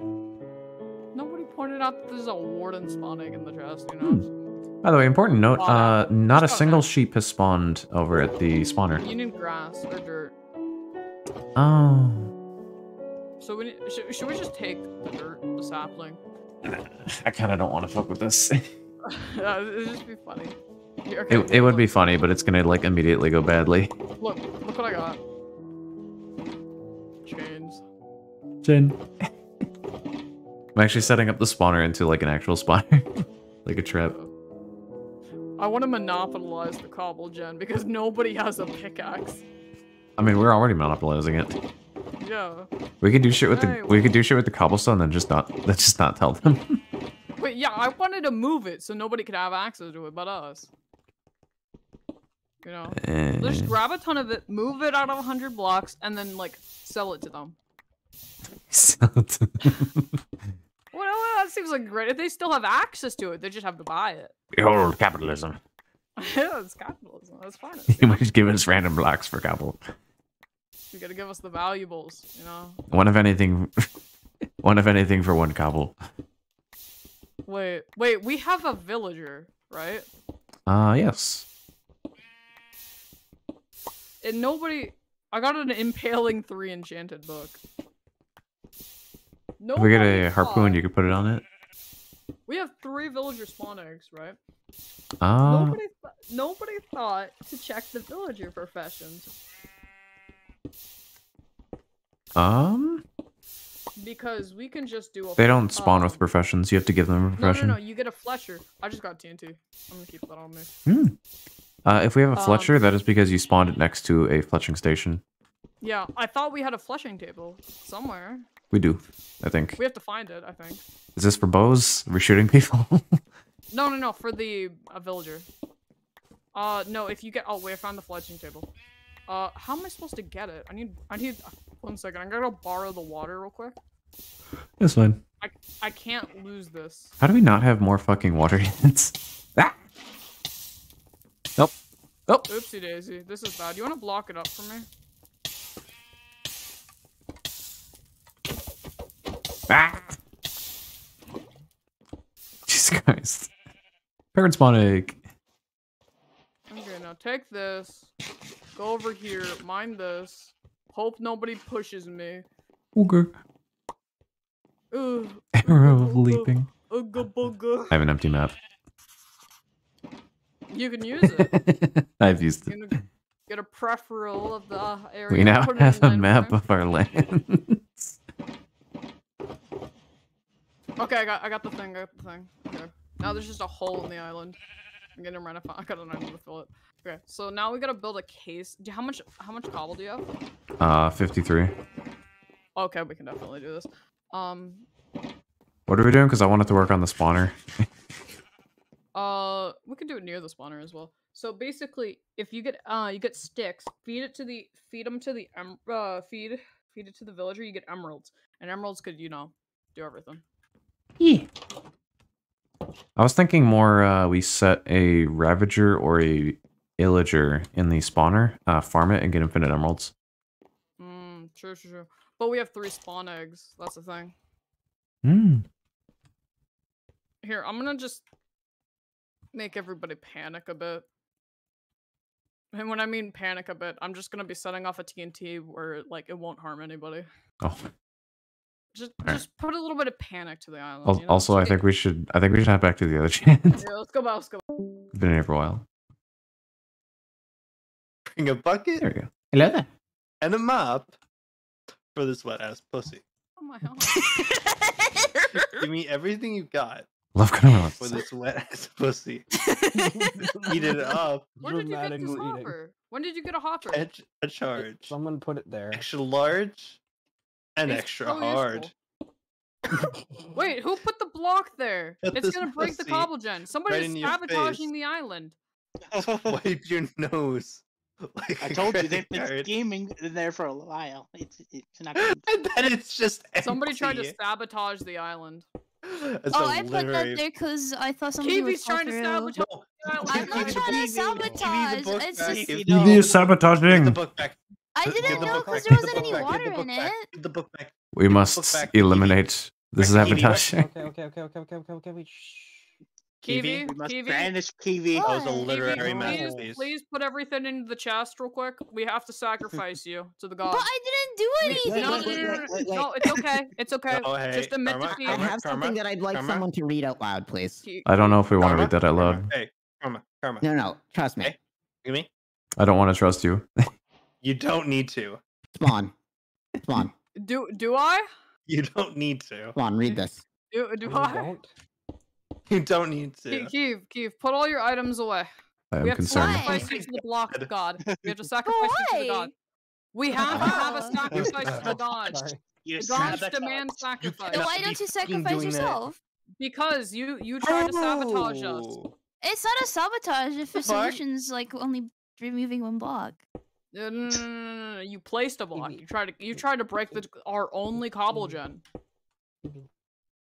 nobody pointed out that there's a warden spawn egg in the chest? You know. By the way, important note: uh, not a single sheep has spawned over at the spawner. You need grass or dirt. Oh. So we should, should we just take the dirt, the sapling? [LAUGHS] I kind of don't want to fuck with this. [LAUGHS] [LAUGHS] Uh, yeah, it'd just be funny. Here, okay, It, it would be funny, but it's gonna like immediately go badly. Look, look what I got. Chains. Jen. I'm actually setting up the spawner into like an actual spawner, like a trap. I want to monopolize the cobble gen because nobody has a pickaxe. I mean, we're already monopolizing it. Yeah. We could do shit with the we could do shit with the cobblestone, and just not [LAUGHS] let's just not tell them. But yeah, I wanted to move it so nobody could have access to it but us. You know? Just Eh. grab a ton of it, move it out of 100 blocks, and then, like, sell it to them. [LAUGHS] Well, well, that seems like great. If they still have access to it, they just have to buy it. Behold capitalism. yeah, [LAUGHS] it's capitalism. That's fine. You might just give us random blocks for cobble. You gotta give us the valuables, you know? One of anything, [LAUGHS] one of anything for one cobble. Wait, wait, we have a villager, right? Uh yes. And nobody. I got an impaling three enchanted book. If we get a harpoon, you could put it on it. We have three villager spawn eggs, right? Uh, Nobody, th- nobody thought to check the villager professions um, because we can just do a. they don't spawn um, with professions. You have to give them a profession. No, no, no. You get a Fletcher. I just got TNT. I'm gonna keep that on me. Hmm. Uh, if we have a Um, Fletcher, that is because you spawned it next to a fletching station. Yeah, I thought we had a fletching table somewhere. We do, I think. We have to find it. I think. Is this for bows? Are we shooting people? [LAUGHS] No, no, no. For the uh, villager. Uh, no. If you get. Oh wait, I found the fletching table. Uh, how am I supposed to get it? I need. I need. One second. I'm gonna borrow the water real quick. That's fine. I I can't lose this. How do we not have more fucking water [LAUGHS] units? ah! Nope. Nope. Oopsie daisy. This is bad. You want to block it up for me? Ah! [LAUGHS] Jesus Christ. Parent spawn egg. Okay, now take this. Go over here. Mind this. Hope nobody pushes me. Ooger. Ugh. [LAUGHS] Arrow of leaping. Ooga booga. I have an empty map. You can use it. [LAUGHS] I've used it. Get a preferal of the uh, area. We now put it in have a map order. of our land. Okay, I got I got the thing. I got the thing. Okay. Now there's just a hole in the island. I'm getting run to find. I got an island to fill it. Okay, so now we gotta build a case. Do, how much how much cobble do you have? uh, 53. Okay, we can definitely do this. Um, What are we doing? Because I wanted to work on the spawner. [LAUGHS] uh, we can do it near the spawner as well. So basically, if you get uh you get sticks, feed it to the feed them to the em uh feed feed it to the villager, you get emeralds, and emeralds could you know do everything. Yeah. I was thinking more uh, we set a Ravager or a Illager in the spawner, uh, farm it, and get infinite emeralds. Mm, true, true, true. But we have three spawn eggs. That's the thing. Hmm. Here, I'm gonna just make everybody panic a bit. And when I mean panic a bit, I'm just gonna be setting off a TNT where like it won't harm anybody. Oh. Just Alright. just put a little bit of panic to the island. Al- you know? Also, I think we should. I think we should head back to the other [LAUGHS] chance. Yeah, let's go back. Let's go. back. Been here for a while. Bring a bucket. There we go. Hello there. And a mop for this wet ass pussy. Oh my god. Give me everything you've got Love Canola. for this wet ass pussy. [LAUGHS] Eat it up. When did you get this Dramatically eating. hopper? When did you get a hopper? A, a charge. Someone put it there. Extra large and It's extra so hard. [LAUGHS] Wait, who put the block there? Put It's gonna break the pussy cobble gen. Somebody's in your sabotaging the island. [LAUGHS] Wipe your nose. [LAUGHS] Like I a told you they've been card. scheming there for a while. It's it's not. Gonna... I bet it's just Somebody tried to sabotage the island. It's oh, I put that there because I thought somebody would Kiwi's fall trying to sabotage the island. I'm not trying to sabotage. It's back. just Give TV is sabotaging. the book back. I didn't know because there wasn't any water Give the in back. it. The book back. We the must book back. eliminate the Back to TV, back- sabotaging. Okay, okay, okay, okay, okay, okay, okay. We shh. Kiwi, We must Kiwi, banish Kiwi. That was a literary Kiwi, please, masterpiece. please put everything into the chest real quick. We have to sacrifice you to the gods. But I didn't do We- no, anything. no, no, no, wait, wait, no, no, it's okay. It's okay. Oh, hey, Just admit Karma, defeat. I Karma, have Karma, that I'd like Karma. someone to read out loud, please. I don't know if we want to Karma, read that out Karma. loud. Hey, karma, karma. No, no, trust me. Hey. Give me. I don't want to trust you. [LAUGHS] You don't need to. Spawn. Spawn. Do do I? You don't need to. Spawn, read this. Do do You I? don't? [LAUGHS] You don't need to. Keeve, Keeve, put all your items away. I am we have concerned. to [LAUGHS] [LAUGHS] sacrifice you to the block of God. We have to sacrifice you to the god. We have to have a Oh. sacrifice to the god. The gods sabotage. demand sacrifice. Then why don't you sacrifice yourself? Because you you oh. tried to sabotage us. Oh. It's not a sabotage if the The solution's like only removing one block. No, no, no, no, no, no, You placed a block. You tried to you tried to break the our only cobble gen.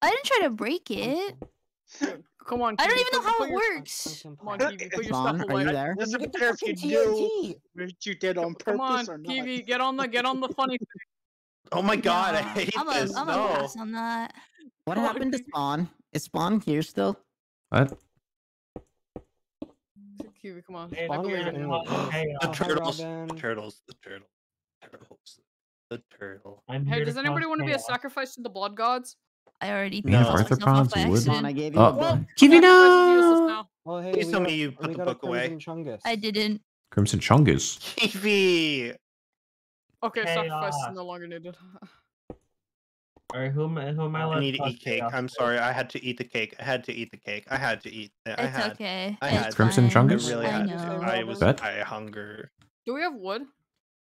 I didn't try to break it. Come on. I don't even know how it works. Come on, Kiwi, put your Spawn, stuff are you away. there? Doesn't Get the matter if you do TNT. what you did on Come on, purpose or not. Kiwi, get on the get on the funny. [LAUGHS] Oh my god, I hate I'm a, this. I'm no. a pass on that. What happened to Spawn? Is Spawn here still? What? Kiwi, come on. Spawn believe is in in you. the- [GASPS] The hi, turtles. The turtles. The turtle. Turtles. The turtle. Hey, does anybody want to be a sacrifice to the blood gods? I already We have passed myself off by arthropods, wood. Spawn, I accident. gave you Oh. a book. Well, Kiwi, sacrifice is useless no! Oh, hey, Please we tell me you put the book away. Chungus. I didn't. Crimson Chungus. Kiwi. Okay, Hey, sacrifice is no longer needed. [LAUGHS] Alright, who am I? Who am I? I need to eat cake. I'm this? sorry. I had to eat the cake. I had to eat the cake. I had to eat. I It's had. okay. I it's. Crimson fine. Chungus? I really I had. know. I was. Bet. I hunger. Do we have wood?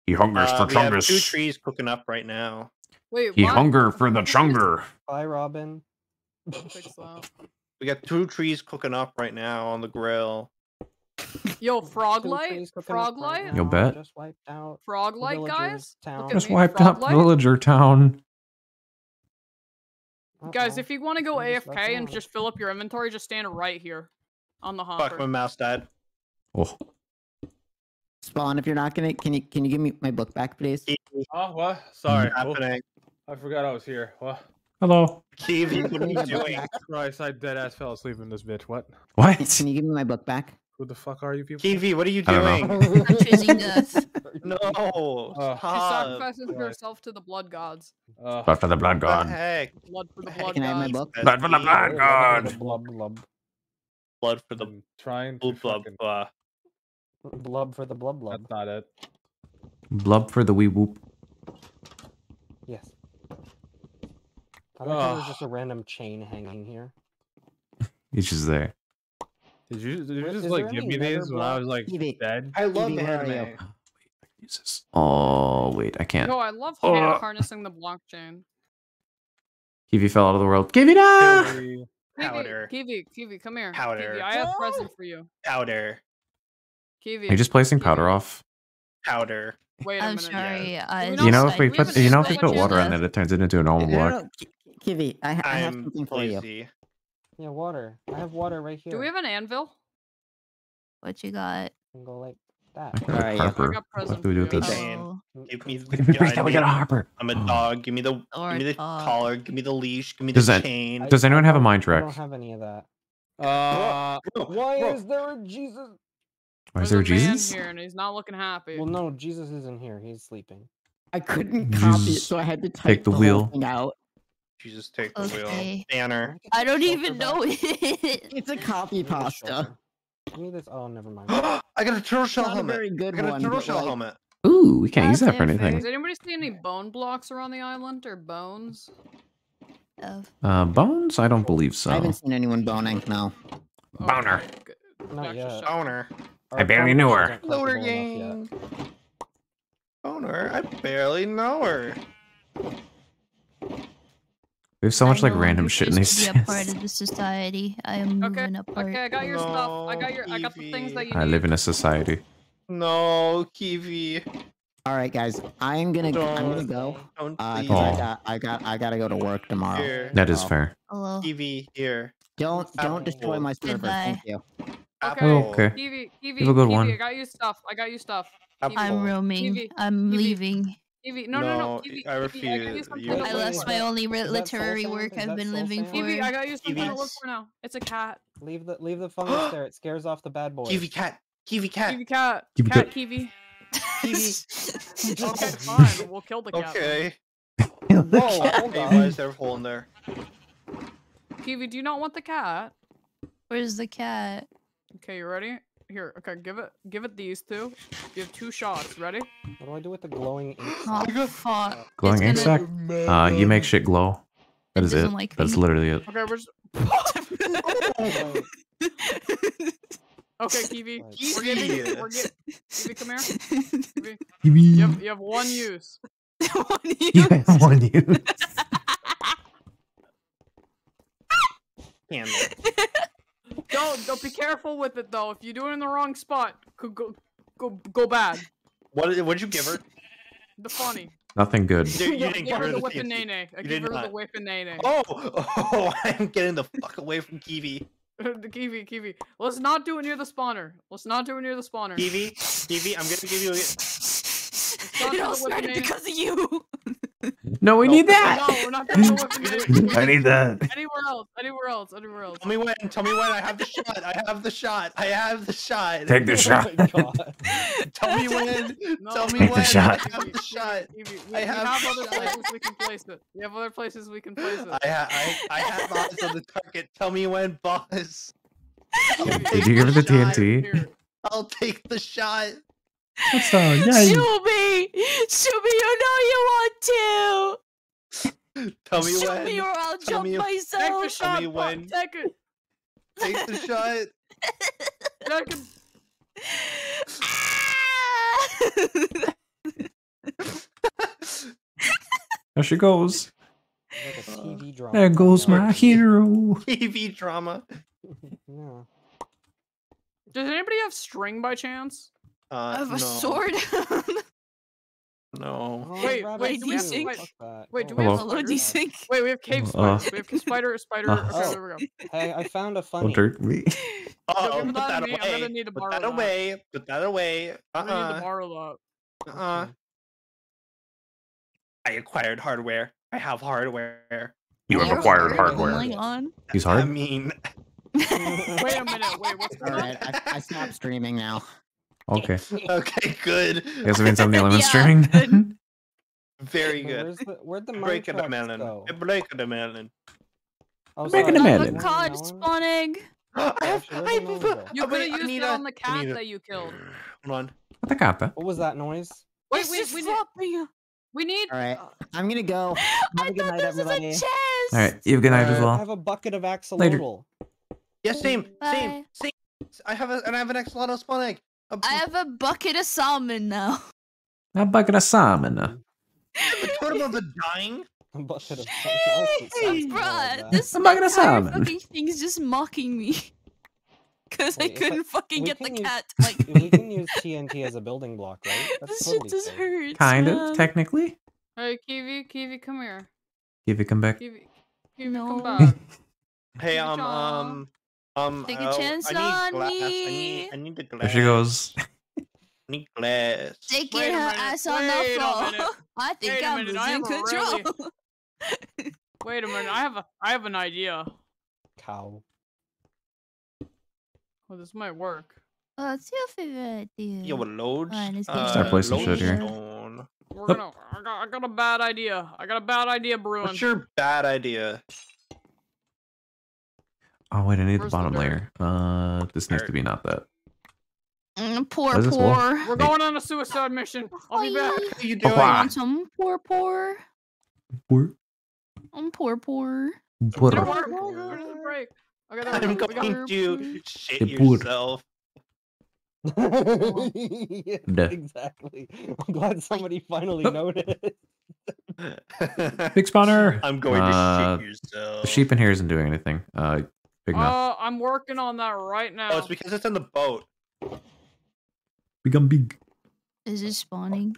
He hungers Uh, for we have two trees cooking up right now. Wait, He what? hunger for the Chunger. Bye, Robin. Fix [LAUGHS] that. We got two trees cooking up right now on the grill. Yo, frog light, trees cooking frog up right light, You'll now. bet. Just wiped out. frog light, guys. Look at Just me, wiped frog up villager town. Guys, if you want to go I just left AFK and alone. just fill up your inventory, just stand right here on the hopper. Fuck, my mouse died. Oh, Spawn, if you're not gonna, can you can you give me my book back, please? Oh, what? Sorry. Oh, happening? I forgot I was here. What? hello. Kiwi, what are you Can you doing? Christ, I dead ass fell asleep in this bitch. What? What? Can you give me my book back? Who the fuck are you people? Kiwi, what are you I don't know. doing? [LAUGHS] I'm choosing death. [LAUGHS] No, Oh. She sacrifices Christ. herself to the blood gods. Uh, Blood for the blood What the god. heck? Blood for the Can blood Can I have my gods. book? Blood for the blood god. Blub blub. Blood for the I'm trying to blub blub. fucking- Uh, Blub for the blub blub. That's not it. Blub for the wee whoop. Yes. I like how there's just a random chain hanging here. He's just there. Did you, did you just is like give me these nether when I was like Evie. dead? I love Kiwi, where are you? anime. Jesus. Oh wait, I can't. Yo, I love Oh. harnessing the blockchain. Kiwi fell out of the world. Kiwi no! Sorry. Powder. Kiwi, Kiwi, come here. Powder. Kiwi, I have a present for you. Powder. Kiwi. Are you just placing powder off? Powder. Wait a I'm minute. sorry. I uh, know You know, if we We put, you know, if we put water in on it, it turns it into a normal No, no, block. no, Kiwi, I, ha- I have something for you. Lazy. Yeah, water. I have water right here. Do we have an anvil? What you got? can go like that. I got Alright, a yeah. harper. What do we do with this? Oh, Give me Look at the priest, gun, [LAUGHS] we got a harper. I'm a Oh. dog. Give me the Or give me the dog. collar. Give me the leash. Give me Does the that- chain. Does anyone have a don't- mind I don't have any of that. Uh, Why bro. is there a Jesus? Why is There's there a man Jesus? here and he's not looking happy. Well, no, Jesus isn't here. He's sleeping. I couldn't copy it, so I had to type Take the the, wheel. whole thing out. Jesus, take the Okay. wheel. Banner. I don't Shelter even back. know it. It's a copy Give pasta. shelter. Give me this. Oh, never mind. [GASPS] I got a turtle shell Not a helmet. very good I got a turtle shell like- helmet. Ooh, we can't use that for anything. fair. Does anybody see any bone blocks around the island or bones? Of- Uh, bones? I don't believe so. I haven't seen anyone boning. No. Boner. Okay. Not Extra yet. Boner. I barely knew her. Aren't Lower comfortable. Boner. I barely know her. We have so much like random longer shit in choose these. to be a part of the society. I am Okay, moving apart. Okay, I got your stuff. I got your. I got the things that you I need. live in a society. No, Kiwi. All right, guys. I'm gonna. I'm gonna go. Don't Uh, please. 'cause I got. I got. I gotta go to work tomorrow. Here. That is so fair. Hello. Kiwi, here. Don't. Don't destroy my server. Goodbye. Thank you. Okay. Oh, okay. Kiwi, Kiwi, Have a good Kiwi, one. I got you stuff. I got you stuff. Apple. I'm roaming. Kiwi, I'm Kiwi. leaving. Kiwi, no, no, no. No, Kiwi, I Kiwi, I got you refuse. something You- to I look lost my only re- Is that soul literary work I've been living for. Kiwi, I got you something to look for now. It's a cat. Leave the leave the fungus [GASPS] there. It scares off the bad boys. Kiwi cat. Kiwi cat. Kiwi cat. Kiwi cat. cat. Kiwi. Kiwi. Okay, [LAUGHS] fine. We'll kill the cat. Okay. [LAUGHS] Whoa, hold Hey, on. why is there a hole in there? Kiwi, do you not want the cat? Where's the cat? Okay, you ready? Here, okay, give it, give it these two. You have two shots. Ready? What do I do with the glowing ink? Oh sac? fuck! Glowing ink It's Uh, you make shit glow. That is It is it. like That's me. literally it. Okay, we're just. [LAUGHS] [LAUGHS] Okay, Kiwi. We're getting. We're getting. Kiwi, come here. Kiwi. You have, you have one [LAUGHS] use. You have one use. Candle. Don't, don't be careful with it though. If you do it in the wrong spot, could go, go, go bad. What did what'd you give her? The funny. Nothing good. You, you didn't gave her the the whip and TNT. nene. I You gave did her the not. whip and nene. Oh, [LAUGHS] oh, I'm getting the fuck away from Kiwi. [LAUGHS] the kiwi, kiwi. Let's not do it near the spawner. Let's not do it near the spawner. Kiwi, Kiwi, I'm gonna give you a. Let's not It all the whip and started because of you. [LAUGHS] No, we No, need that. No, we're not doing the whip and. I need that. Anywhere else. Anywhere else. Anywhere else. Tell me when. Tell me when. I have the shot. I have the shot. I have the shot. Take the [LAUGHS] oh shot. Oh my god. Tell me [LAUGHS] when. No, Tell me Take the when. shot. I have the shot. Kiwi, we, I we have have other places we can place it. We have other places we can place it. I, ha- I, I have eyes on the target. Tell me when, boss. Did you give her the TNT? Here. I'll take the shot. What's [LAUGHS] up? Yeah. Shubi! Shubi, you know you want to! Tell me Shoot when. me or I'll Tell jump me if- Take the myself! shot. me when. Take it. Take the shot. Take. [LAUGHS] There she goes. Like a TV drama. There goes my hero. TV drama. Yeah. [LAUGHS] Does anybody have string by chance? Uh, I have no. a sword. [LAUGHS] No. Oh, Wait, rabbit wait, do we have, desync. wait, Fuck that. wait, do we have Hello, spiders? desync. Wait, we have cave [LAUGHS] Uh, we have cave spider, spider. uh, okay, Oh. there we go. Hey, I found a [LAUGHS] Don't funny. jerk me. Oh, give put that that to I'm gonna need to borrow that that. away. Put that away. I'm gonna need to Uh-uh. borrow that. Uh-uh. I acquired hardware. I have hardware. You have acquired Oh hardware. my god. He's I mean, Wait a minute. Wait, what's going on? Alright, I, I stopped streaming now. Okay. [LAUGHS] okay, good. I guess it means I'm the only one Yeah, streaming. [LAUGHS] good. Very good. Where's the, where'd the Break the melon. go? Break the melon. Oh, Breaking sorry, the I melon. have a melon, spawn egg. [GASPS] I have, I have, the melon? You oh, could have used it on the cat need that you killed. [SIGHS] Hold on. What the cat? What was that noise? Wait, It's wait, just we need, we need. Alright, uh, I'm gonna go. [GASPS] Have I a good thought night, this was a everybody. chest. All right. You have a good night as uh, well. I have a bucket of Later. axolotl. Yeah, same, Bye. same, same. I have a, and I have an axolotl spawn egg. A, I have a bucket of salmon now. [LAUGHS] A bucket of salmon. a totem of the dying. A bucket of [LAUGHS] axolotl. Bruh, this I'm not salmon. fucking thing's just mocking me. [LAUGHS] Cause I Wait, if I- couldn't fucking get the use- cat. Like, we can use TNT as a building block, right? That's this shit just safe. hurts. Kind man. of, technically. Hey, Kiwi, Kiwi, come here. Give it come back. Kiwi, Kiwi, No. come back. Hey, Good um, um, um. Take a uh, chance I need on glass. I me. need, I need the glass. There she goes. I need glass. Taking Wait her minute, ass on the wait a floor. minute, [LAUGHS] I think wait a I'm minute, I losing have a really- control. [LAUGHS] Wait a minute. I have a, I have an idea. Cow. Well, this might work. What's your favorite idea? Yo, a load. Fine, it's uh, Start placing shit here. We're gonna. I got, I got a bad idea. I got a bad idea brewing. What's your bad idea? Oh wait, I need the Where's the bottom dirt? layer. Uh, this needs to be not that. Mm, poor, What is this poor. We're going on a suicide mission. I'll be back. What are you Oh, doing? wow. Want some poor, poor. Poor. I'm poor, poor. Poor. Don't worry, break? I gotta. I'm we going to shit poor. yourself. [LAUGHS] yeah, exactly. I'm glad somebody finally [LAUGHS] noticed. Big spawner. I'm going to Uh, shit yourself. The sheep in here isn't doing anything. Uh, big enough. Uh, I'm working on that right now. Oh, it's because it's in the boat. Become big. Is it spawning?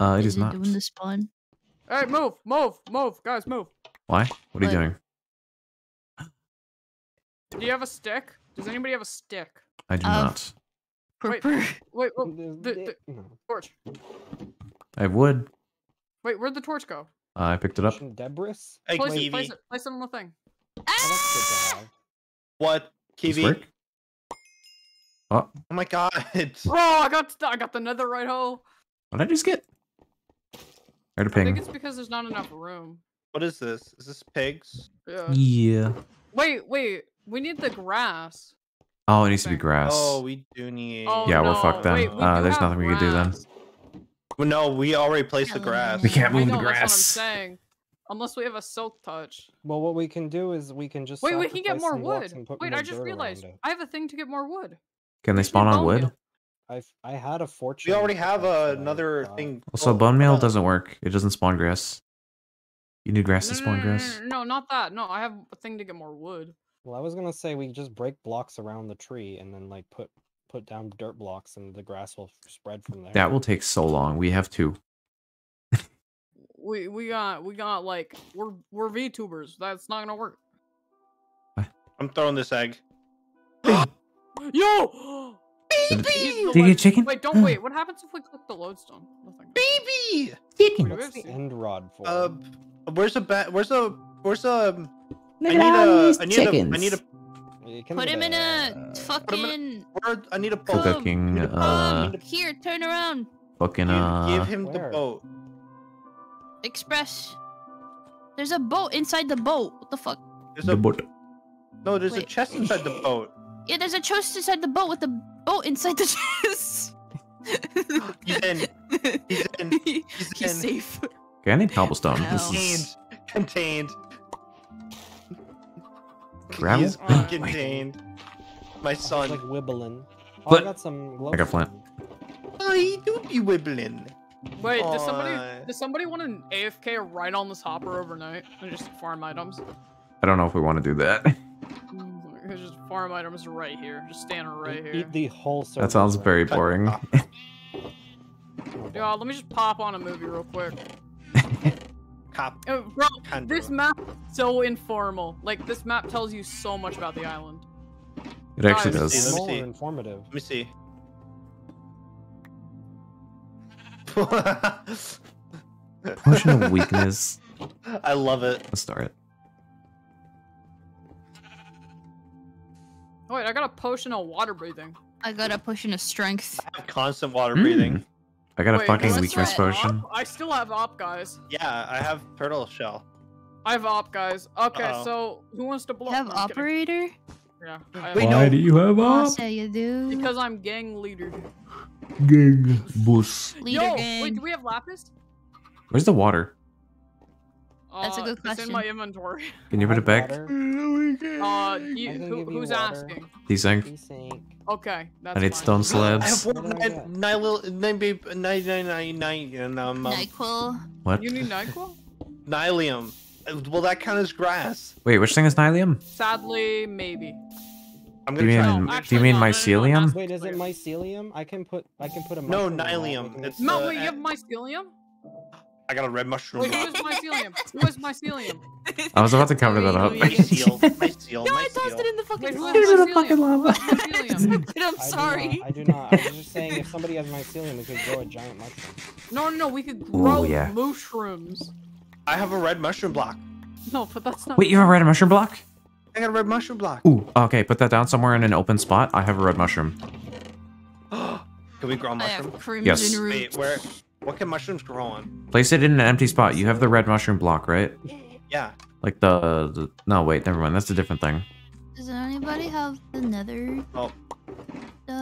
Uh, it is is it not. doing the spawn? Hey, move, move, move, guys, move. Why? What are you doing? Do you have a stick? Does anybody have a stick? I do Uh, not. Purr, Wait. purr. Wait, oh, the, the torch. I would. Wait, where'd the torch go? Uh, I picked it up. Ocean Debris? Hey, Place it, place it, place it on the thing. Oh, that's good to have. What? Does Kiwi? Oh, Oh my god. [LAUGHS] Bro, I got I got the netherite hole. what did I just get? Heard a I think it's because there's not enough room. What is this? Is this pigs? Yeah. Yeah. Wait, wait. We need the grass. Oh, it needs to be grass. Oh, we do need. Oh, yeah, we're fucked then. Wait, we uh, there's have nothing we can do then. Well, no, we already placed the grass. We can't move know, the That's what I'm grass. saying. Unless we have a silk touch. Well, what we can do is we can just Wait, we can get more wood. Wait, more I just realized. I have a thing to get more wood. Can they spawn on wood? I've I had a fortune. We already have but, uh, another uh, thing. Also, bone meal uh, doesn't work. It doesn't spawn grass. You need grass to No, no, spawn no, no, grass. no, no, not that. No, I have a thing to get more wood. Well, I was gonna say we just break blocks around the tree and then like put put down dirt blocks and the grass will spread from there. That will take so long. We have two. We we got we got like we're we're VTubers. That's not gonna work. I'm throwing this egg. [GASPS] Yo! [GASPS] Did, He's did you get chicken? Wait, don't wait. What happens if we click the lodestone? Nothing. Baby! Chicken. What's where's the end rod for? Uh, where's the bat? Where's the? Where's the? um, Look I need all a. these I need a. I need a. Put him in a that. Put him in fucking. I need a For boat. Come. cooking. Need a. Uh, Here, turn around. fucking Give, uh. give him the boat. Express. There's a boat inside the boat. What the fuck? There's The a boat. no. There's a chest inside the boat. Yeah, there's a chest inside the boat with the boat inside the [LAUGHS] chest. He's in. He's in. He- [LAUGHS] He's He's in. safe. Okay, I need cobblestone. This is Contained. Contained. Gravel? He's [GASPS] Alright. contained. My It's son. like wibbling. Oh, I got some. I got flint. Oh, he do be wibbling. Wait, does somebody does somebody want an AFK right on this hopper overnight and just farm items? I don't know if we want to do that. [LAUGHS] Just farm items right here. Just stand right here. Eat the whole That sounds right? very boring. [LAUGHS] Yeah, let me just pop on a movie real quick. [LAUGHS] Cop. Uh, bro, Kinda. this map is so informal. Like this map tells you so much about the island. It actually Guys, does. Let me More informative. Let me see. [LAUGHS] Potion of weakness. I love it. Let's start. Oh, wait, I got a potion of water breathing. I got a potion of strength. I have constant water Mm. breathing. I got a Wait, fucking weakness potion. Op? I still have op, guys. Yeah, I have turtle shell. I have op, guys. Okay, Uh-oh. so who wants to blow? You have No, I'm kidding. operator? Yeah. I have Wait, op. no. do you have Yes, yeah, you do. Because I'm gang leader. Gang boost. Leader Yo, gang. wait, do we have lapis? Where's the water? Uh, That's a good It's in question. my inventory. [LAUGHS] Can you put it back? Uh, you, who, who's water. asking? Desync. Desync. Okay, that's I need fine. stone I [LAUGHS] have slabs. one What I nine nine little nine babe nine nine nine nine and um um, Nyquil. What? You need Nyquil? Nylium. Will that count as grass? Wait, which thing is Nylium? Sadly, maybe. I'm Do you gonna try. mean No, do you mean no, no, no, no, mycelium? Wait, is it mycelium? I can put I can put a No, mushroom in nylium. It's No, uh, wait, you uh, have mycelium? I got a red mushroom. Wait, who is mycelium? [LAUGHS] Who is mycelium? I was about to cover that up. my seal, my No, my I tossed seal. it in the fucking Wait, who lava. is mycelium? lava. Mycelium. [LAUGHS] [LAUGHS] I'm I do sorry. not- I do not. I was just saying if somebody has mycelium, we could grow a giant mushroom. No, no, no, we could grow yeah. mushrooms. I have a red mushroom block. No, but that's not. Wait, you have a red mushroom block? I got a red mushroom block. Ooh, okay, put that down somewhere in an open spot. I have a red mushroom. [GASPS] Can we grow a I have mushroom? crimson Yes. Wait, where? What can mushrooms grow on? Place it in an empty spot. You have the red mushroom block, right? Yeah. Like the, the no, wait, never mind. That's a different thing. Does anybody have the nether? Oh.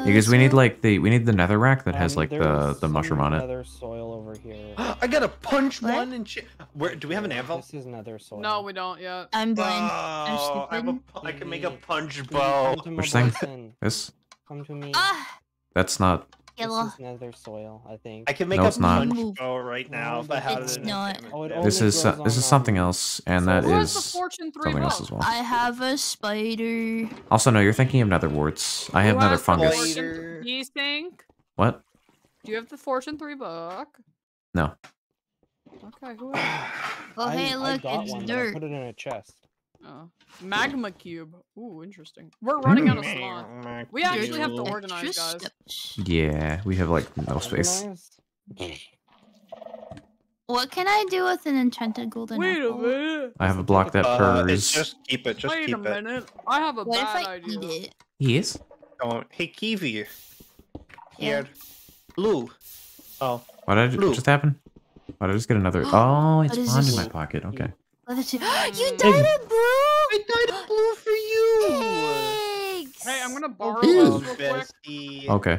Because we need like the we need the nether rack that has Um, like the the mushroom on it. Nether soil over here. [GASPS] I got a punch What? one and shit. Where do we have an anvil? This is nether soil. No, we don't yet. I'm blind. I'm Oh, I, have a, stupid. pu- can make a punch Please bow. come to Which thing? This Come to me. Ah, that's not. This is nether soil, I think. I can make No, a it's not. punch bow right now No, if I had it's it. not. Oh. This is grows this is something um, else, and so- that Who has is the fortune three something else as well. I have a spider. Also, no, you're thinking of nether warts. I have Who nether fungus. fortune- Do you think? What? Do you have the fortune three book? No. Okay, who has [SIGHS] Oh, I, hey, look, it's one, but I dirt. put it in a chest. Oh. Magma cube. Ooh, interesting. We're running out of slot. We actually have to organize, guys. Yeah, we have like no space. What can I do with an enchanted golden Wait a apple? minute. I have a block that Uh, it's just keep it. Just Wait keep a it. minute. I have a What if bad I idea. eat it? Yes. Don't. Hey, Kiwi. Yeah. Here. Blue. Oh. What did Blue. what just happen? Why did I just get another? [GASPS] Oh, it's What is spawned in my pocket. Okay. What is [GASPS] you Mm. dyed it blue? I dyed it blue for you. Thanks. Hey, I'm gonna borrow Ew. this real quick. Bestie. Okay.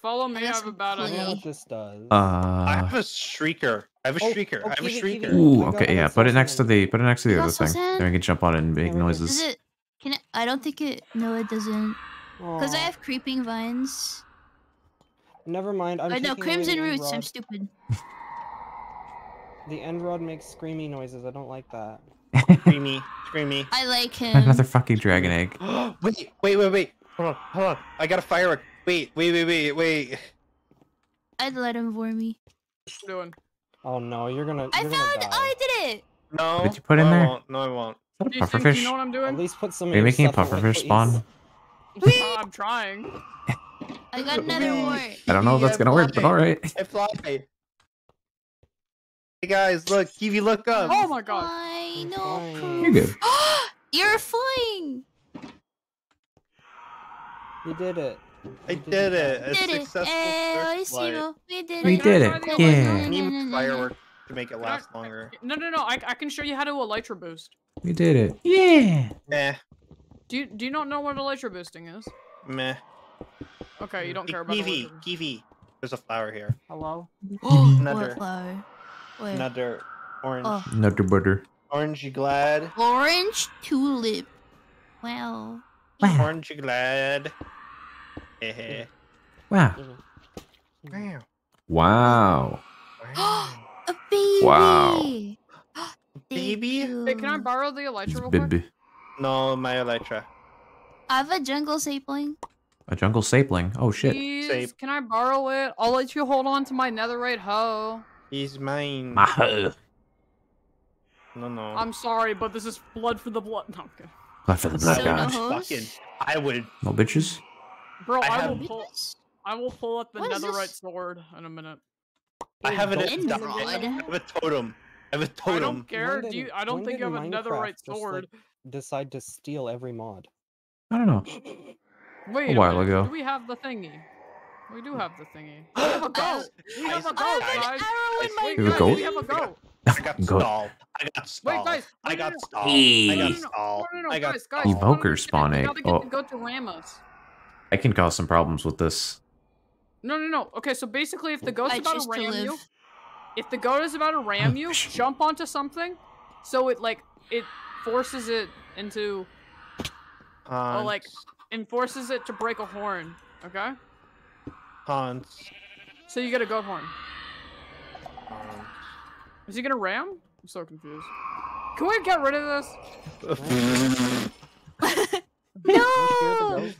Follow me. I got have a some bad I idea. what this does. I Uh. have a shrieker. I have a Oh, shrieker. oh, I have a Kiwi, shrieker. Kiwi. Ooh. Okay. Yeah. Put it next to the. Put it next to the other thing. Then we can jump on it and make Yeah, we Does noises. it? Can it? I don't think it. No, it doesn't. Because I have creeping vines. Never mind. I'm I know crimson the end roots. I'm stupid. [LAUGHS] The end rod makes screamy noises. I don't like that. Screamy. Screamy. I like him. Another fucking dragon egg. [GASPS] wait, wait, wait, wait. Hold on, hold on. I got a firework. Wait, wait, wait, wait, wait. I'd let him vor me. What you doing? Oh no, you're gonna. I You're found. Gonna die. I did it. No. Did you put in there? I won't. No, I won't. Is that a Do you think pufferfish? you know what I'm doing? At least put some. Are you making a pufferfish spawn? Uh, I'm trying. I got another Wee. wart. I don't know if that's gonna work, but all right. I fly. Hey guys, look, Kiwi, look up. Oh my god. I know. Fine. You're good. [GASPS] You're flying. You did it. I did it. A Did it. successful Eh, first I see We did We it. did Can I it. try the Yeah. I need firework to make it last longer. No, no, no. I, I can show you how to elytra boost. We did it. Yeah. Meh, Do you do you not know what elytra boosting is? meh. Okay, you don't Hey, care about Kiwi, elytra. Kiwi. There's a flower here. Hello. [GASPS] Another. What flower? Wait. Another orange. Oh. Nutter butter. Orange, glad? Orange tulip. Wow. Orange, you glad? Wow. Mm-hmm. Wow. Wow. [GASPS] A baby. Wow. Baby? Hey, can I borrow the elytra real quick? baby. No, my Elytra. I have a jungle sapling. A jungle sapling. Oh shit. Please, can I borrow it? I'll let you hold on to my netherite hoe. He's mine. My hoe. No, no. I'm sorry, but this is blood for the blood. No, I'm kidding. Blood for the blood I god. would fucking, I would. No bitches. Bro, I I, have- will pull. I will pull up the What is netherite sword in a minute. I have an End I rod. have a totem. I have a totem. I don't care. When Do you? I don't think I did have a Minecraft netherite just, like, sword. decide to steal every mod. I don't know. Wait a while minute. ago. Do we have the thingy? We do have the thingy. [GASPS] We have a goat. Oh, we have a goat, guys. Wait, You have a guys, goat? We have a goat. I got Goat. stall. I got stall. Wait, guys. I no, got no, no. stall. Hey. I No, got no, no, stall. no, no, no, I got guys, guys. stall. Evoker We spawning. gotta oh. get Oh. the goat to ram us. I can cause some problems with this. No, no, no. Okay, so basically, if the goat's I about choose to to ram you, live. if the goat is about to ram you, sh- jump onto something, so it like it forces it into, uh, oh, like enforces it to break a horn. Okay, Hans. so you get a goat horn. Is he gonna ram? I'm so confused. Can we get rid of this? [LAUGHS] No! The goat is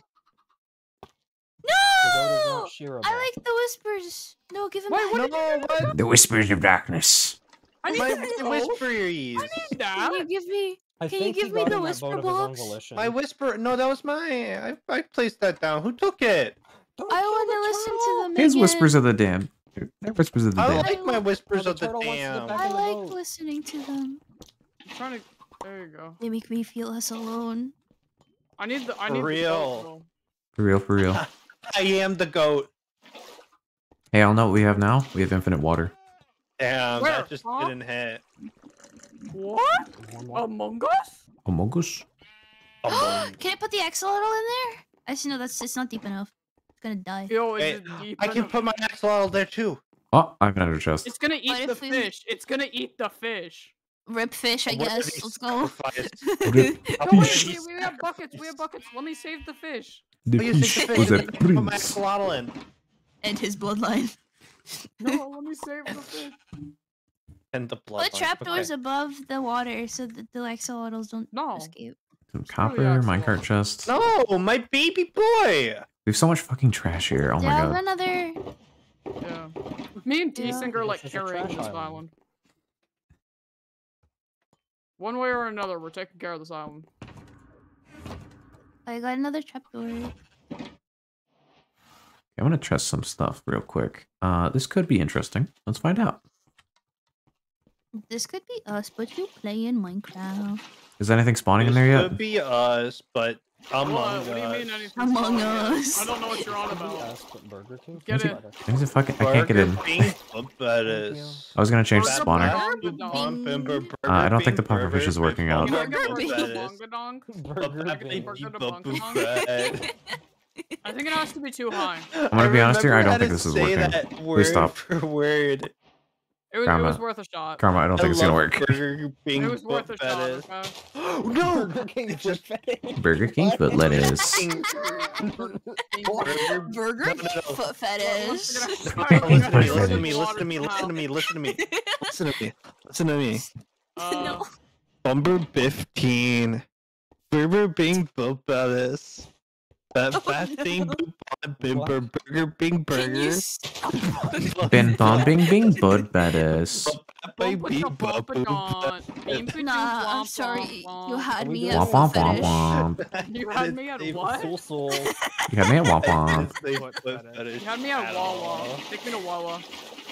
No! I like the whispers. No, give him Wait, back. what? No, what? The whispers of darkness. I need My the goat. whisperies. I need that. Can you give me? I Can you give me the in whisper of his own box? My whisper. No, that was mine. I, I placed that down. Who took it? Don't I want to listen to them His again. whispers of the dam. They're whispers of the I dam. like my whispers the of the turtle wants to get dam. back I like boat. listening to them. I'm trying to. There you go. They make me feel less alone. I need the. I For need real. The goat, For real, for real. [LAUGHS] I am the goat. Hey, I'll know what we have now. We have infinite water. Damn, Where? that just Huh? didn't hit. What? Among Us? Among Us? Among- [GASPS] Can I put the axolotl in there? Actually, no, that's it's not deep enough. It's gonna die. Yo, is Hey, it deep I can put my axolotl there too. Oh, I have an Ender chest. It's gonna eat What the if we- fish. It's gonna eat the fish. Rip fish, I What guess. Let's go. Rip No, wait, we, we have buckets. We have buckets. Let me save the fish. The Oh, you take fish the was fish a and put my prince. axolotl in. And his bloodline. No, [LAUGHS] let me save the fish. And the blood. Put trapdoors above the water so that the axolotls don't No. escape. Some copper, the minecart axolotl. chest. No, my baby boy. We have so much fucking trash here. Oh Do my I have god. another? Yeah. Me and Yeah. Desync are like This is a carrying this island. island. One way or another, we're taking care of this island. I got another trapdoor. I'm gonna test some stuff real quick. Uh, this could be interesting. Let's find out. This could be us, but you play in Minecraft. Is anything spawning in This there could yet? be us, but among what? What do you us. mean anything? Among spawning? Us. I don't know what you're on about. Burger King. Get it. it. Things are fucking. I can't get in. Burger King Bubbatus. I was gonna change the spawner. Uh, I don't think the Bing, pufferfish is working out. Burger Burger Bong, Bing. Bonga Dong. Burger King. Burger Bubba Bong, Bong. Bubba. I think it has to be too high. I'm gonna be honest here, I don't think this is say working. that Please word stop. For word. It was, it Karma. was worth a shot. Karma, I don't think it's gonna work. Burger Bing It was worth a shot. Bubbatus. Okay? No, Burger King It's just- fetish. Burger King foot lettuce. Burger Burger No, no, no. foot fetish. Listen to me, listen to me, listen to me, listen to me, listen to me. Listen to me. Listen to me. Uh, no. Bumber 15. Burger Bing Bubbatus. That Oh, fat no. thing Bimber Burger Bing Can you Burger. stop? [LAUGHS] Bin bom bing bing bud lettuce. Baby Bumpa Bubba. Don. Beam Nah, I'm sorry. [LAUGHS] You had me at it? Womp womp womp womp. You had me at what? Soul soul. You had me at womp womp. You had me at Wawa. Take me to Wawa.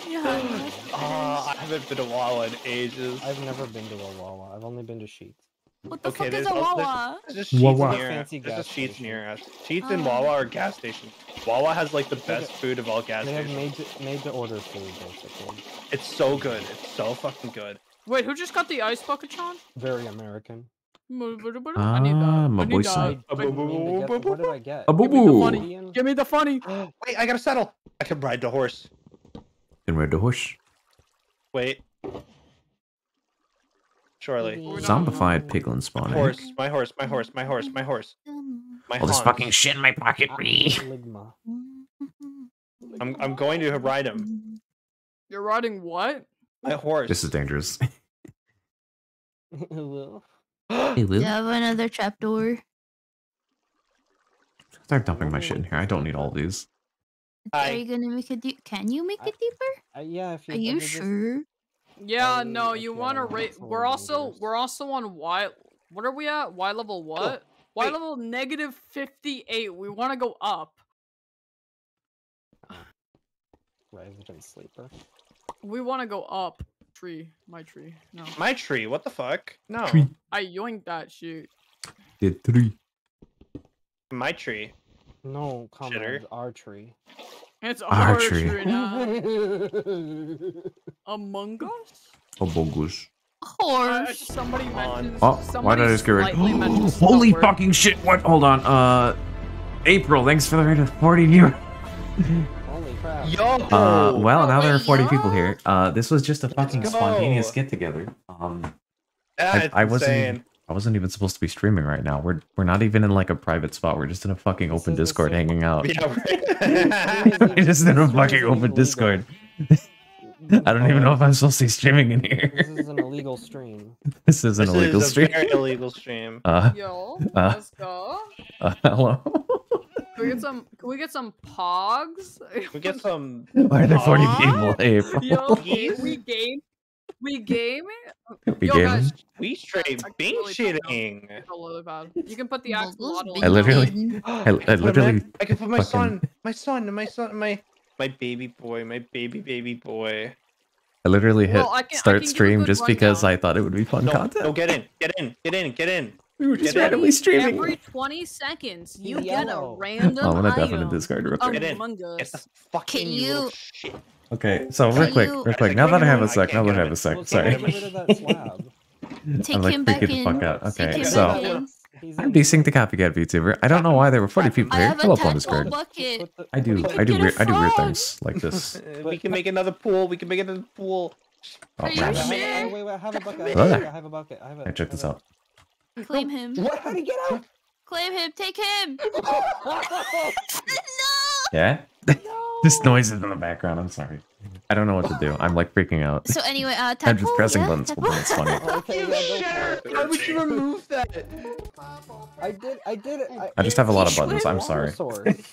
You had me at foot Ah, I haven't been to Wawa in ages. I've never been to a Wawa. I've only been to Sheetz. What the Okay, fuck is a al- there's- Wawa? There's just Sheetz Wawa. near us. Fancy There's just Sheetz station. near us. Sheetz in Oh. Wawa are gas stations. Wawa has like the best food of all gas stations. They have stations. made to, made to order food basically. It's so good. It's so fucking good. Wait, who just got the ice bucket, Sean? Very American. I need that. Ah, my boy need son. that. I didn't mean to get the- what did I get? A boo Give me the boo. funny. Give me the funny. [GASPS] Wait, I got a saddle. I can ride the horse. And red the horse. Wait. Surely. Zombified piglin spawning. Horse, my horse, my horse, my horse, my horse. My All this fucking shit in my pocket, me. I'm I'm going to ride him. You're riding what? My horse. This is dangerous. [LAUGHS] [LAUGHS] Well, hey, Do Lou. you have another trapdoor? Start dumping my shit in here. I don't need all these. Are you gonna make it deep? Can you make it deeper? Uh, yeah, if you. Are you just- sure? Yeah, Um, no, you you want to have rate. We're also meters. we're also on Y. What are we at? Y level what? Y wait. level negative fifty eight. We want to go up. [SIGHS] Resident sleeper. We want to go up. Tree, my tree. No, My tree. What the fuck? No. Tree. I yoinked that shit. The tree. My tree. No, comrades, our tree. It's Our our tree. tree. Among Us. Bogus. Uh, Horse. somebody mentioned. Oh, why did I just get rid? slightly [GASPS] mentioned Holy Stumper. fucking shit! What? Hold on. Uh, April, thanks for the rate of 40 viewers. [LAUGHS] Holy crap. Yo. Uh, well, now there are 40 yo. people here. Uh, this was just a fucking spontaneous get together. Um, Yeah, I, I wasn't. Insane. Even, I wasn't even supposed to be streaming right now. We're we're not even in like a private spot. We're just in a fucking This open Discord hanging out. Yeah, right. [LAUGHS] [LAUGHS] We're just in a fucking open Discord. [LAUGHS] I don't even know if I'm supposed to be streaming in here. This is an illegal stream. This is an illegal stream. This illegal is a stream. very illegal stream. Uh, Yo, Uh. let's go. uh, hello. Can we get some? Can we get some pogs? We get some. Why are there 40 people? April. Yo, we game. We game. We Yo, gave guys. We straight I bing really shitting. It's all really bad. You can put the Well, axolotl. I literally, [GASPS] I, I literally, I can put my fucking- son, my son, my son, my my baby boy, my baby baby boy. I literally hit Well, I can- start can give a stream just because rundown. I thought it would be fun No, content. no, get in, get in, get in, get in. we were just get in. randomly streaming. Every 20 seconds, you get a random Oh, I'm gonna definitely item Discord real quick. Get in. Among Get the fucking Can you you- shit. Okay, so Can real quick, you- real quick. Now that I have a sec, now that I have a sec, sorry. get rid of that [LAUGHS] slab. Take I'm like him back freaking the in. fuck out. Take Okay, him so back in. I'm desync the copycat VTuber. I don't know why there were 40 people I here. have a Pull up on tadpole Discord. bucket. I do, We I do, could weird, get a I do weird frog. things like this. [LAUGHS] We can make another pool. We can make another pool. Oh, Are you man. I sure? I- wait, wait, I have a bucket. I have a bucket. I have a bucket. I have a. Hey, check I this out. Claim him. What? How do you get out? Claim him. Take him. [LAUGHS] no. Yeah? This noise is in the background. I'm sorry. I don't know what to do. I'm like freaking out. So anyway, uh, I'm just pressing yeah, buttons, hoping it's funny. [LAUGHS] Okay, yeah, go for it. You remove that? I did. I did it. I, I just have a lot of buttons. I'm sorry. [LAUGHS]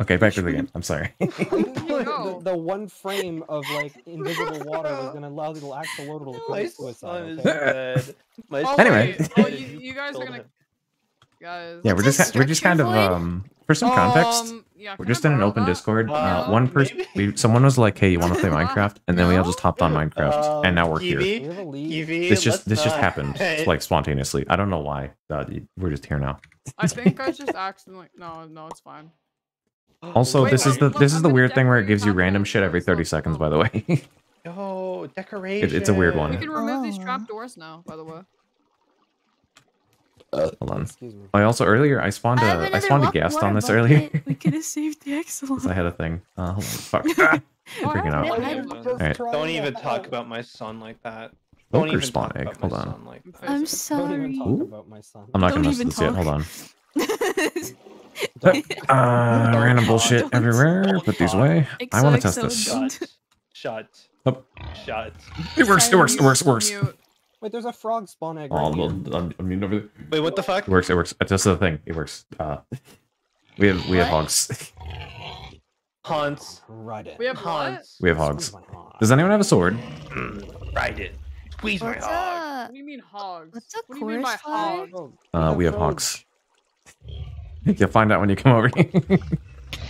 Okay, back to the game. I'm sorry. [LAUGHS] I didn't you think go. the, the one frame of like invisible water was gonna allow the axolotl to My commit son suicide. is Okay? dead. My Oh, Anyway. is. Oh, you, you guys are gonna. Guys. Yeah, we're just we're just kind of um for some context. Um, yeah, We're just in an open that? Discord. Uh, Uh, one person, someone was like, "Hey, you want to [LAUGHS] play Minecraft?" And then we all just hopped on Minecraft, and now we're here. We Kiwi, have a lead. Kiwi, This just let's this just not- happened [LAUGHS] like spontaneously. I don't know why. Uh, we're just here now. I think I just accidentally. No, no, it's fine. Also, Wait, this is the look, this is I'm the weird thing where it gives you random shit every 30 let's seconds. By the way, [LAUGHS] oh, decoration. it's a weird one. We can remove these Oh. trap doors now, by the way. Hold on. Excuse me. I also earlier I spawned I have a I spawned a guest on this bucket. earlier. We could have [LAUGHS] saved the excellent. I had a thing. Uh, hold on. Fuck. [LAUGHS] Oh, [LAUGHS] Freaking out. no I- idea. Just Alright. Don't even talk about my son like that. Don't Poker even spawn talk egg. about Hold on. like. I'm Don't even sorry. talk about my son. I'm not Don't gonna mess even with this yet. Hold talk. on. Uh, random bullshit everywhere. Put these away. I want to test this. Excellent. Shut. Shut. Oh, Shut. it works. It works. It works. It works. Mute. Wait, there's a frog spawn egg. Oh, Right here. I'm, I'm muting over there. Wait, what the fuck? It works. It works. That's the thing. It works. Uh, we have we have hogs. Hunts. Right in. We have what? Hunts. We have hogs. Squeeze my hog. Does anyone have a sword? Ride it. Squeeze my hog. up? What do you mean hogs? What's a what do you mean by hog? Oh, Uh, we have frogs. hogs. [LAUGHS] You'll find out when you come over here.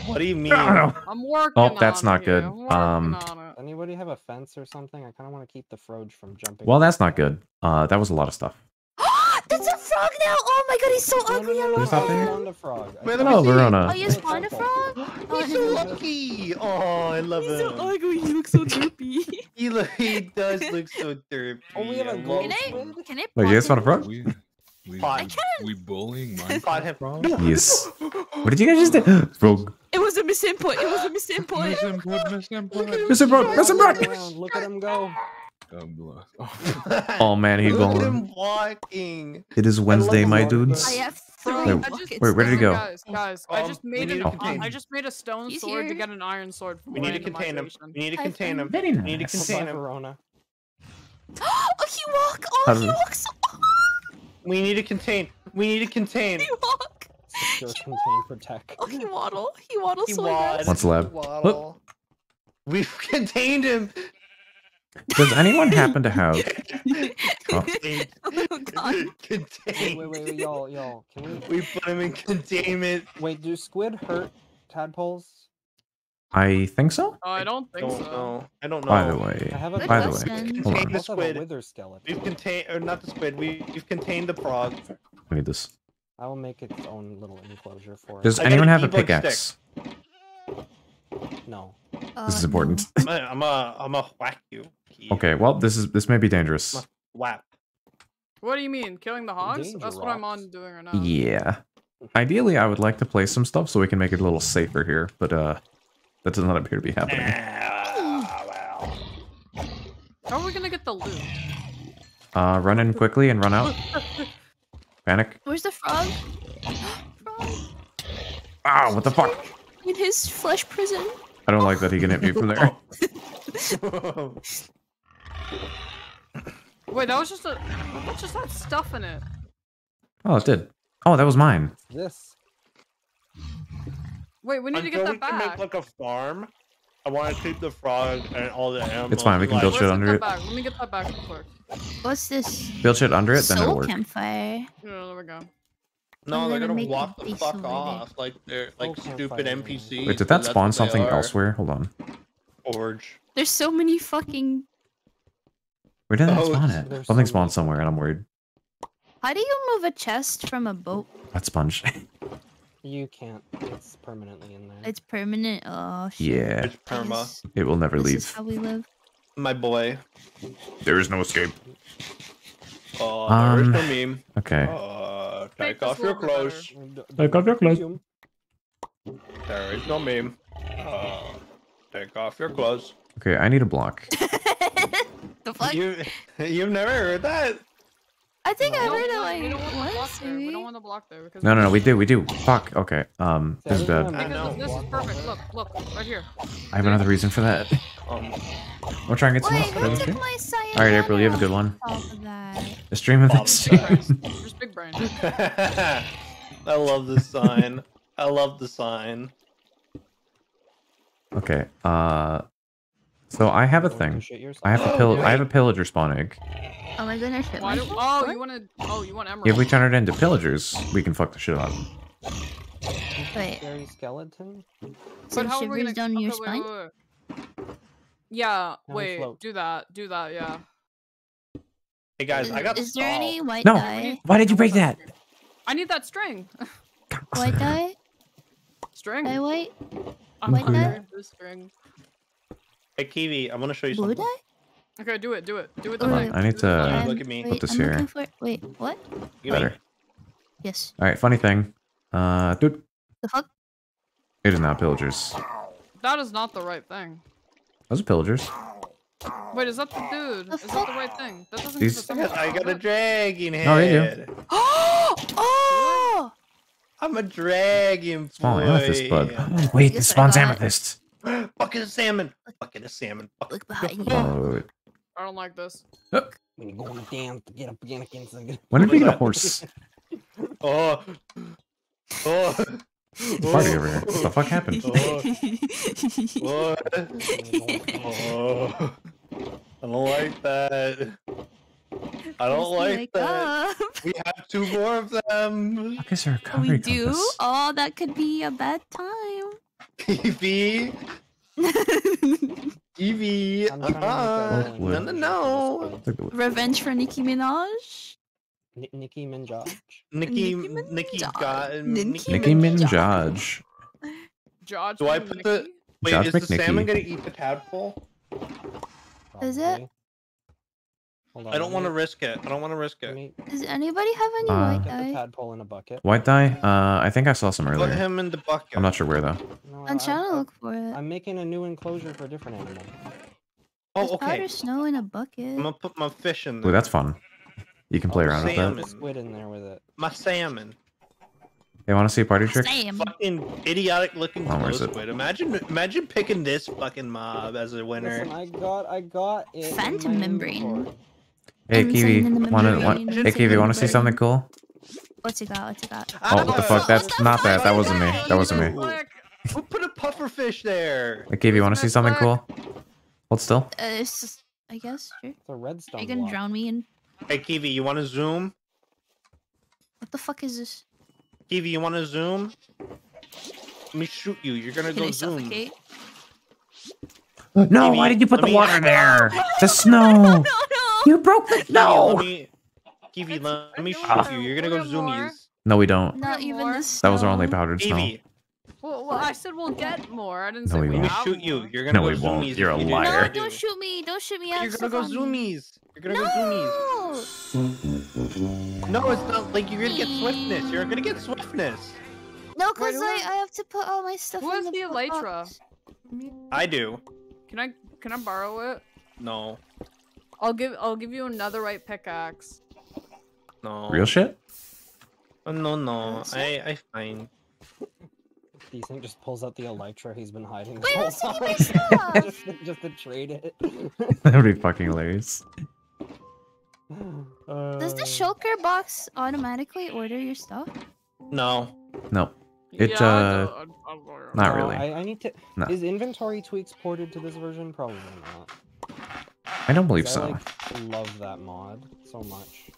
What do you [LAUGHS] mean? Oh, I'm working. Oh, that's on not it, good. I'm Um, on it. Anybody have a fence or something? I kind of want to keep the froge from jumping. well, that's not good. Uh, that was a lot of stuff. [GASPS] That's a frog now. Oh my god, he's so No, no, ugly. no, I no, love Who's out I there? spawned a frog. I Wait, spawned let Oh. Verona. Oh, you spawned a frog? Oh, He's so lucky. Oh, I love He's so ugly. He looks so derpy. [LAUGHS] He, look, he does [LAUGHS] look so derpy. Oh, we have a I gold love Can I? squid? Can I? Wait, you guys found a frog? We, we, Pot. I can. we bullying [LAUGHS] Pot him. Minecraft? Yes. [LAUGHS] What did you guys just do? [GASPS] Frog. It was a misinput. It was a misinput. Misinput, misinput. Mr. Brock, Mr. Brock. Look at him go. God bless. [LAUGHS] Oh man, he's Look at going. him walking. It is Wednesday, my dudes. I have three Wait, just, wait, where did he go? Guys, guys, I Um, just made need an, to contain I just made a stone He's sword to get an iron sword. For We need to contain him. We need to contain him. Very We need to contain him. Verona. [GASPS] oh, he walk. Oh, he walks. So... We need to contain. We need to contain. He walk. Secure, contain, protect. Oh, he waddle. He waddle He so wad. aggressive. What's the lab? Waddle. We've [LAUGHS] contained him. Does anyone happen to have? [LAUGHS] Oh, Oh, God. Wait, wait, wait, y'all, y'all. Can we? We put him in containment. Wait, do squid hurt tadpoles? I think so. Oh, I don't think Don't so. know. I don't know. By the way, I have a Good by the way, question. hold I. The also have a squid. wither skeleton. We've contained, or not the squid. We, we've contained the frog. I need this. I will make its own little enclosure for Does it. I got anyone a have a pickaxe? No. This is Uh, important. I'm a, I'm a, I'm a whack you. Key. Okay, well, this is this may be dangerous. a whap. What do you mean? Killing the hogs? Danger That's what I'm on doing right now. Yeah. Ideally, I would like to place some stuff so we can make it a little safer here, but uh, that does not appear to be happening. Well. How are we gonna get the loot? Uh, run in quickly and run out. [LAUGHS] Panic. Where's the frog? frog. [GASPS] Ah, what the fuck? In his flesh prison. I don't like that he can hit me from there. [LAUGHS] Wait, that was just a. What just had stuff in it? Oh, it did. Oh, that was mine. This. Wait, we need to Until get we that can make like a farm, I want to keep the frog and all the animals. It's fine, we can build shit under it. back. Let me get that back real quick. What's this? Build shit under it, then it'll Soul work. campfire. Yeah, there we go. No, I'm they're gonna gonna walk the fuck over off like they're like Oh, stupid campfire. NPCs. Wait, did that that's spawn something are. elsewhere? Hold on. Forge. There's so many fucking. Where did that Oh, spawn it's- at? Something so spawned somewhere, and I'm worried. How do you move a chest from a boat? That sponge. [LAUGHS] You can't. It's permanently in there. It's permanent. Oh shit. yeah, It's perma. Yes. it will never This is leave. how we live. My boy. There is no escape. Oh, there is Um, no meme. Okay. Uh, Make take this off your little better. clothes. Take off your clothes. There is no meme. Uh, take off your clothes. Okay, I need a block. [LAUGHS] The fuck? You, [LAUGHS] you've never heard that? I think I We heard don't it like we don't want the block there. We don't want the block there because No, no, no, we do, we do. Fuck. Okay. Um, this is That bad. is I a- know. Because this is perfect. Look, look, right here. I have another reason for that. Um, We'll try and get some Wait, who took my cyanide? All right, April, you have a good one. off? The stream of Bottom this. side. Just big brain. [LAUGHS] I love the sign. I love the sign. okay. Uh, so I have a thing. I have a oh, pill. I have a pillager spawn egg. Oh my goodness, shit Why do, oh, What? you want to? Oh, you want emerald? If we turn it into pillagers, we can fuck the shit out of them. Wait, Scary skeleton. so But how are we shivers gonna? down your okay, wait, spine? wait, wait. Yeah, we wait. Do that. Do that. Yeah. Hey guys, Is, I got is there any stalled. white No. dye? Why did you break that? I need that string. [LAUGHS] White dye? string. Dye white? I'm white dye? string. Hey Kiwi, I want to show you Blue something. dye? Okay, do it. Do it. Do it. Oh, the. I need to- thing. Uh, look Um, at me. Wait, this I'm here. looking for. Wait, what? Kiwi. Better. Yes. All right. Funny thing. Uh, dude, The fuck? it is not pillagers. That is not the right thing. Those are pillagers. Wait, is that the dude? The Is that the right thing? That doesn't These- give I got, a dragon head. No, you do. oh! I'm a dragon boy. Small amethyst bud. Oh, [LAUGHS] wait, this Yes, I spawns got- amethyst. [GASPS] Bucket of salmon. Bucket of salmon. Bucket. Look behind you. Oh. I don't like this. Oh. When you go down to get up against the. when did What we get a horse? [LAUGHS] Oh. Oh. Party over here. What the fuck happened? Oh. Oh. [LAUGHS] oh. I don't like that. I don't Just like that. up. We have two more of them. Fuck is there a We do? compass? Oh, that could be a bad time. Evie. Evie. [LAUGHS] I'm trying to make Uh-uh. No, no, no. Revenge for Nicki Minaj? Ni- Nicki Minaj. Nikki, Nicki Nikki Minaj. Nicki Nicki Minaj. Minaj. Do I and put the wait? Josh is the salmon gonna eat the tadpole? Is it? Probably. Hold on, I don't want to risk it. I don't want to risk it. me Does anybody have any Uh, white dye? tadpole in a bucket. White dye? Uh, I think I saw some earlier. Put earlier. him in the bucket. I'm not sure where though. No, I'm I- trying to I- look for it. I'm making a new enclosure for a different animal. Oh, There's okay. powder snow in a bucket. I'm gonna put my fish in there. Ooh, there. that's fun. You can play Oh, around with that. Squid in there with it. My salmon. They want to see a party trick? Sam. Fucking idiotic looking Oh, glow where's it? squid. Imagine, imagine picking this fucking mob as a winner. Listen, I got, I got it. Phantom membrane. inventory. Hey, I'm Kiwi, sitting in wanna, want, hey, Kiwi, wanna see something cool? What's he got? What's he got? Oh, what the fuck? That's not that. That wasn't me. That wasn't me. Who put a puffer fish there? Like, Gabe, you want to see something cool? Hold still. Uh, it's just, I guess. Sure. It's a redstone. Are you gonna block. drown me in? Hey, Kiwi, you want to zoom? What the fuck is this? Kiwi, you want to zoom? Let me shoot you. You're gonna Can go I zoom. suffocate? No, why did you put the water [LAUGHS] there? The snow. [LAUGHS] You broke the Kiwi, let me, Kiwi, let, let me shoot you. You're gonna go zoomies. No, we don't. Not even this. That was our only powdered snow. Kiwi, Well, well, I said we'll get more. I didn't No, say we we let me won't. shoot you. You're gonna No, go we won't. zoomies. You're a you do No, do. don't shoot me! Don't shoot me! I You're gonna go stuff on me. zoomies. You're gonna go zoomies. No, No, it's not like you're gonna get swiftness. You're gonna get swiftness. no, cause who I, I have to put all my stuff Who in has the the box. I do. Can I can I borrow it? No, I'll give I'll give you another right pickaxe. no. Real shit? Oh, no, no. I, I find. Decent just pulls out the elytra he's been hiding. Wait, whole who's taking my [LAUGHS] stuff? just, to- just to trade it. [LAUGHS] That'd be fucking hilarious. [SIGHS] Does the Uh, shulker box automatically order your stuff? No. No. It, Yeah, uh, know, I- I- not no, really. I, I need to. No. Is inventory tweaks ported to this version? Probably not. I don't believe so. I like, love that mod so much.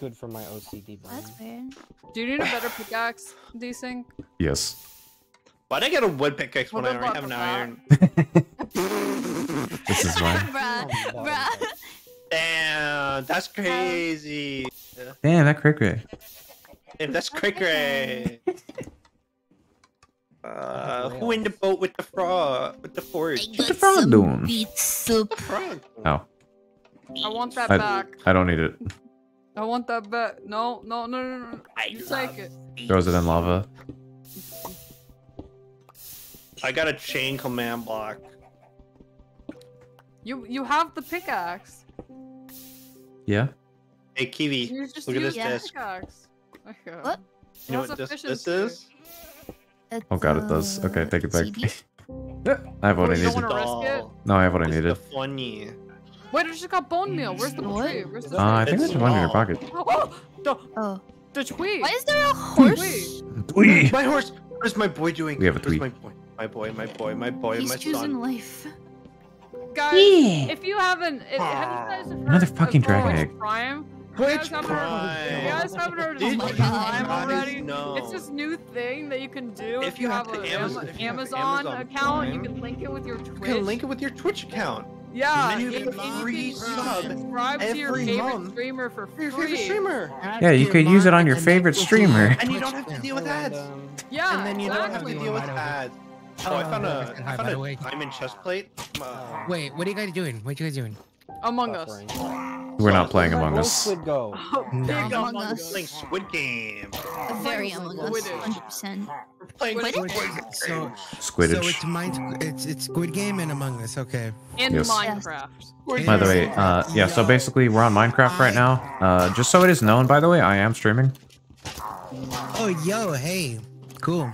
Good for my OCD brain. That's weird. Do you need a better pickaxe, Do you think? Yes. Why'd I get a wood pickaxe when I already have an luck iron? [LAUGHS] This is why. bruh, Oh, bruh. Damn, that's crazy. Damn, that cray cray. Damn, that's cray cray. [LAUGHS] Uh, who in the boat with the frog? With the forge? What's the frog doing? Beet soup. Frog. Oh, I want that I, back. I don't need it. I want that back. No, no, no, no, no. You take it. Throws it in lava. I got a chain command block. You you have the pickaxe. Yeah. Hey, Kiwi, You just look at this the disc. pickaxe. Okay. What? You know That's what this, this efficiency. is? Oh god, it does. Okay, take it back. [LAUGHS] I have what I You needed. wanna risk it? Doll. No, I have what I It's needed. funny. Wait, I just got bone meal. Where's the What? tree? Where's the Uh, I think there's one in your pocket. Oh, the Oh. the tweet. Why is there a horse? [LAUGHS] Twee. My horse. What is my boy doing? We have a Where's tweet. my boy? My boy, my boy, my boy, He's my choosing son. life. Guys, Yeah. if you haven't, if, have you guys heard Another fucking Twitch dragon egg. Prime? Twitch you guys you guys haven't heard of Did you Prime guys already? know? It's this new thing that you can do if, If you have have, the an Amazon- if you have the Amazon, Amazon account. You can link it with your Twitch. You can link it with your Twitch account. Yeah, and you and- get and a you free can sub subscribe to your every favorite month. streamer for Your free. favorite streamer. Yeah, you could use it on your favorite streamer. And you don't have to deal with ads. Yeah, And then you don't have to deal with ads. Oh, I found a, Hi, I by found a diamond chest plate. Wait, what are you guys doing? What are you guys doing? Among Us. We're not playing Among Us. Squid go? Big Among Among Us. Us. playing Squid Game. Very Among Us. 100%. We're playing Squid Game. So, so it's mine. It's it's Squid Game and Among Us. Okay. And Yes. Minecraft. By the way, uh, yeah, so basically we're on Minecraft right now. Uh, just so it is known, by the way, I am streaming. Oh, yo, hey, cool.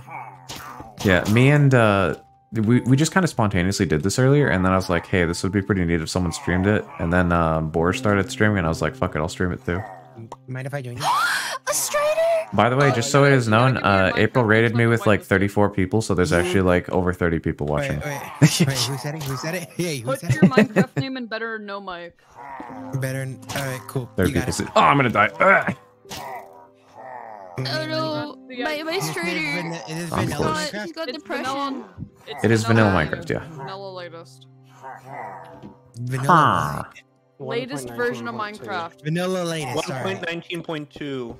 Yeah, me and, uh, we, we just kind of spontaneously did this earlier, and then I was like, hey, this would be pretty neat if someone streamed it. And then, uh, Boris started streaming, and I was like, fuck it, I'll stream it too. Mind if I join you? [GASPS] A Strider! By the way, just so it is known, uh, April rated me with like 34 people, so there's actually like over 30 people watching. Wait, [LAUGHS] wait, wait. Who said it? Who said it? [LAUGHS] Hey, who Put said your it? Minecraft name in better no mic. Better. All right, cool. 30 You got people it. said, oh, I'm gonna die. Ugh. Oh no! My, my Strider! It is I'm vanilla close. Minecraft? He's got It's depression. vanilla. It's It is vanilla Minecraft, yeah. Vanilla latest. Vanilla. Huh. Latest version of Minecraft. Vanilla latest. All right. 1.19.2.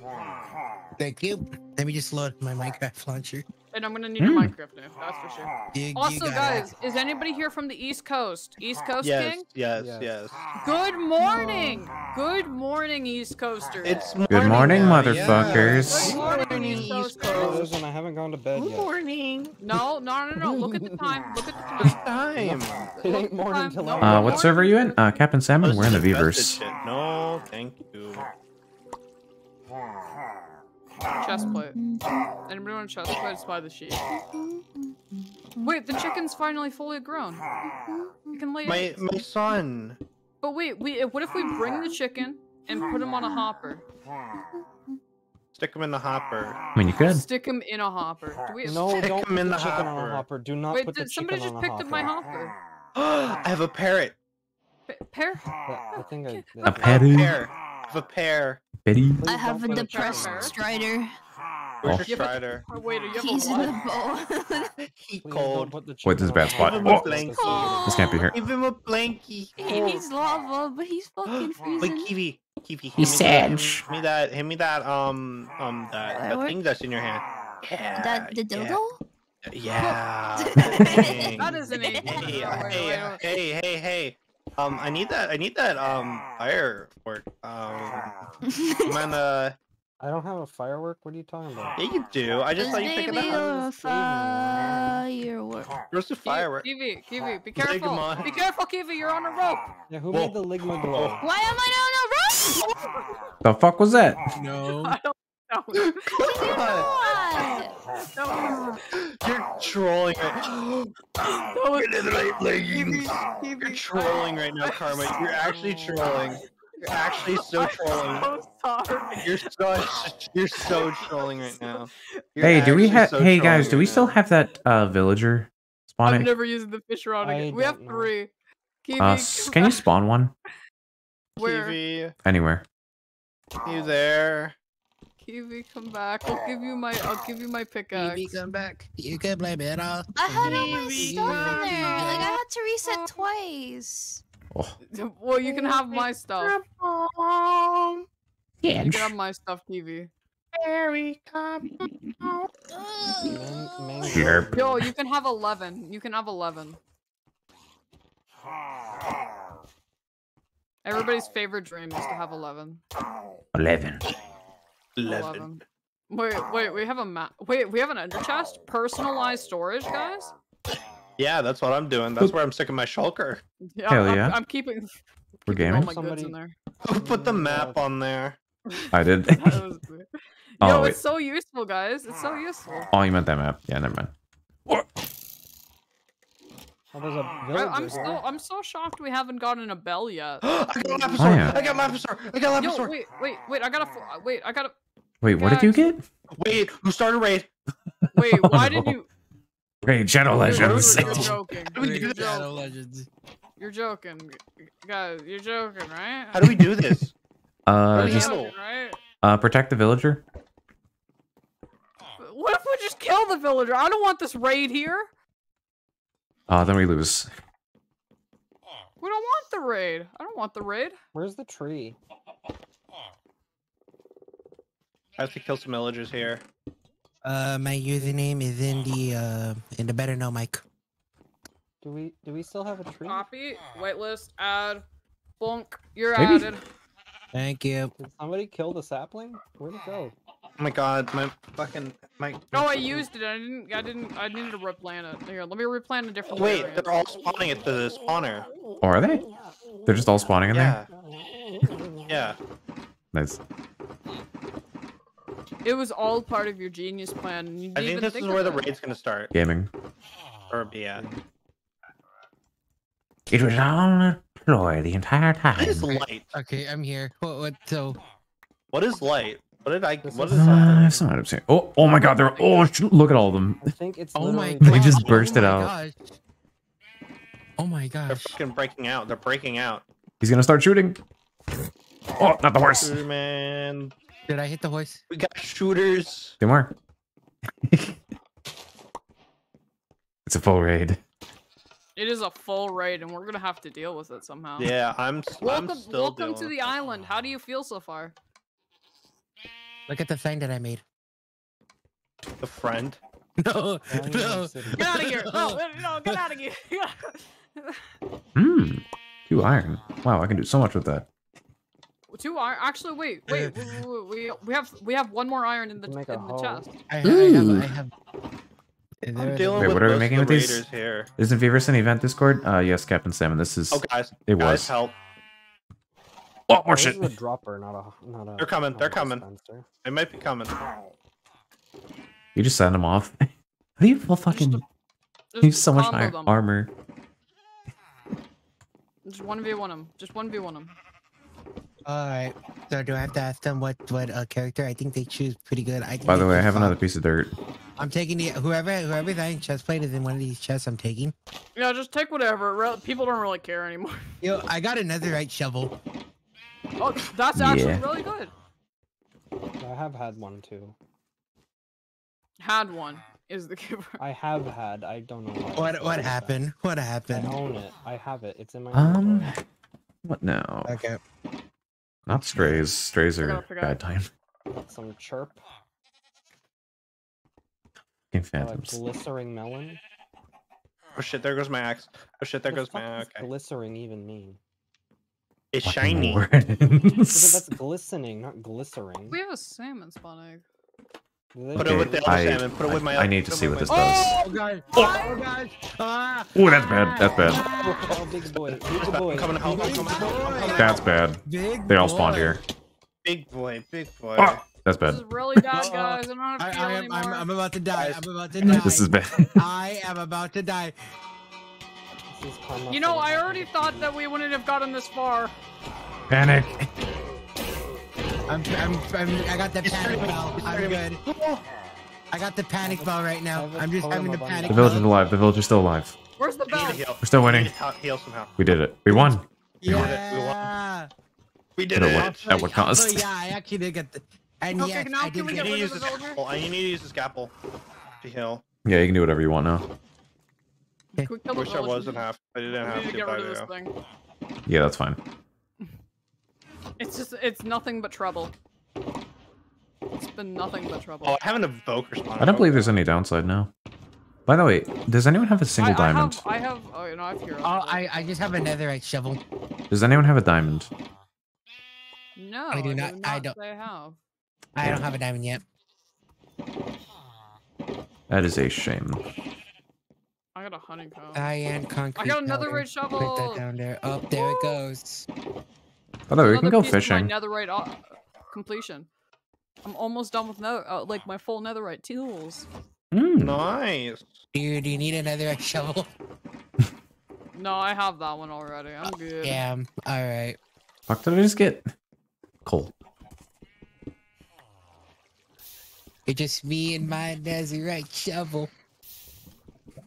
Thank you. Let me just load my Minecraft launcher. And I'm gonna need your Hmm. Minecraft name, that's for sure. You- you Also, got guys, is anybody here from the East Coast? East Coast Yes, King? yes, yes. yes. Good morning! Good morning, East Coasters. It's Good morning, now, motherfuckers. Good morning, East Coasters. Listen, I haven't gone to bed Good yet. morning. No, no, no, no. Look at the time. Look at the [LAUGHS] time. Time. It ain't morning till I Uh, what server are you in? Uh, Captain Salmon, we're in the Invested Vverse. shit. No, thank you. Chest plate. Anybody want a chest plate? It's by the sheep. Wait, the chicken's finally fully grown. You can lay My my son. But wait, we what if we bring the chicken and put him on a hopper? Stick them in the hopper. I mean, you could. Stick him in a hopper. Do we... No, Stick don't 'em put in the the chicken on a hopper. Do not Wait, put the did somebody just on a picked up my hopper. hopper? [GASPS] I have a parrot. P- pear? Yeah, I think I, [LAUGHS] A A petty. pear. I have a pear. Betty. I have a depressed strider. Where's Oh. your strider? Oh, wait, you He's in the what? bowl. He [LAUGHS] Please cold. [LAUGHS] put the Wait, this is a chicken bad spot. Give him a Oh. blankie. Oh. This can't be here. Give him a blankie. He's lava, but he's fucking [GASPS] Wait, freezing. Kiwi. Kiwi. hand He's me that- Hand me that. Hand me that. Um. Um. That. That What? thing that's in your hand. Yeah. That the yeah. dildo? Yeah. [LAUGHS] That is an eight. Hey, Wait, hey, wait, wait. hey, hey, hey. Um, I need that. I need that. Um, firework. Um, [LAUGHS] you mind, uh, I don't have a firework. What are you talking about? yeah, you do. I just saw you pick it Baby, up. a firework. Where's the firework? Kiwi, Kiwi, be careful. Ligma. Be careful, Kiwi, you're on a rope. Yeah, who Whoa. made the ligma glow? Why am I on a rope? [LAUGHS] The fuck was that? [LAUGHS] No. I don't know. No. You're trolling right [LAUGHS] Kiwi, You're trolling right now, Karma. You're actually trolling. You're actually so trolling. I'm so sorry. You're so you're so trolling right now. You're Hey, do we have? so hey guys, do we now. still have that uh villager I'm spawning? never using the fish rod I again. We have know. three. Kiwi, Uh, can you spawn one Where? Anywhere? you there? Kiwi, come back. I'll give you my. I'll give you my pickaxe. Baby, come back. You can blame it all. I had all my Baby. stuff in there. Like I had to reset twice. Oh, [LAUGHS] Well, you can have my stuff. yeah. You can have my stuff, Kiwi. Very come. Man- Yerp. Yo, you can have eleven. You can have eleven. Everybody's favorite dream is to have eleven. Eleven. Eleven. Wait, wait, we have a map. Wait, we have an ender chest. Personalized storage, guys. Yeah, that's what I'm doing. That's where I'm sticking my shulker. Yeah, Hell I'm, yeah. I'm keeping, [LAUGHS] We're keeping all gaming. my goods in there. Who put the map on there? [LAUGHS] I did. [LAUGHS] That was- Oh, Yo, wait. it's so useful, guys. It's so useful. Oh, you meant that map. Yeah, never mind. Oh, there's a I, villager I'm here. so I'm so shocked we haven't gotten a bell yet. [GASPS] I got Oh, Lapasor! yeah. I got Lapasor! I got Yo, Lapasor! wait, wait, wait! I gotta, wait, I gotta, Wait, what did you get? Wait, who started raid? wait. [LAUGHS] Oh, Why did no. you? Great Shadow You're, you're, Legends. you're [LAUGHS] joking. do we do You're this? Shadow joking. Legends. You're joking, guys. You're joking, right? How do we do this? [LAUGHS] Uh, do we just handle? Joking, right? uh, protect the villager. What if we just kill the villager? I don't want this raid here. Uh, then we lose. We don't want the raid. I don't want the raid. Where's the tree? I have to kill some villagers here. Uh, my username is in the uh in the better know mic. Do we do we still have a tree? Copy. Whitelist. Add. Bonk. You're Maybe. added. Thank you. Did somebody kill the sapling? Where'd it go? Oh my god, my fucking my. No, I used it. I didn't. I didn't. I needed to replant it. Here, let me replant a different. Wait, area. they're all spawning at the spawner. Oh, are they? They're just all spawning in Yeah. there. Yeah. Nice. It was all part of your genius plan. You I didn't think this think is of where the raid's gonna start. Gaming. Or yeah. It was all a ploy the entire time. What is light? Okay, I'm here. What? What? So What is light? What did I? What is is- Uh, something? it's not what I'm saying. Oh, oh my God! They're oh, look at all of them. I think it's Oh my literally They just burst it oh out. gosh. Oh my God! They're fucking breaking out. They're breaking out. He's gonna start shooting. Oh, not the horse. Shooter man. Did I hit the horse? We got shooters. Two more. [LAUGHS] it's a full raid. It is a full raid, and we're gonna have to deal with it somehow. Yeah, I'm. s- I'm Welcome, still welcome to the it. island. How do you feel so far? Look at the sign that I made. The friend. [LAUGHS] No, Diamond [LAUGHS] no. Get out of here! No, no, get out of here! Hmm. Two iron. Wow, I can do so much with that. Two iron. Actually, wait, wait. wait, wait, wait, We we have we have one more iron in the can make in the chest. I, I Ooh. have. I have. I'm there- dealing Wait, with what are we making the with these? raiders here. Isn't Fever's an event Discord? Uh, yes, Captain Salmon. This is. Oh, guys. It guys, was. help. Oh, more This shit. is a dropper, not a not a. They're coming, they're coming. dispenser. They might be coming. You just send them off. How do you full fucking? Just You have so much combo iron, them. armor. Just one v one them. Just one v one them. All right. So do I have to ask them what what uh, character? I think they choose pretty good. I think By the way, I choose have another piece of dirt. I'm taking the whoever whoever's having chest plate is in one of these chests. I'm taking. Yeah, just take whatever. Re- People don't really care anymore. Yo, I got another right shovel. Oh, that's actually Yeah. really good. I have had one too. Had one is the giver. I have had. I don't know why. What what I happened? What happened? I own it. I have it. It's in my. Um, inventory. what now? Okay. Not strays. Strays are gotta bad out- time. Some chirp. Fucking Uh, phantoms. glistering melon. Oh shit! There goes my axe. Oh shit! There What the goes my fuck okay. Glistering even mean? It's shiny. Because [LAUGHS] that's glistening, not glycering. We have a salmon spawn egg. Put do it with the other I- salmon. Put it with my. I need to see what this does. Oh god! Oh god! Ah! Oh, that's bad. That's bad. Oh, big boy, big boy. Coming to coming to help. I'm coming to help. That's bad. Big They all spawned boy. here. Big boy, big boy. Ah, that's This bad. is really bad, guys. I don't have I, I am, anymore. I'm, I'm about to die. I'm about to [LAUGHS] die. This is bad. I am about to die. This karma You know, I already thought that we wouldn't have gotten this far. Panic. I'm, I'm, I'm I got the panic bell. I'm good. I got the panic bell right now. I'm just having the panic The village is alive. The village is still alive. Where's the bell? We're still winning. heal somehow. We did it. We won. We won. We won. Yeah. We did At it. what, at what Oh cost? yeah, I actually did get the. And Okay, yes, now I can we You get. need get to rid use of the the. I need to use the scalpel to heal. Yeah, you can do whatever you want now. Can we kill I wish I wasn't half. I didn't We have need to to, get but rid of this thing. Yeah, that's fine. It's just, it's nothing but trouble. It's been nothing but trouble. Oh, I have an evoker spawn. I don't believe there's any downside now. By the way, does anyone have a single I, diamond? I have, I have, oh, you know, I have heroes. Oh, I, I just have a netherite shovel. Does anyone have a diamond? No, I do not- I don't- Say have. I don't have a diamond yet. That is a shame. I got a honeycomb. Cyan concrete. I got another powder. red Put shovel. that down there. Oh, there it goes. By the way, we can go piece of my fishing. netherite uh, completion. I'm almost done with nether, uh, like my full netherite tools. Mm. Nice. Dude, do you need another netherite shovel? [LAUGHS] No, I have that one already. I'm good. Damn. All right. Fuck, did I just get coal? It's just me and my netherite shovel.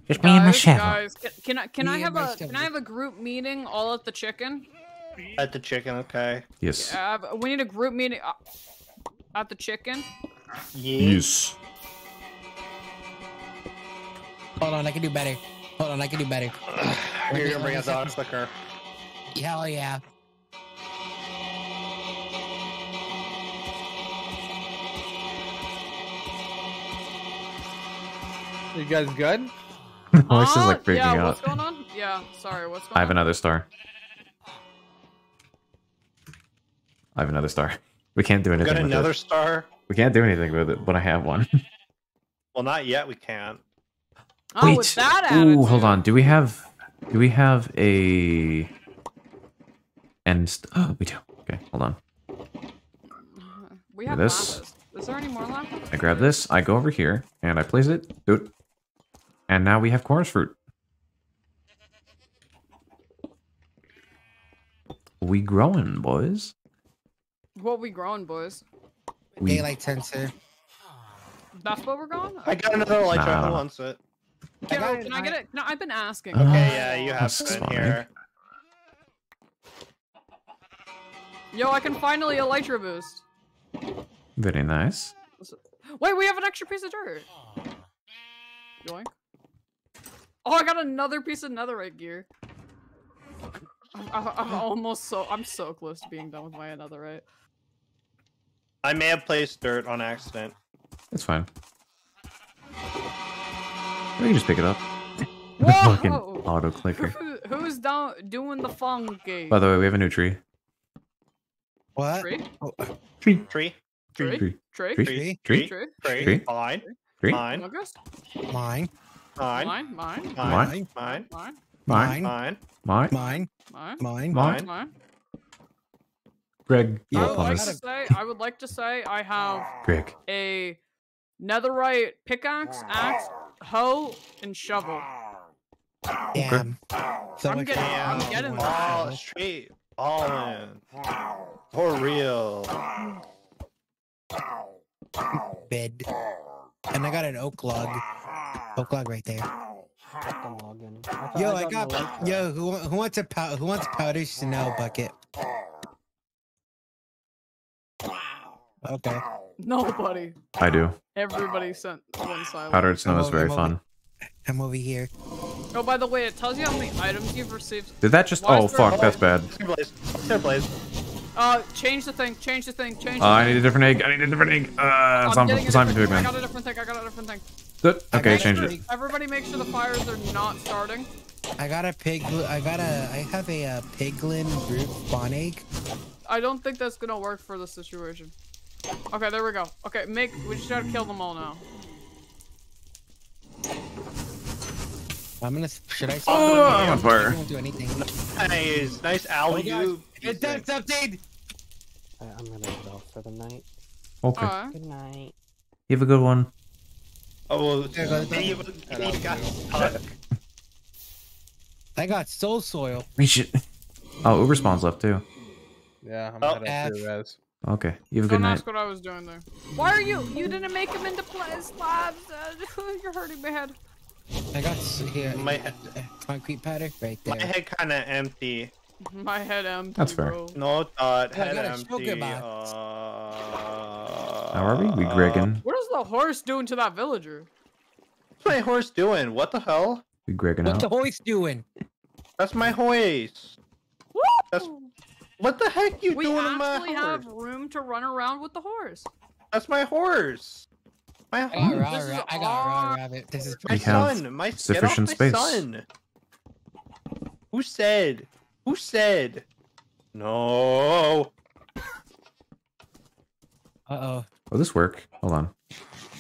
Just me and my Guys, guys, can, can I can I have a can I have a group meeting all at the chicken? At the chicken, okay. Yes. Uh, we need a group meeting uh, at the chicken. Yes. Hold on, I can do better. Hold on, I can do better. [SIGHS] You're gonna bring us out quicker. Hell yeah. You guys good? [LAUGHS] Voice is like ah, freaking yeah, out. what's going on? Yeah, sorry, what's going on? I have on? another star. I have another star. [LAUGHS] We can't do We anything got with another it. star. We can't do anything with it, but I have one. [LAUGHS] Well, not yet. We can't. Oh, with that Ooh, hold on. Do we have? Do we have a? And oh, [GASPS] we do. Okay, hold on. Uh, we have this. lapis. Is there any more lapis? I grab this. I go over here and I place it. Doot. And now we have chorus fruit. We growing, boys. What we growing, boys? We Daylight sensor. That's what we're going. I got another elytra. Nah. Who wants it? Can, got can it, I I- get it? No, I've been asking. Uh, Okay, yeah, you have That's been fine. here. Yo, I can finally elytra boost. Very nice. Wait, we have an extra piece of dirt. Yoink. Oh, I got another piece of netherite gear. I'm, I'm I'm almost so I'm so close to being done with my netherite. I may have placed dirt on accident. It's fine. We can just pick it up. [LAUGHS] the fucking auto clicker. Who, who's down doing the funky? By the way, we have a new tree. What? Oh, uh, tree? Tree. Tree. Tree? Tree. Tree? Tree. Tree? Tree. Tree? Tree. Tree. Mine. Tree. Mine. August? Mine. Mine. Mine? Mine? Mine. Mine. Mine. Mine? Mine. Mine. Mine. Mine. Mine? Mine. Mine. Mine? Greg. Yo, I You're would like to say I would like to say I have Greg. a netherite pickaxe, axe, hoe, and shovel. Damn. So I'm much getting- for I'm getting shovel. Oh, straight. Ballin'. For real. Bed. And I got an oak log. Oak log right there. Fucking login. I Yo, I I got. Yo, who who wants a pow- who wants powder Chanel bucket? Okay. Nobody. I do. Everybody sent one silent. Powdered snow is I'm very over- fun. I'm over here. Oh, by the way, it tells you how many items you've received. Did that just? Why Oh is there a fuck, that's bad. Third place. Uh, change the thing. Change the thing. Change. Uh, the I thing. need a different egg. I need a different egg. Uh, I'm Simon, getting a Simon different- Pigman. I got a different thing. I got a different thing. Good. Okay, change it. Everybody, make sure the fires are not starting. I got a pig. I got a. I have a, uh piglin brute spawn egg. I don't think that's gonna work for the situation. Okay, there we go. Okay, make. We just gotta kill them all now. I'm gonna. Should I? Oh, I'm on I fire. won't do anything. Nice, nice alley Oh, oop. It does something. I, I'm gonna go for the night. Okay. Alright. Good night. You have a good one. Oh, stuck. I got soul soil. Reach it. Oh, Uber spawns left too. Yeah, I'm Oh, heading F. res. Okay. You have a Don't good night. ask what I was doing there. Why are you? You didn't make him into pla- slabs. Uh, [LAUGHS] you're hurting my head. I got here. My head, concrete powder right there. my head kind of empty. [LAUGHS] My head empty. That's fair. Bro. No thought, I head got a empty. sugar box. Uh, How are we? We Greggin. What is the horse doing to that villager? What's my horse doing? What the hell? We Greggin What the horse doing? That's my horse. That's what the heck you We doing in my actually horse? have room to run around with the horse. That's my horse. My I got horse. raw, ra- I got a raw rabbit. This is My son. My sufficient get off space. my son. Who said? Who said? No. Uh oh. Will this work? Hold on.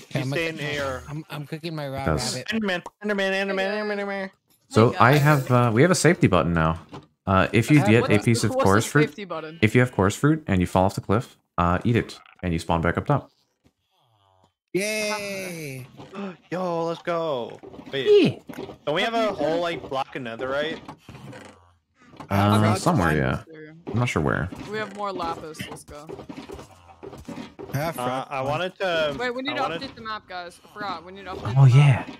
He's staying here. I'm I'm cooking my raw Does. rabbit. Enderman. Enderman. Enderman. Enderman. So I have uh, we have a safety button now. Uh, if you get a is- piece of what's chorus fruit, button? if you have chorus fruit and you fall off the cliff, uh, eat it and you spawn back up top. Yay! [GASPS] Yo, let's go. Wait. Don't we have a whole like block of netherite? Uh, somewhere, yeah. I'm not sure where. We have more lapis. Let's go. Have Uh. I wanted to. Wait, we need I to wanted- update the map, guys. I forgot. We need to update. Oh the map. yeah.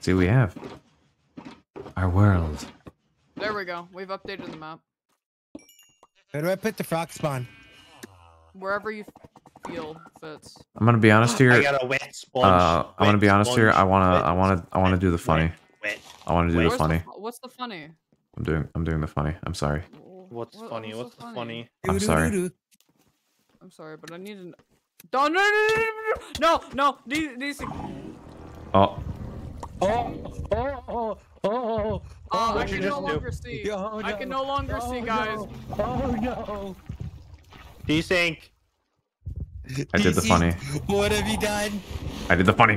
See, we have our world. There we go. We've updated the map. Where do I put the frog spawn? Wherever you feel fits. I'm gonna be honest here. I got a wet sponge. Uh, I'm gonna be honest here. I wanna, Wet I wanna, I wanna do the funny. Wet. I wanna do the funny. The, what's the funny? I'm doing, I'm doing the funny. I'm sorry. What's What- funny? what's What's so funny? I'm sorry. I'm sorry, but I need an. No, no, no, no, no, no, no, these, these. Oh, Oh, oh, oh, oh, oh, Oh, I What'd you can no just do? longer see. Oh, I can no. no longer Oh, see, guys. no. Oh no! Do you think? I did the DC, funny. What have you done? I did the funny.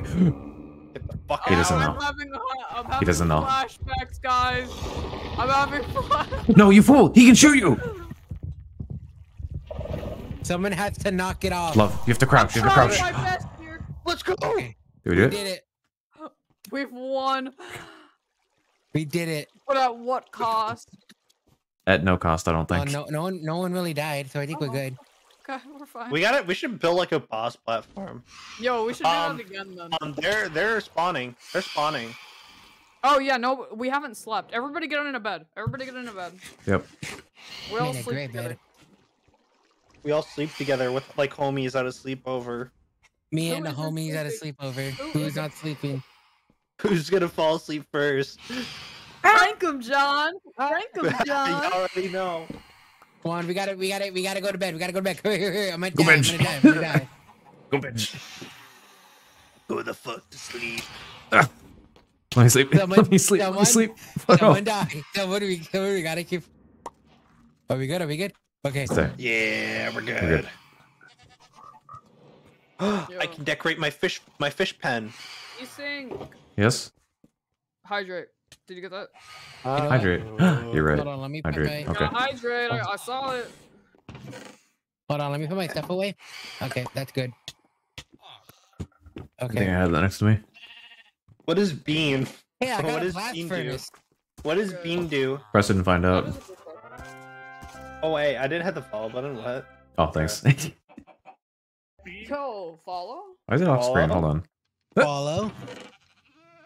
Fuck He out. doesn't I'm know. having, I'm having doesn't know. flashbacks, guys. I'm having flash. No, you fool! He can shoot you. Someone has to knock it off. Love, you have to crouch. You have to Trying crouch. my best here. Let's go. Okay, Do we do we it? did it. We've won, We did it. but at what cost? At no cost, I don't Oh, think. no, no one, no one really died, so I think we're good. Okay, we're fine. We got it. We should build like a boss platform. Yo, we should do Um, that again then. Um, they're they're spawning. They're spawning. Oh yeah, no, we haven't slept. Everybody get in a bed. Everybody get in a bed. Yep. We all in sleep together. bed. We all sleep together with like homies at a sleepover. Me Who and the isn't homies at a sleepover. Who Who's isn't- sleeping? Who's gonna fall asleep first? Prank him, John. Prank him, [LAUGHS] you John. already know. Come on, we gotta, we gotta, we gotta go to bed. We gotta go to bed. [LAUGHS] Here, here, here. I'm gonna Go die. I'm gonna die. I'm gonna die. Go bitch. Go the fuck to sleep. Ah. Let me sleep. [LAUGHS] Someone- Let me sleep. Let me someone- sleep. Fuck Someone off. die. Someone, we, someone, we gotta keep. Are we good? Are we good? Okay. Stay. Yeah, we're good. We're good. [GASPS] I can decorate my fish my fish pen. You saying Yes. hydrate? Did you get that? Uh, Hydrate. [GASPS] You're right. Hold on, let me put Hydrate. my. Okay. Hydrate. I, I saw it. Hold on, let me put my stuff away. Okay, that's good. I think I Okay. had that next to me. What is bean? Hey, I [LAUGHS] what got a does blast bean do? furnace. What does bean do? Press it and find out. Oh wait, I didn't hit the follow button. What? Oh, thanks. Yo, [LAUGHS] follow? Why is it off screen? Hold on. Follow.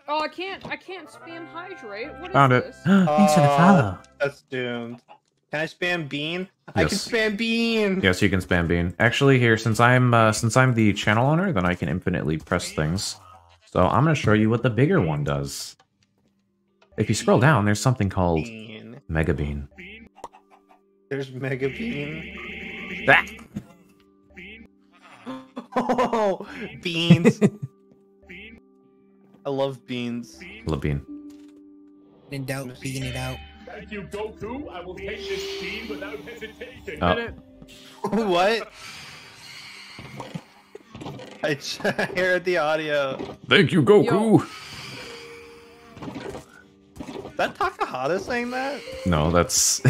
Oh, I can't. I can't spam hydrate. What is Found it. this? [GASPS] Thanks for the Oh, follow. That's doomed. Can I spam bean? Yes. I can spam bean. Yes, you can spam bean. Actually, here since I'm uh, since I'm the channel owner, then I can infinitely press things. So I'm gonna show you what the bigger one does. If you scroll down, there's something called Bean. Mega Bean. There's mega bean. Ah! [LAUGHS] Oh, beans. [LAUGHS] I love beans. Love bean. In doubt, beating it out. Thank you, Goku. I will take this beam without hesitation. Oh. [LAUGHS] what? I heard the audio. Thank you, Goku. Is that Takahata saying that? No, that's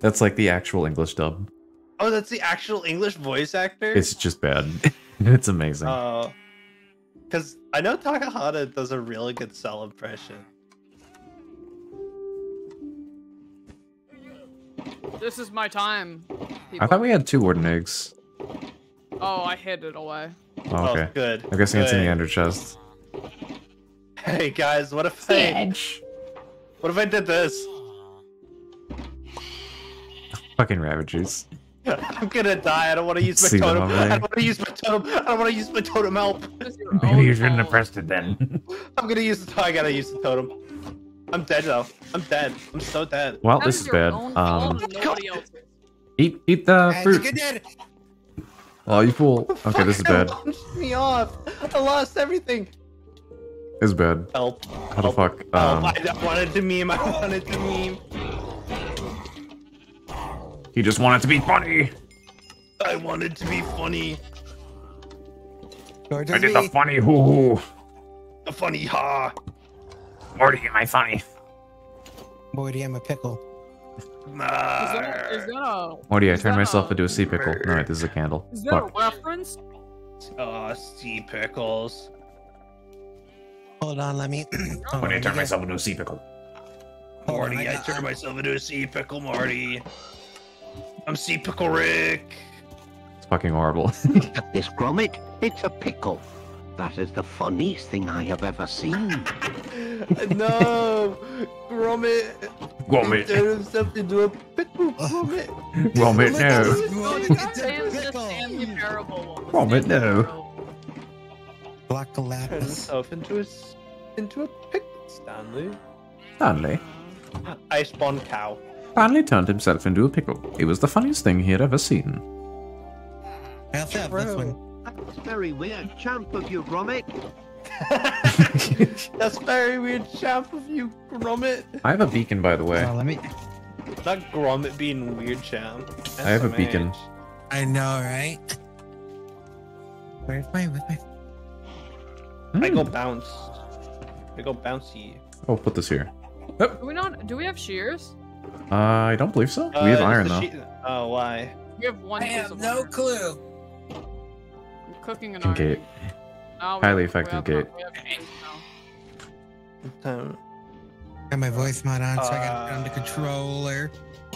that's like the actual English dub. Oh, that's the actual English voice actor. It's just bad. [LAUGHS] it's amazing. Oh, because I know Takahata does a really good Cell impression. This is my time. I thought we had two warden eggs. Oh, I hid it away. Oh, oh, okay. good, I'm guessing it's in the ender chest. Hey guys, what if I? Edge. What if I did this? Fucking ravagers. [LAUGHS] I'm gonna die. I don't want to use [LAUGHS] my See totem. I don't want to use my totem. I don't want to use my totem help. Maybe you shouldn't have pressed it then. [LAUGHS] I'm gonna use the. I gotta use the totem. I'm dead though. I'm dead. I'm so dead. Well, this is bad. Um, Nobody else. eat eat the Hey, fruit. look at that. Oh, you fool. Okay, this is bad. Me off. I lost everything. It's bad. Help. How the fuck? Um, I I wanted to meme. I wanted to meme. He just wanted to be funny. I wanted to be funny. Towards I did the funny hoo hoo. The funny ha. Morty, am I funny? Morty, I'm a pickle. Is that, is that a Morty, I is turned that myself a- into a sea pickle. No, wait, this is a candle. Is that Fuck. a reference? Oh, sea pickles. Hold on, let me. [CLEARS THROAT] Oh, hold Morty, I turned myself into a sea pickle. Hold on, Morty, I I turned myself into a sea pickle, Marty. I'm sea pickle Rick. It's fucking horrible. [LAUGHS] This Gromit, it's a pickle. That is the funniest thing I have ever seen. [LAUGHS] no, Gromit. Gromit. He turned himself into a pickle, Gromit. [LAUGHS] Gromit, no. That is the Stanley Parable one. Gromit, no. Black Turned Galactus. himself into a s- into a pickle, Stanley. Stanley. I spawned cow. Stanley turned himself into a pickle. It was the funniest thing he had ever seen. I also have this one. That's very weird, champ of you, Gromit. [LAUGHS] That's very weird, champ of you, Gromit. I have a beacon, by the way. Oh, let me. Not Gromit being weird, champ. I have a SMH. beacon. I know, right? Where's my? Where's my? I Hmm. go bounce. I go bouncy. Oh, put this here. Do we not? Do we have shears? Uh, I don't believe so. Uh, we have iron though. sheet- Oh, why? We have one. I have no iron. clue. I'm cooking an iron. gate. Now Highly effective gate. we have shears now. Um, Got my voice mod on, so I got it on the Uh, controller.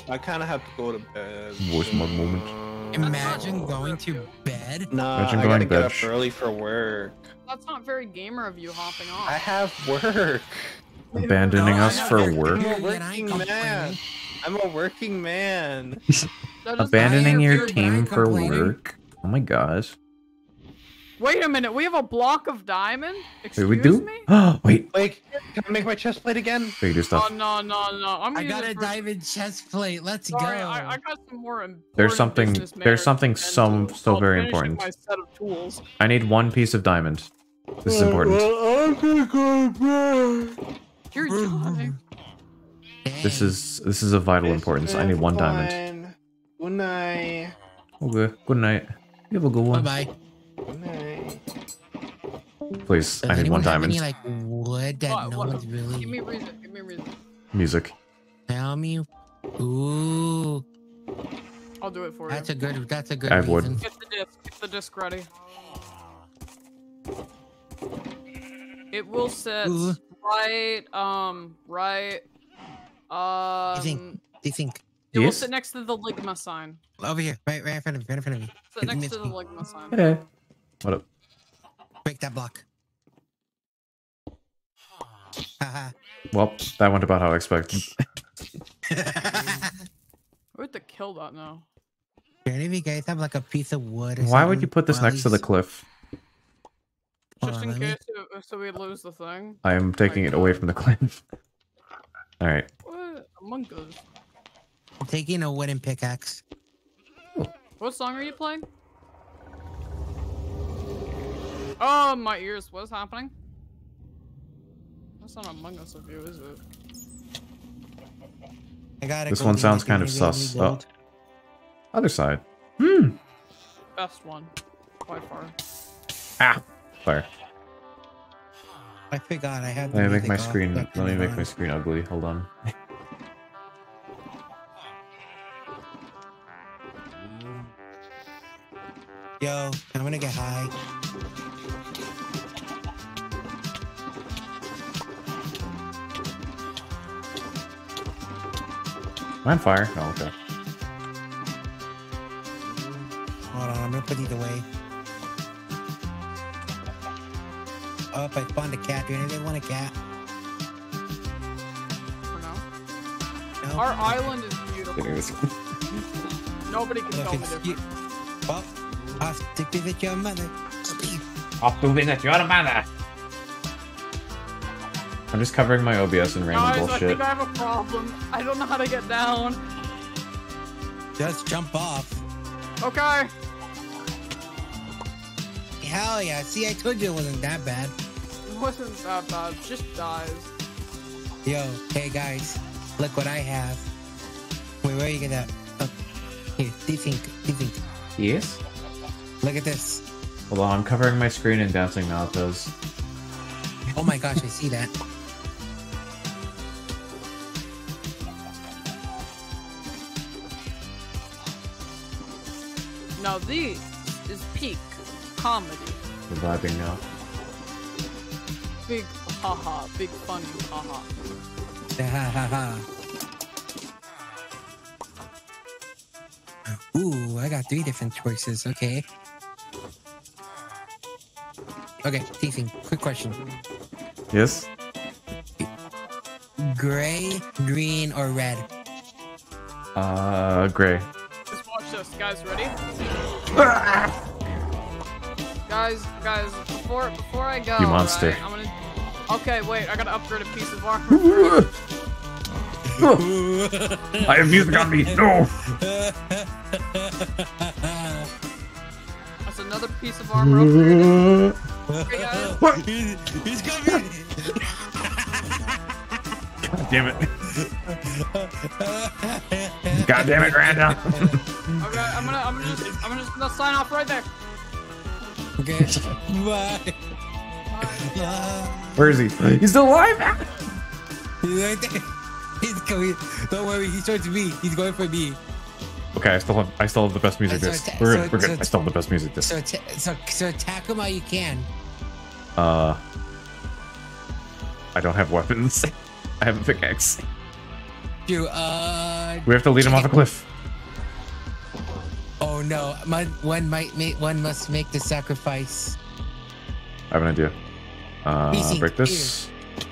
I kind of have to go to bed. Voice mod moment. Imagine going to bed. Nah, Imagine going I going gotta to get bed. up early for work. That's not very gamer of you hopping off. I have work. Abandoning No, us for work. I'm a Yeah, I working man. Complaining. I'm a working man. Abandoning your team for work. Oh my gosh. Wait a minute. We have a block of diamond. Wait, Excuse we do? me. [GASPS] Wait, Wait, can I make my chest plate again? we do Oh stuff. no no no! I'm I gonna got use a it for- diamond chest plate. Let's Sorry, go. I, I got some more. important There's something. There's something to so so very important. My set of tools. I need one piece of diamond. This is uh, important. Uh, I'm gonna go to bed. You're dying. This is this is of vital importance. I need one diamond. Fine. Good night. Okay. Good night. You have a good one. bye. Good night. Please, Does I need one diamond. Any like wood that What- no what- one's really Give me reason. Give me reason. Music. tell me? Ooh, I'll do it for that's you. That's a good. That's a good I have wood. reason. Get the disc. Get the disc ready. It will set Ooh. right. Um. Right. Do you think? Um. Do you think? You will sit next to the Ligma sign. Over here, right, right in front of me, right in front of me. Sit You next missed to the me. Ligma sign. Hey. What up? Break that block. Haha. Well, that went about how I expected. [LAUGHS] We have to kill that now. Do any of you guys have like a piece of wood? Why would you put this Well, at next to the cliff? Just in case, so we lose the thing. I am taking it away from the cliff. [LAUGHS] All right. What? Among Us. I'm taking a wooden pickaxe. What song are you playing? Oh, my ears. What's happening? That's not Among Us of you, is it? I got a This one sounds kind of sus. Oh. Other side. Hmm. Best one. By far. Ah. Fire. I forgot I had. the Let me make my off, screen. Let me make on. my screen ugly. Hold on. Yo, I'm gonna get high. Am I on fire? Oh, okay. Hold on, I'm gonna put these away. Oh, I spawned a cat. Do anyone want a cat? For now. No? Our island is beautiful. Nobody can Look, tell me it's different. you. Well, I'll stick with your mother. Off to visit your mother. I'm just covering my OBS in random Guys, I bullshit. think I have a problem. I don't know how to get down. Just jump off. Okay. Hell yeah. See, I told you it wasn't that bad. It wasn't that bad. Just dies. Yo, hey guys, look what I have. Wait, where are you gonna... Oh, here, desync, desync. Yes. Look at this. Hold on, I'm covering my screen in Dancing Malthus. Oh my gosh, I see that. Now this is peak comedy. We're vibing now. Big haha. Big funny haha. Ha ha ha. Ooh, I got three different choices. Okay. Okay, desync. Quick question: Yes. Gray, green, or red? Uh, gray. Just watch this, guys. Ready? guys, guys, before before I go, You monster. right, I'm gonna. Okay, wait. I gotta upgrade a piece of armor. [LAUGHS] I have music on me. No. [LAUGHS] That's another piece of armor upgraded. Okay, guys. He's coming. God damn it. God damn it, Randa. [LAUGHS] Okay, I'm gonna, I'm gonna just, I'm just gonna sign off right there. Okay. [LAUGHS] Bye. Where is he? He's still alive. He's right there. He's coming. Don't worry, he's towards me. He's going for me. Okay, I still have I still have the best music So disc. ta- We're so- good. We're good. so- I still have the best music disc. So, so, so attack him while you can. Uh, I don't have weapons. [LAUGHS] I have a pickaxe. You, uh. We have to lead him off a cliff. Oh no, my, one might make one must make the sacrifice. I have an idea. Uh, Desync, break this.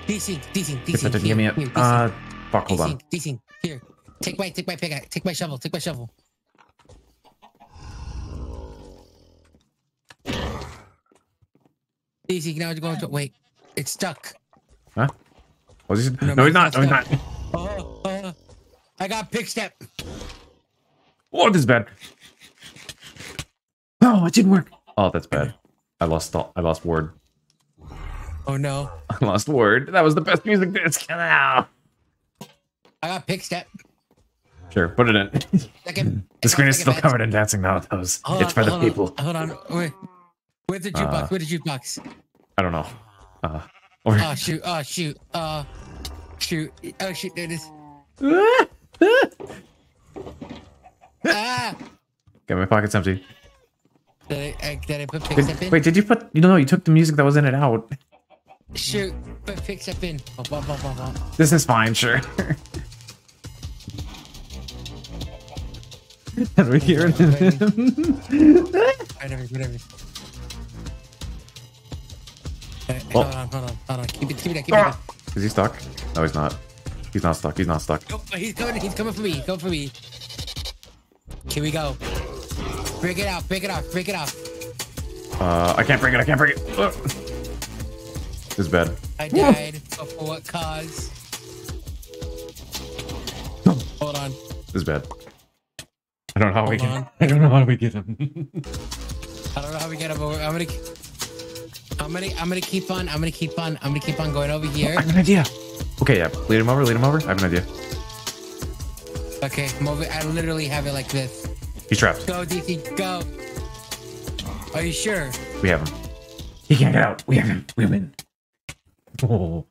Desync, desync, desync. didn't give me a here, uh, fuck. Hold on. desync, desync. Here, take my take my pickaxe, take my shovel, take my shovel. Desync. Now it's going to wait. It's stuck. Huh? Was he? No, No, he's not. No, he's not. Oh, oh, I got Pigstep. Oh, this is bad. Oh, it didn't work. Oh, that's bad. I lost. I lost word. Oh no, [LAUGHS] I lost word. That was the best music disc. Now. I got Pigstep. Sure, put it in. Second, [LAUGHS] The screen is still covered in dancing Malthus. Hold It's on, for the on, people. Hold on, wait. Where's the jukebox? Uh, Where's the jukebox? I don't know. Uh, over Oh shoot! Oh shoot! Uh, shoot! Oh shoot! There it is. [LAUGHS] ah! Okay, my pocket's empty. Did I, I, did I put Pigstep Did, in? wait, did you put? You know, no, you took the music that was in it out. Shoot! Put Pigstep in. Oh, blah, blah, blah. This is fine, sure. [LAUGHS] Can we of him? Whatever, whatever. Alright, Oh. Hold on, hold on, hold on. Keep it, keep it, keep it. Is he stuck? No, he's not. He's not stuck. He's not stuck. Oh, he's coming, he's coming for me, he's coming for me. Here we go. Break it out, break it off, break it off. Uh, I can't break it. I can't break it. Ugh. This is bad. I died. but for what cause? Hold on. This is bad. I don't know how we Hold get. on. [LAUGHS] I don't know how we get him. [LAUGHS] I don't know how we get over. I'm gonna, I'm gonna, I'm gonna keep on. I'm gonna keep on. I'm gonna keep on going over here. I have an idea. Okay, yeah. Lead him over. Lead him over. I have an idea. Okay, move it. I literally have it like this. He's trapped. Go, DC, go. Are you sure? We have him. He can't get out. We have him. We win. Oh.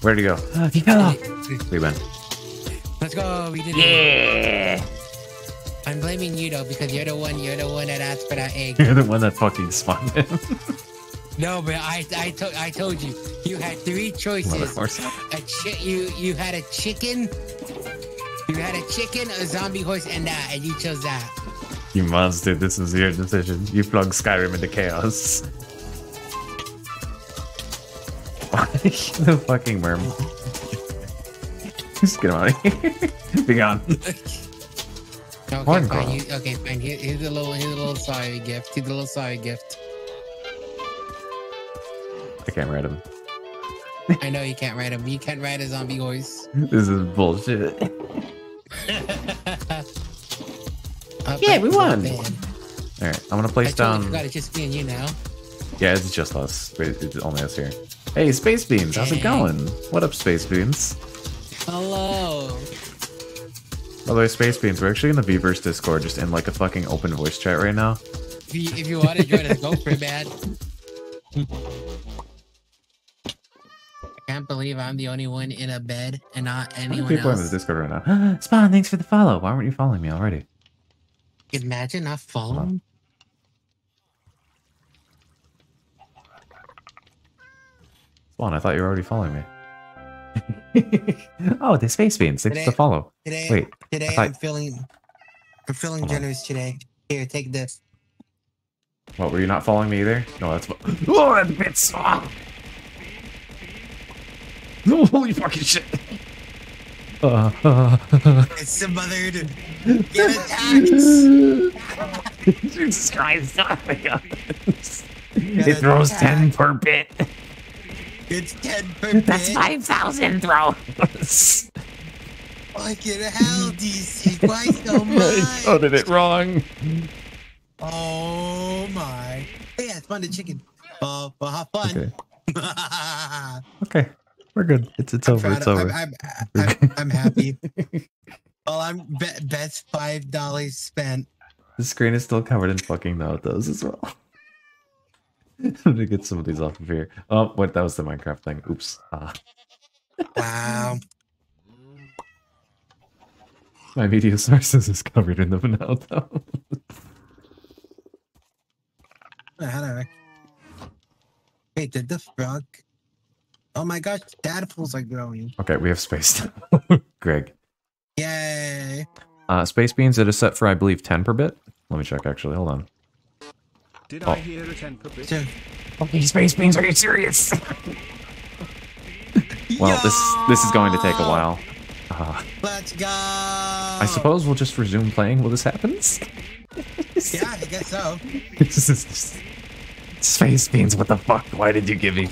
Where'd he go? Uh, he fell off. We win. Let's go. We did Yeah. it. I'm blaming you though because you're the one. You're the one that asked for that egg. You're the one that fucking spawned him. [LAUGHS] No, but I, I, to, I told you. You had three choices. A chi- you, you had a chicken. You had a chicken, a zombie horse, and that, and you chose that. You monster. This is your decision. You plug Skyrim into chaos. [LAUGHS] [LAUGHS] the fucking worm. Just get him out of here. Be gone. Okay, Horn fine. You, okay, fine. Here, here's a little, here's a little sorry gift. Here's a little sorry gift. I can't read him. I know you can't ride him. You can't ride a zombie horse. [LAUGHS] This is bullshit. [LAUGHS] Yeah, we won. Alright, I'm gonna place you, down. God, it's just me and you now. Yeah, it's just us. It's only us here. Hey, Space Beans, how's it going? What up, Space Beans? Hello. By the way, Space Beans, we're actually in the Beavers Discord, just in like a fucking open voice chat right now. If you, if you want to join us, go for it, man. [LAUGHS] I can't believe I'm the only one in a bed and not anyone people are in the Discord right now? [GASPS] Spawn, thanks for the follow. Why weren't you following me already? Imagine not following. Spawn, I thought you were already following me. [LAUGHS] oh, the Space Beans, thanks for the follow. Today, Wait, today thought- I'm feeling, I'm feeling Hold on. generous today. Here, take this. what, were you not following me either? No, that's. [LAUGHS] Oh, that bits! Ah! Oh, holy fucking shit! Uh, [LAUGHS] uh, It's smothered. Get attacked. Jesus Christ! It throws 10 per bit. It's ten per That's bit. 5,000 throws. [LAUGHS] Fucking hell, DC. Why so [LAUGHS] I much? coded it wrong. Oh my. Hey, I spawned a chicken. Uh, well, have fun. Okay. [LAUGHS] Okay, we're good. It's it's over. It's of- over. I'm, I'm, I'm, I'm happy. well, I'm be- best five dollars spent. The screen is still covered in fucking notos as well. I'm [LAUGHS] gonna get some of these off of here. Oh, wait, that was the Minecraft thing. Oops. Ah. Wow. [LAUGHS] My media sources is covered in the Monalto. Hello. Wait, did the frog? Oh my gosh, tadpoles are growing. okay, we have space now. [LAUGHS] Greg. Yay! Uh, space beans, it is set for, I believe, 10 per bit. Let me check, actually. Hold on. Did Oh. I hear a 10 per bit? Okay, space beans, are you serious? [LAUGHS] well, this this is going to take a while. Uh, Let's go! I suppose we'll just resume playing while this happens. Yeah, I guess so. [LAUGHS] This is just- Space beans, what the fuck? Why did you give me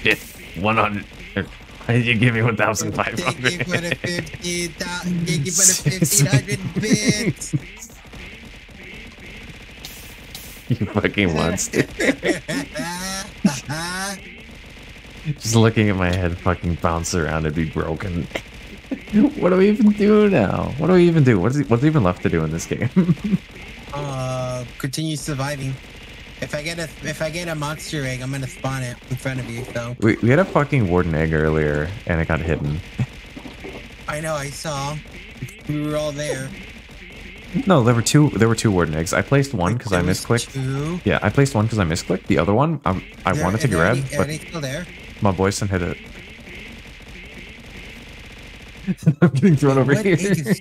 100? or Why did you give me Thank you for the 1,500? 50, thank you for the [LAUGHS] 1500 bits. [LAUGHS] you fucking monster. [LAUGHS] Just looking at my head fucking bounce around and be broken. [LAUGHS] what do we even do now? What do we even do? What is what's even left to do in this game? uh, continue surviving. If I get a if I get a monster egg, I'm gonna spawn it in front of you. So we, we had a fucking warden egg earlier and it got hidden. I know I saw. We were all there. No, there were two. There were two warden eggs. I placed one because I misclicked. two? Yeah, I placed one because I misclicked. The other one, um, I wanted to grab, Are but still there? my boyson hit it. I'm getting thrown over here. is-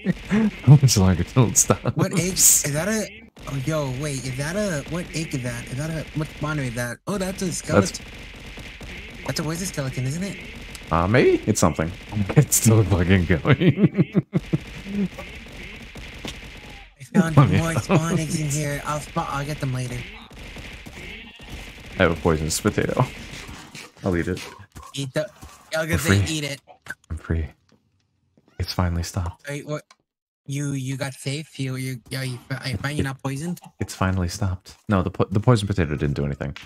How much longer till it stops? What egg? Is that a? Oh, yo, wait. Is that a? What egg is that? Is that a? What spawner is that? Oh, that's a skeleton. That's, a wizard skeleton, isn't it? Uh, maybe it's something. [LAUGHS] It's still fucking going. [LAUGHS] I found more [LAUGHS] spawn eggs in here. I'll spot. I'll get them later. I have a poisonous potato. I'll eat it. Eat the. I'll get free. eat it. I'm free. It's finally stopped. Wait, what? You you got safe? You you yeah, you, I find you're not poisoned. It's finally stopped. No, the po- the poison potato didn't do anything,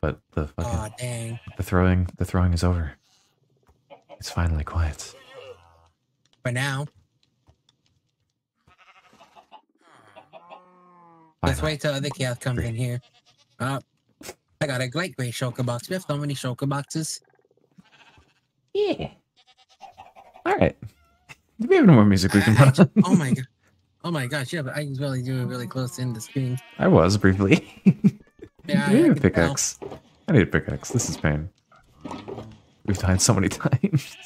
but the fucking Oh dang. the throwing the throwing is over. It's finally quiet. For now. Let's wait till other chaos comes in here. Uh, I got a great great shulker box. We have so many shulker boxes. Yeah. All right. Do we have no more music we can put on? [LAUGHS] Oh my god. Oh my gosh, yeah, but I was really doing really close in the screen. I was briefly. [LAUGHS] Yeah, I I need a can tell. pickaxe. I need a pickaxe. This is pain. We've died so many [LAUGHS] times.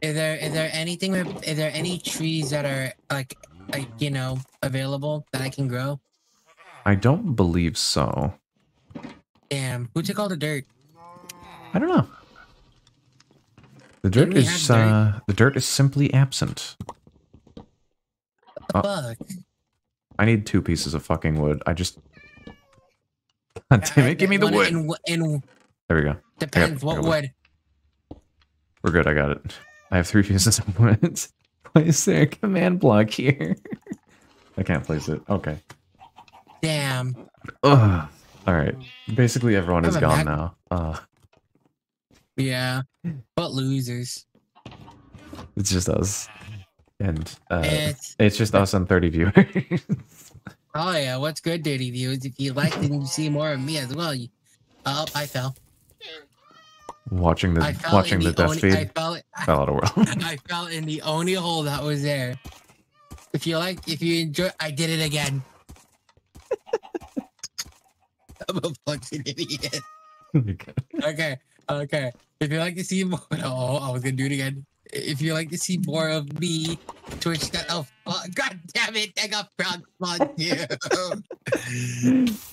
Is there is there anything is there any trees that are like like you know available that I can grow? I don't believe so. Damn, who took all the dirt? I don't know. The dirt is dirt? uh the dirt is simply absent. Oh, Fuck. I need two pieces of fucking wood. I just God damn it, give me the wood. In, in There we go. I got- depends what got wood. We're good, I got it. I have three [LAUGHS] pieces of wood. Why is there a command block here? [LAUGHS] I can't place it. Okay. Damn. Ugh. Alright. Basically everyone is gone now. Uh Yeah. But losers. it's just us. And uh It's- it's just us and 30 viewers. [LAUGHS] Oh yeah, what's good, Dirty Views? If you liked it and you see more of me as well, you... Oh, I fell. watching the watching in the death only, feed. I fell, [LAUGHS] Fell out of world. [LAUGHS] I fell in the only hole that was there. If you like, if you enjoy, I did it again. I'm a fucking idiot. Oh okay, okay. If you like to see more, [LAUGHS] oh, I was gonna do it again. If you like to see more of me, Twitch. Oh, god damn it! I got frog spawn too. [LAUGHS]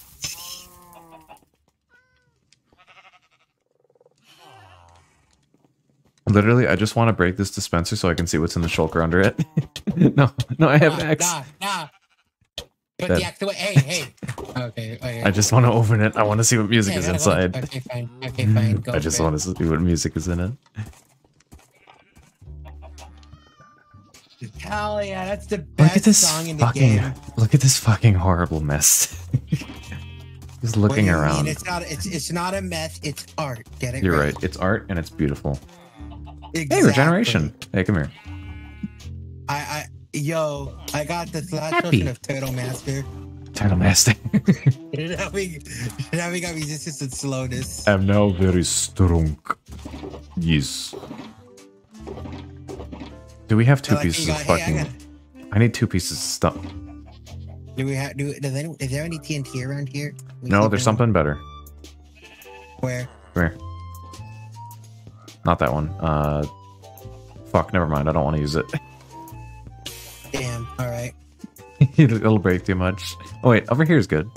Literally, I just want to break this dispenser so I can see what's in the shulker under it. [LAUGHS] no, no, I have nah, X. Nah, nah. But the activate. Hey, hey. [LAUGHS] Okay, oh, okay. I just want to open it. I want to see what music Okay, is inside. Okay, fine. Okay, fine. [LAUGHS] Go I just want to see what music is in it. Hell yeah, that's the Look best at this song in the fucking. game. Look at this fucking horrible mess. [LAUGHS] Just looking you mean? around. It's not. It's it's not a mess. It's art. Get it? You're right. It's art and it's beautiful. Hey, regeneration. Hey, come here. I I yo, I got this last Happy. version of Turtle Master. Turtle Master. now we now we got resistance and slowness. I'm now very strong. Yes. Do we have two I like pieces you of got- hey, I fucking? I need two pieces of stuff. Do we have? Do does any? Is there any TNT around here? We No, there's it- something better. Where? Where? Not that one. Uh, fuck. Never mind. I don't want to use it. [LAUGHS] Damn. All right. it'll, [LAUGHS] it'll break too much. Oh wait, over here is good.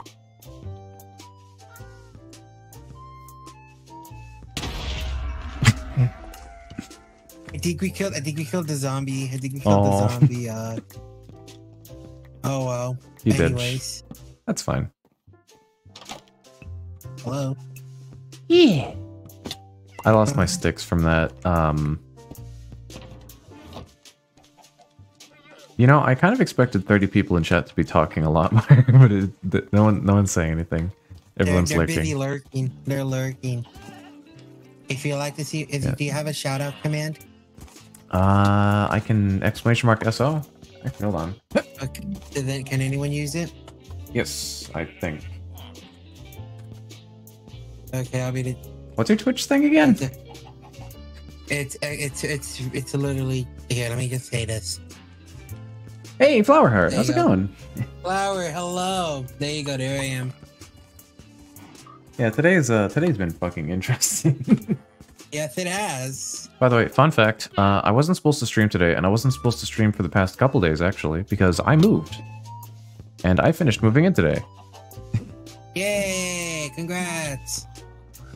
I think we killed. I think we killed the zombie. I think we killed Aw. the zombie. Uh. [LAUGHS] Oh well. You did. That's fine. hello. Yeah. I lost my sticks from that. Um, you know, I kind of expected 30 people in chat to be talking a lot more, [LAUGHS] but it, no one, no one's saying anything. Everyone's they're, they're busy lurking. lurking. They're lurking. If you like to see, if Yeah. do you have a shout out command? Uh, I can exclamation mark so. Hold on. Okay. Then can anyone use it? Yes, I think. Okay, I'll be the. What's your Twitch thing again? It's it's it's it's literally here. Let me just say this. Hey, Flower Heart, how's it go. going? Flower, hello. There you go. There I am. Yeah, today's uh today's been fucking interesting. [LAUGHS] Yes, it has. By the way, fun fact: uh, I wasn't supposed to stream today, and I wasn't supposed to stream for the past couple days actually because I moved, and I finished moving in today. Yay! Congrats.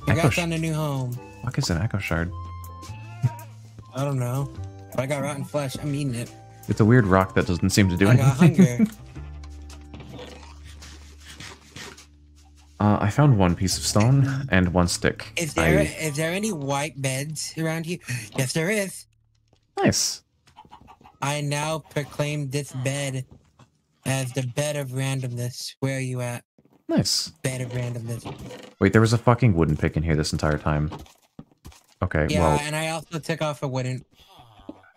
Congrats sh- on the new home. Fuck is an echo shard? I don't know. But I got rotten flesh. I'm eating it. It's a weird rock that doesn't seem to do I got anything. hunger. [LAUGHS] Uh, I found one piece of stone and one stick. Is there I- is there any white beds around here? Yes, there is. Nice. I now proclaim this bed as the bed of randomness. Where are you at? Nice. Bed of randomness. Wait, there was a fucking wooden pick in here this entire time. Okay, Yeah, well, and I also took off a wooden.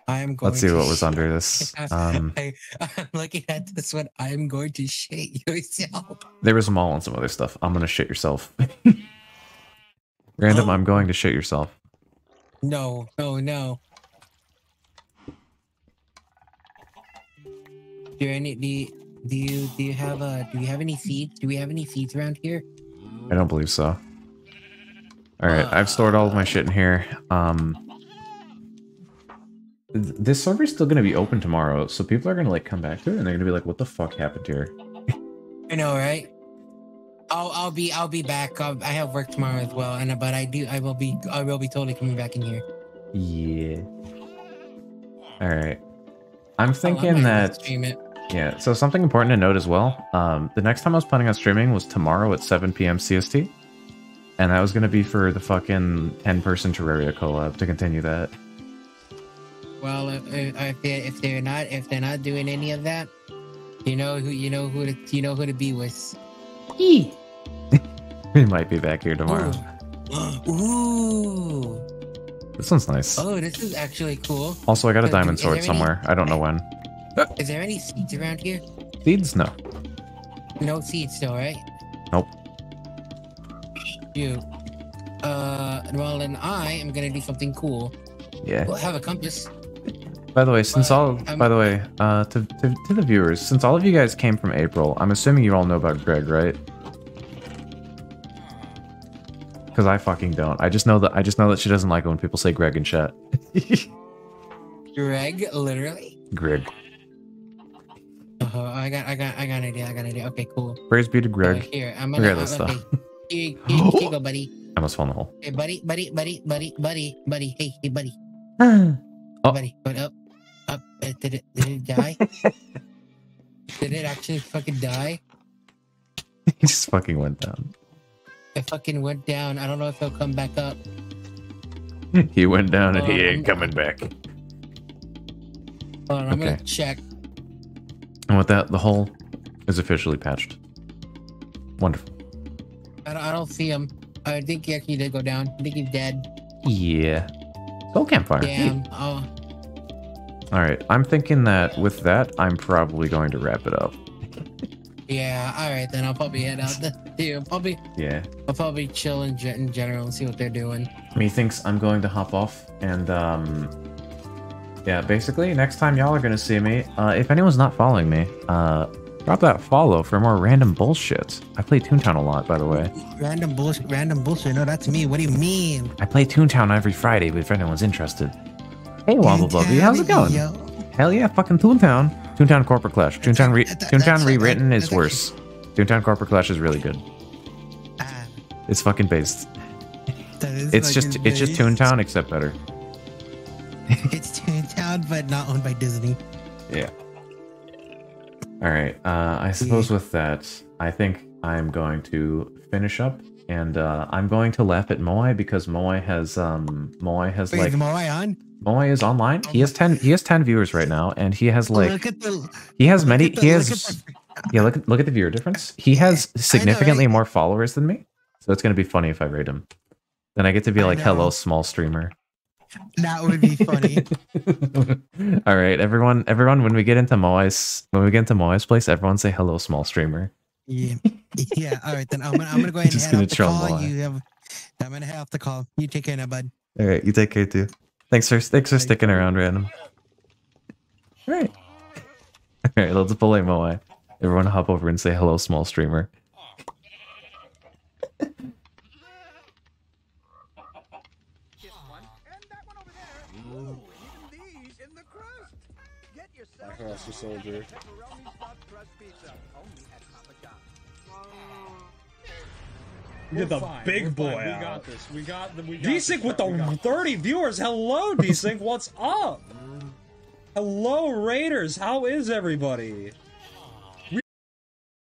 I am going. To. Let's see what was under this. [LAUGHS] Um, I, I'm looking at this one. I'm going to shit [LAUGHS] yourself. there was a mall and some other stuff. I'm gonna shit yourself. [LAUGHS] Random, I'm going to shit yourself. No, no, no. Do you any do you, do you do you have uh do you have any seeds? Do we have any seeds around here? I don't believe so. All right, I've stored all of my shit in here. Um, this server's still gonna be open tomorrow, so people are gonna like come back to it and they're gonna be like, "What the fuck happened here?" I know, right? I'll I'll be I'll be back. I'll, I have work tomorrow as well, and but I do I will be I will be totally coming back in here. Yeah. All right. I'm thinking that it. yeah. So something important to note as well. Um, the next time I was planning on streaming was tomorrow at 7 p.m. CST, and that was gonna be for the fucking 10-person Terraria collab to continue that. Well, if, if they if they're not if they're not doing any of that, you know who you know who to you know who to be with. [LAUGHS] We might be back here tomorrow. Ooh. This one's nice. Oh, this is actually cool. Also, I got a diamond is there sword any- somewhere. I don't know when. Is there any seeds around here? Seeds? No. No seeds still, right? Nope. You. Uh, well, then I am gonna do something cool. Yeah. We'll have a compass. By the way, since all, um, by the way, uh, to, to to the viewers, since all of you guys came from April, I'm assuming you all know about Greg, right? Because I fucking don't. I just know that I just know that she doesn't like it when people say Greg in chat. [LAUGHS] Greg, literally. Greg. Uh, I got, I got, I got an idea. I got an idea. Okay, cool. Praise be to Greg. Uh, here, I'm gonna. at this okay. stuff. Here, here, here you go, buddy. I almost fell in the hole. Hey, buddy, buddy, buddy, buddy, buddy, buddy. Hey, hey, buddy. [GASPS] Oh. Buddy, but up, up. Uh, did it, did it die? [LAUGHS] did it actually fucking die? [LAUGHS] he just fucking went down. It fucking went down. I don't know if he'll come back up. [LAUGHS] He went down and he Um, ain't coming back. Hold on, I'm Okay. gonna check. And with that, the hole is officially patched. Wonderful. I don't, I don't see him. I think he actually did go down. I think he's dead. Yeah. Soul campfire. Damn. Oh, All right. I'm thinking that with that, I'm probably going to wrap it up. yeah. All right, then I'll probably head out. The, yeah, I'll probably, Yeah. I'll probably chill in, in general and see what they're doing. Methinks I'm going to hop off and um yeah, basically next time y'all are gonna see me, uh if anyone's not following me, uh drop that follow for more random bullshit. I play Toontown a lot, by the way. Random bullshit. Random bullshit. No, that's me. What do you mean? I play Toontown every Friday if anyone's interested. Hey Wobble Bubby, how's it going? Hell yeah, fucking Toontown. Toontown Corporate Clash. Toontown, re- Toontown rewritten is worse. Toontown Corporate Clash is really good. It's fucking based. It's just it's just. Toontown except better. It's Toontown, but not owned by Disney. Yeah. All right. Uh, I suppose with that, I think I'm going to finish up, and uh, I'm going to laugh at Moai because Moai has um Moai has Wait, like is Moai on? Moai is online. He has ten. He has ten viewers right now, and he has like look at the. he has many. the- He look has yeah. Look at look at the viewer difference. He has significantly more followers than me, so it's gonna be funny if I rate him. Then I get to be like, "Hello, small streamer." That would be funny. [LAUGHS] All right, everyone. Everyone, when we get into Moai's when we get into Moai's place, everyone say hello, small streamer. yeah. Yeah. All right, then I'm gonna, I'm gonna go [LAUGHS] ahead and Just head gonna off the call. Moai. You have. I'm gonna head off the call. You take care now, bud. All right, you take care too. Thanks for thanks for sticking around, random. All right. All right, let's play Moai. Everyone hop over and say hello, small streamer. Soldier. Get the fine, big we're boy fine, We got this. We got the. We got Desync this, with we got the 30 viewers. Hello, Desync. What's up? [LAUGHS] Hello, Raiders. How is everybody?